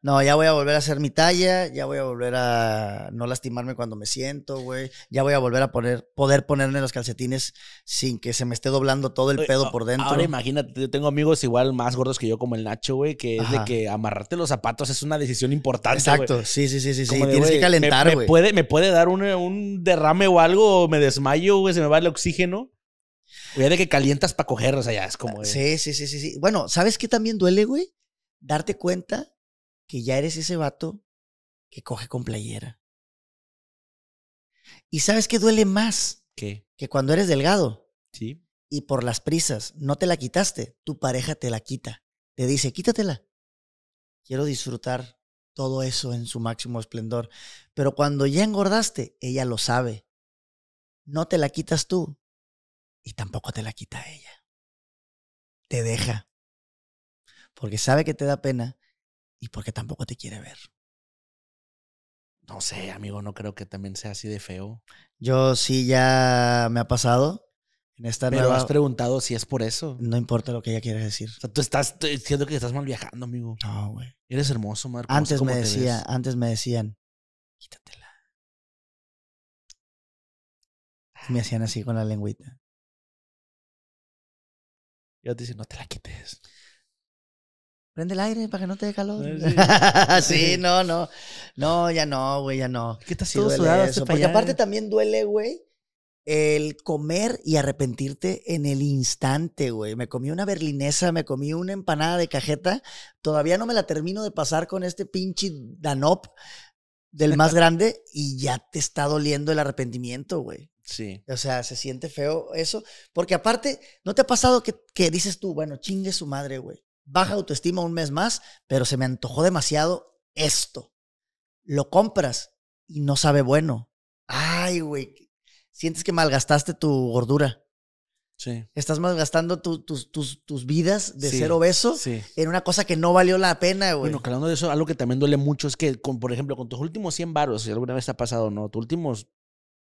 No, ya voy a volver a hacer mi talla, ya voy a volver a no lastimarme cuando me siento, güey. Ya voy a volver a poner, poder ponerme los calcetines sin que se me esté doblando todo el Oye, pedo por dentro. Ahora imagínate, yo tengo amigos igual más gordos que yo, como el Nacho, güey, que es de que amarrarte los zapatos es una decisión importante. Exacto, güey. sí, sí, sí, sí, sí. De, Tienes güey, que calentar, me- me, güey. puede, me puede dar un, un derrame o algo, o me desmayo, güey, se me va el oxígeno. O ya de que calientas para coger, o sea, ya es como. Sí, sí, sí, sí, sí. Bueno, ¿sabes qué también duele, güey? Darte cuenta que ya eres ese vato que coge con playera. ¿Y sabes qué duele más? ¿Qué? Que cuando eres delgado Sí. y por las prisas no te la quitaste, tu pareja te la quita. Te dice, quítatela. Quiero disfrutar todo eso en su máximo esplendor. Pero cuando ya engordaste, ella lo sabe. No te la quitas tú y tampoco te la quita ella. Te deja. Porque sabe que te da pena y porque tampoco te quiere ver. No sé, amigo, no creo que también sea así de feo. Yo sí ya me ha pasado en esta Pero nueva... has preguntado si es por eso. No importa lo que ella quiera decir. O sea, tú estás, diciendo que estás mal viajando, amigo. No, güey. Eres hermoso, Marco. Antes me decía, antes me decían, quítatela. Me hacían así con la lengüita. Yo te decía, no te la quites. Prende el aire para que no te dé calor. Sí, no, no. No, ya no, güey, ya no. ¿Qué todo duele sudado? eso. Porque allá. aparte también duele, güey, el comer y arrepentirte en el instante, güey. Me comí una berlinesa, me comí una empanada de cajeta. Todavía no me la termino de pasar con este pinche Danop del más grande y ya te está doliendo el arrepentimiento, güey. Sí. O sea, se siente feo eso. Porque aparte, ¿no te ha pasado que, que dices tú, bueno, chingue su madre, güey? Baja autoestima un mes más, pero se me antojó demasiado esto. Lo compras y no sabe bueno. Ay, güey. Sientes que malgastaste tu gordura. Sí. Estás malgastando tu- tus, tus, tus vidas de Sí, ser obeso Sí. en una cosa que no valió la pena, güey. Bueno, hablando de eso, algo que también duele mucho es que, con, por ejemplo, con tus últimos 100 baros, si alguna vez te ha pasado, ¿no? Tus últimos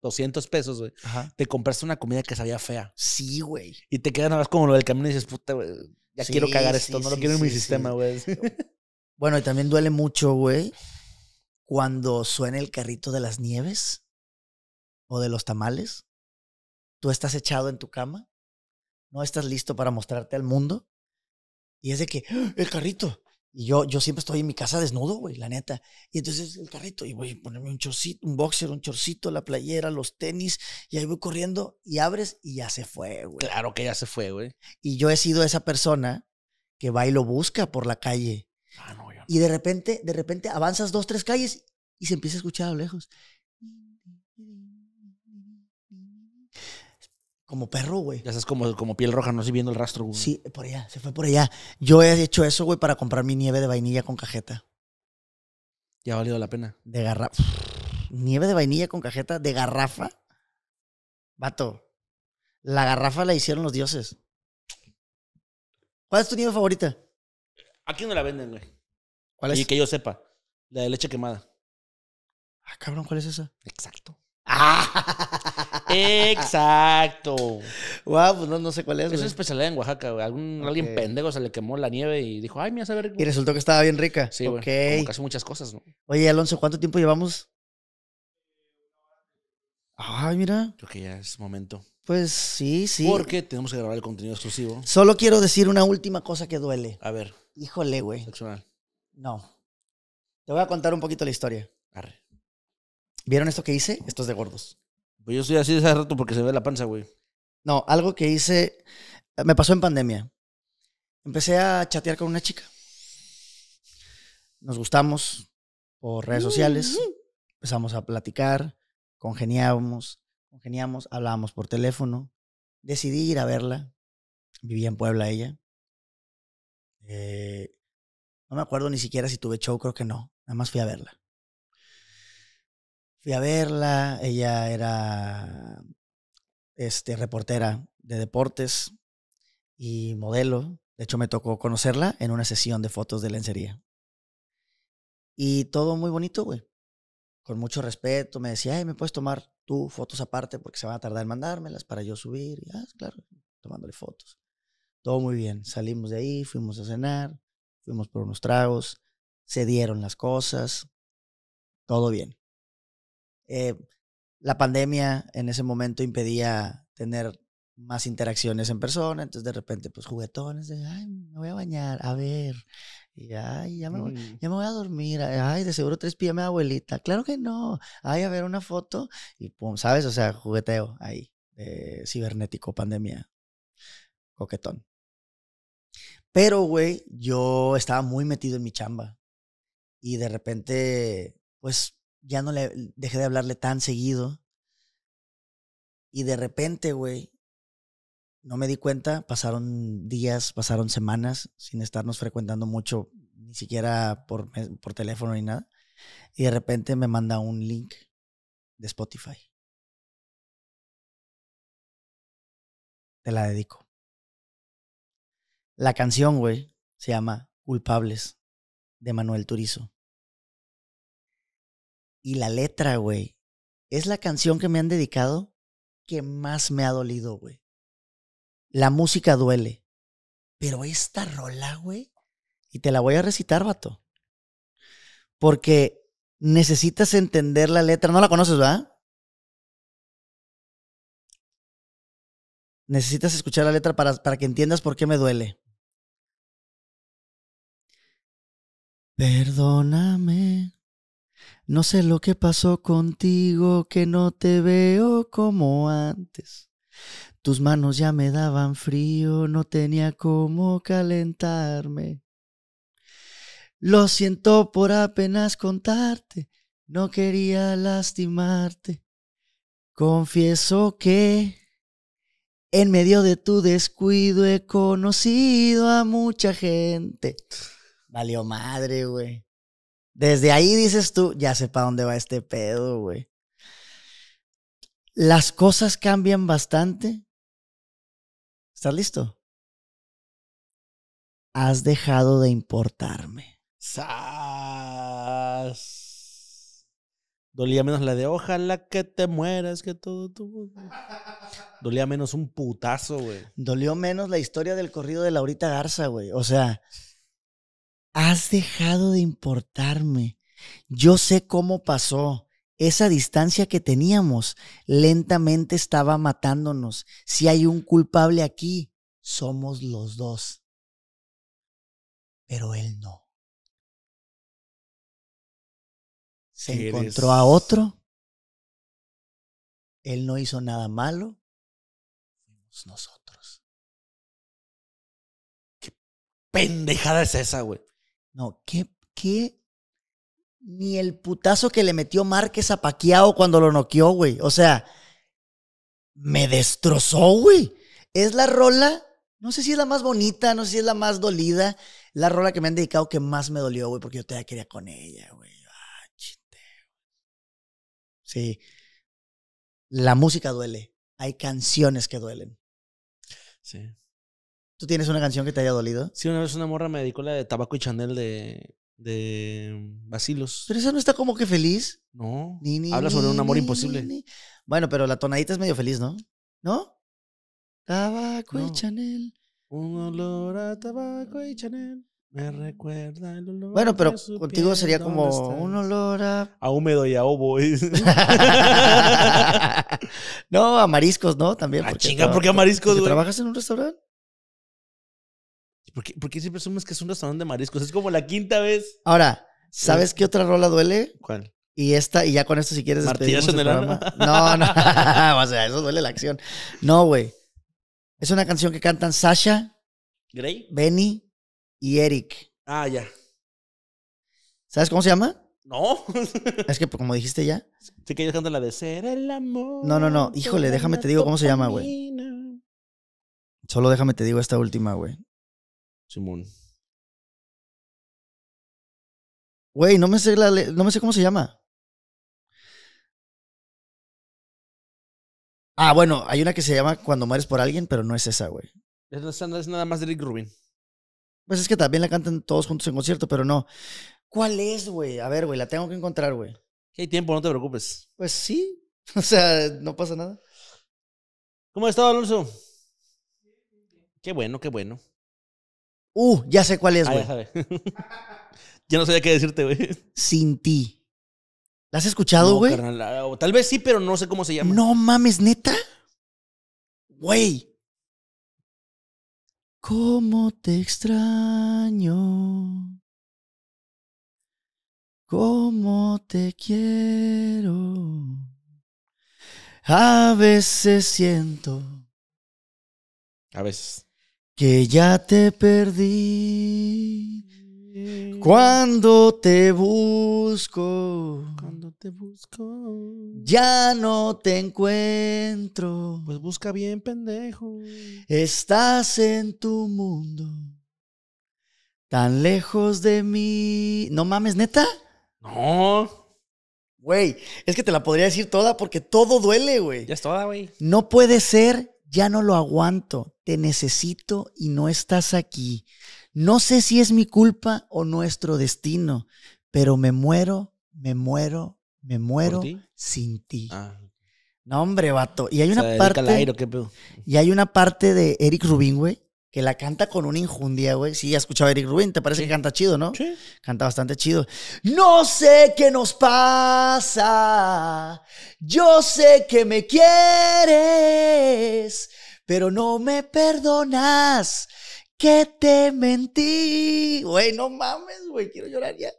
200 pesos, güey, te compraste una comida que sabía fea. Sí, güey. Y te quedas nada más como lo del camino y dices, puta, güey, ya Sí, quiero cagar sí, esto, no lo quiero en mi sistema, güey. Bueno, y también duele mucho, güey, cuando suena el carrito de las nieves o de los tamales. Tú estás echado en tu cama, no estás listo para mostrarte al mundo. Y es de que, ¡Ah! el carrito. Y yo, yo siempre estoy en mi casa desnudo, güey, la neta. Y entonces el carrito, y voy a ponerme un chorcito, un boxer, un chorcito, la playera, los tenis, y ahí voy corriendo y abres y ya se fue, güey. claro que ya se fue, güey. Y yo he sido esa persona que va y lo busca por la calle. Ah, no, yo no. Y de repente, de repente avanzas dos, tres calles y se empieza a escuchar a lo lejos. Como perro, güey. Ya estás como, como piel roja, no estoy viendo el rastro, güey. Sí, por allá, se fue por allá. Yo he hecho eso, güey, para comprar mi nieve de vainilla con cajeta. Ya ha valido la pena. De garrafa. Nieve de vainilla con cajeta de garrafa. Vato. La garrafa la hicieron los dioses. ¿Cuál es tu nieve favorita? Aquí no la venden, güey. ¿Cuál es? Y que yo sepa. La de leche quemada. Ah, cabrón, ¿cuál es esa? Exacto. ¡Ah! Exacto. Wow, pues no, no sé cuál es, es güey. especialidad en Oaxaca, güey. Algún, Alguien pendejo se le quemó la nieve y dijo, ay, mira, a ver. Y resultó que estaba bien rica. Sí, güey. Ok. Como casi muchas cosas, ¿no? Oye, Alonso, ¿cuánto tiempo llevamos? Ay, mira. Creo que ya es momento. Pues sí, sí. Porque tenemos que grabar el contenido exclusivo. Solo quiero decir una última cosa que duele. A ver, Híjole, güey. seccional. No. Te voy a contar un poquito la historia. Arre. ¿Vieron esto que hice? Esto es de gordos. Pues yo estoy así de hace rato porque se ve la panza, güey. No, algo que hice. Me pasó en pandemia. Empecé a chatear con una chica. Nos gustamos por redes sociales. Empezamos a platicar. Congeniábamos. Congeniamos. Hablábamos por teléfono. Decidí ir a verla. Vivía en Puebla ella. Eh, no me acuerdo ni siquiera si tuve show, creo que no. Nada más fui a verla. Fui a verla. Ella era este, reportera de deportes y modelo. De hecho, me tocó conocerla en una sesión de fotos de lencería. Y todo muy bonito, güey. Con mucho respeto. Me decía, ay, ¿me puedes tomar tú fotos aparte? Porque se van a tardar en mandármelas para yo subir. Y, ah, claro, tomándole fotos. Todo muy bien. Salimos de ahí, fuimos a cenar, fuimos por unos tragos, se dieron las cosas. Todo bien. Eh, la pandemia en ese momento impedía tener más interacciones en persona, entonces de repente, pues juguetones de, ay, me voy a bañar, a ver, y ay, ya me voy, Mm. ya me voy a dormir, ay, de seguro tres pm abuelita, claro que no, ay, a ver una foto, y pum, ¿sabes? O sea, jugueteo ahí, eh, cibernético, pandemia, coquetón. Pero, güey, yo estaba muy metido en mi chamba, y de repente, pues, ya no le dejé de hablarle tan seguido, y de repente, güey, no me di cuenta, pasaron días, pasaron semanas sin estarnos frecuentando mucho, ni siquiera por, por teléfono ni nada. Y de repente me manda un link de Spotify. Te la dedico. La canción, güey, se llama Culpables de Manuel Turizo. Y la letra, güey, es la canción que me han dedicado que más me ha dolido, güey. La música duele. Pero esta rola, güey, y te la voy a recitar, vato. Porque necesitas entender la letra. No la conoces, ¿verdad? Necesitas escuchar la letra para, para que entiendas por qué me duele. Perdóname, No sé lo que pasó contigo, que no te veo como antes. Tus manos ya me daban frío, no tenía cómo calentarme. Lo siento por apenas contarte, no quería lastimarte. Confieso que en medio de tu descuido he conocido a mucha gente. Valió madre, güey. Desde ahí dices tú, ya sé para dónde va este pedo, güey. Las cosas cambian bastante. ¿Estás listo? Has dejado de importarme. Sas. Dolía menos la de ojalá que te mueras que todo tu. Dolía menos un putazo, güey. Dolió menos la historia del corrido de Laurita Garza, güey. O sea, has dejado de importarme. Yo sé cómo pasó. Esa distancia que teníamos lentamente estaba matándonos. Si hay un culpable aquí, somos los dos. Pero él no. Se Eres- encontró a otro. Él no hizo nada malo. Fuimos nosotros. Pendejada es esa, güey. No, ¿qué, qué? Ni el putazo que le metió Márquez a Paquiao cuando lo noqueó, güey. O sea, me destrozó, güey. Es la rola, no sé si es la más bonita, no sé si es la más dolida, la rola que me han dedicado que más me dolió, güey, porque yo todavía quería con ella, güey. Ah, chiste. Sí. La música duele. Hay canciones que duelen. Sí. ¿Tú tienes una canción que te haya dolido? Sí, una vez una morra me dedicó la de tabaco y Chanel de, de Basilos. Pero esa no está como que feliz. No. Ni, ni, Habla sobre un amor ni, imposible. ni, ni. Bueno, pero la tonadita es medio feliz, ¿no? ¿No? Tabaco y. Chanel. Un olor a tabaco y Chanel me recuerda el olor. Bueno, pero contigo sería ¿Dónde como un olor a... A húmedo y a ovo. no, a mariscos, ¿no? También. Ah, chinga, ¿por qué a mariscos, güey? ¿Trabajas en un restaurante? ¿Por qué, por qué siempre asumes que es un restaurante de mariscos? Es como la quinta vez. Ahora, ¿sabes qué otra rola duele? ¿Cuál? Y esta, y ya con esto si quieres despedimos en el programa. No, no. o sea, eso duele la acción. No, güey. Es una canción que cantan Sasha, ¿Grey? Benny y Eric. Ah, ya. ¿Sabes cómo se llama? No. Es que como dijiste ya. sí que ellos cantan la de ser el amor. No, no, no. Híjole, déjame te digo cómo se llama, güey. Solo déjame te digo esta última, güey. Simón. Güey, no me sé la no me sé cómo se llama. Ah, bueno, hay una que se llama Cuando mueres por alguien, pero no es esa, güey. Es, es nada más de Rick Rubin. Pues es que también la cantan todos juntos en concierto, pero no. ¿Cuál es, güey? A ver, güey, la tengo que encontrar, güey. Que hay tiempo, no te preocupes. Pues sí. O sea, no pasa nada. ¿Cómo has estado, Alonso? Qué bueno, qué bueno. Uh, ya sé cuál es, Ah, güey. ya sabe. ya no sabía qué decirte, güey. Sin ti. ¿La has escuchado, güey? ah, tal vez sí, pero no sé cómo se llama. No mames, neta. Güey. ¿Cómo te extraño? ¿Cómo te quiero? A veces siento A veces. Que ya te perdí. Cuando te busco, Cuando te busco. ya no te encuentro. Pues busca bien, pendejo. Estás en tu mundo, tan lejos de mí. No mames, neta. No. Güey, es que te la podría decir toda porque todo duele, güey. Ya es toda, güey. No puede ser, ya no lo aguanto. Te necesito y no estás aquí. No sé si es mi culpa o nuestro destino, pero me muero, me muero, me muero ti? sin ti. Ah. No, hombre, vato. Y hay ¿Se una dedica al parte. aire o qué pedo? Y hay una parte de Eric Rubin, güey, que la canta con una injundia, güey. Sí, has escuchado a Eric Rubin, te parece Sí. que canta chido, ¿no? Sí. Canta bastante chido. No sé qué nos pasa. Yo sé que me quieres, pero no me perdonas. Que te mentí. Güey, no mames, güey, quiero llorar ya.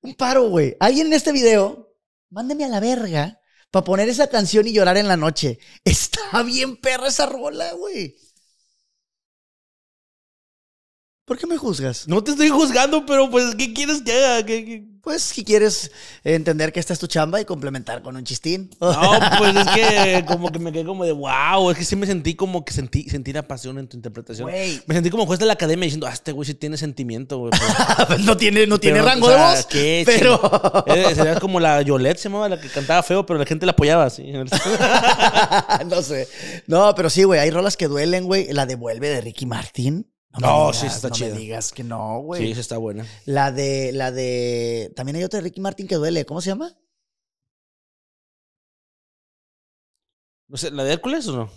un paro, güey. Alguien en este video, mándeme a la verga para poner esa canción y llorar en la noche. Está bien perra esa rola, güey. ¿Por qué me juzgas? No te estoy juzgando, pero pues, ¿qué quieres que haga? ¿Qué, qué? Pues si quieres entender que esta es tu chamba y complementar con un chistín. No, pues es que como que me quedé como de wow, es que sí me sentí como que sentí, sentí la pasión en tu interpretación. Me sentí como juez de la academia diciendo, ah, este güey sí tiene sentimiento, güey. pero- no tiene, no tiene rango o sea, de voz. qué pero. Eh, sería como la Yolette, se llamaba, la que cantaba feo, pero la gente la apoyaba, sí. no sé. No, pero sí, güey. Hay rolas que duelen, güey. La devuelve de Ricky Martin. No, digas, sí, está no chida. me digas que no, Sí, güey. esa está buena. La de, la de. También hay otra de Ricky Martin que duele. ¿Cómo se llama? No sé, ¿la de Hércules o no?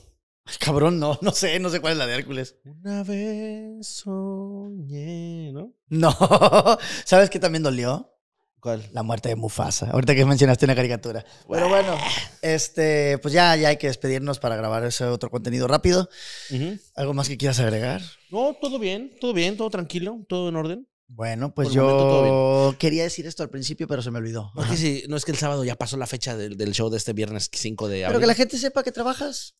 Ay, cabrón, no, no sé, no sé cuál es la de Hércules. Una vez soñé, ¿no? No. ¿Sabes qué también dolió? ¿Cuál? La muerte de Mufasa. Ahorita que mencionaste una caricatura. Pero bueno, este, pues ya, ya hay que despedirnos para grabar ese otro contenido rápido. ¿Algo más que quieras agregar? No, todo bien, todo bien, todo tranquilo, todo en orden. Bueno, pues el momento, yo quería decir esto al principio, pero se me olvidó. No es, que sí, no es que el sábado ya pasó la fecha del, del show de este viernes 5 de abril. Pero que la gente sepa que trabajas.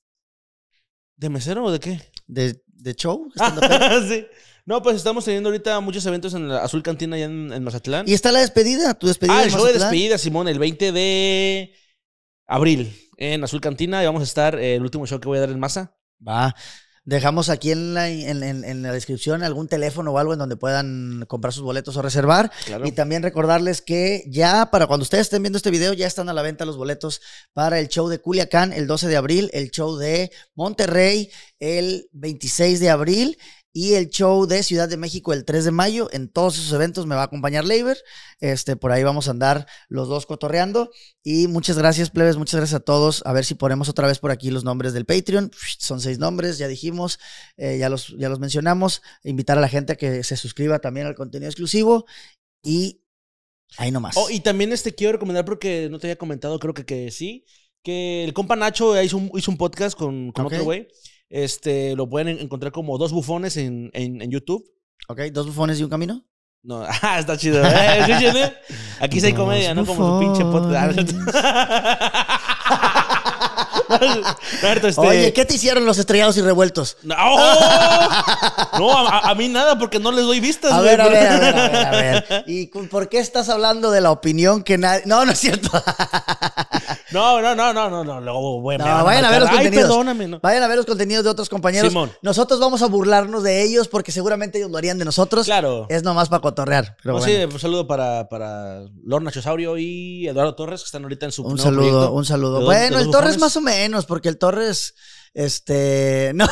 ¿De mesero o de qué? ¿De, de show? Ah, sí. No, pues estamos teniendo ahorita muchos eventos en la Azul Cantina allá en, en Mazatlán. y está la despedida, tu despedida. ah, el show de despedida, Simón, el 20 de abril en Azul Cantina. Y vamos a estar, eh, el último show que voy a dar en Maza. Va. Dejamos aquí en la, en, en- en la descripción algún teléfono o algo en donde puedan comprar sus boletos o reservar. Claro. Y también recordarles que ya para cuando ustedes estén viendo este video, ya están a la venta los boletos para el show de Culiacán el 12 de abril, el show de Monterrey el 26 de abril y el show de Ciudad de México el 3 de mayo. En todos esos eventos me va a acompañar Leiber. Este, por ahí vamos a andar los dos cotorreando. Y muchas gracias, plebes, muchas gracias a todos. A ver si ponemos otra vez por aquí los nombres del Patreon. Son seis nombres, ya dijimos, eh, ya, los, ya los mencionamos. Invitar a la gente a que se suscriba también al contenido exclusivo. Y ahí nomás. Oh, y también este quiero recomendar porque no te había comentado, creo que, que sí, que el compa Nacho hizo un, hizo un podcast con, con otro güey. Este, lo pueden en- encontrar como dos bufones en, en, en YouTube. Ok, dos bufones y un camino. No, ah, está chido. ¿eh? Aquí sí hay comedia, ¿no? Como su pinche podcast. Este- Oye, ¿qué te hicieron los estrellados y revueltos? No, ¡Oh! No, a, a mí nada, porque no les doy vistas. A ver, a ver, a ver, a ver, a ver. ¿Y por qué estás hablando de la opinión que nadie... No, no es cierto. No, no, no, no, no, no. Luego, güey, me No, van vayan a ver los. Ay, contenidos. perdóname. No. Vayan a ver los contenidos de otros compañeros. Simón. Nosotros vamos a burlarnos de ellos porque seguramente ellos lo harían de nosotros. Claro. Es nomás para cotorrear. Pero No, bueno. sí, un saludo para, para Lord Nachosaurio y Eduardo Torres, que están ahorita en su Un nuevo saludo, proyecto. un saludo. de dos- bueno, el Torres más o porque el Torres, este, no.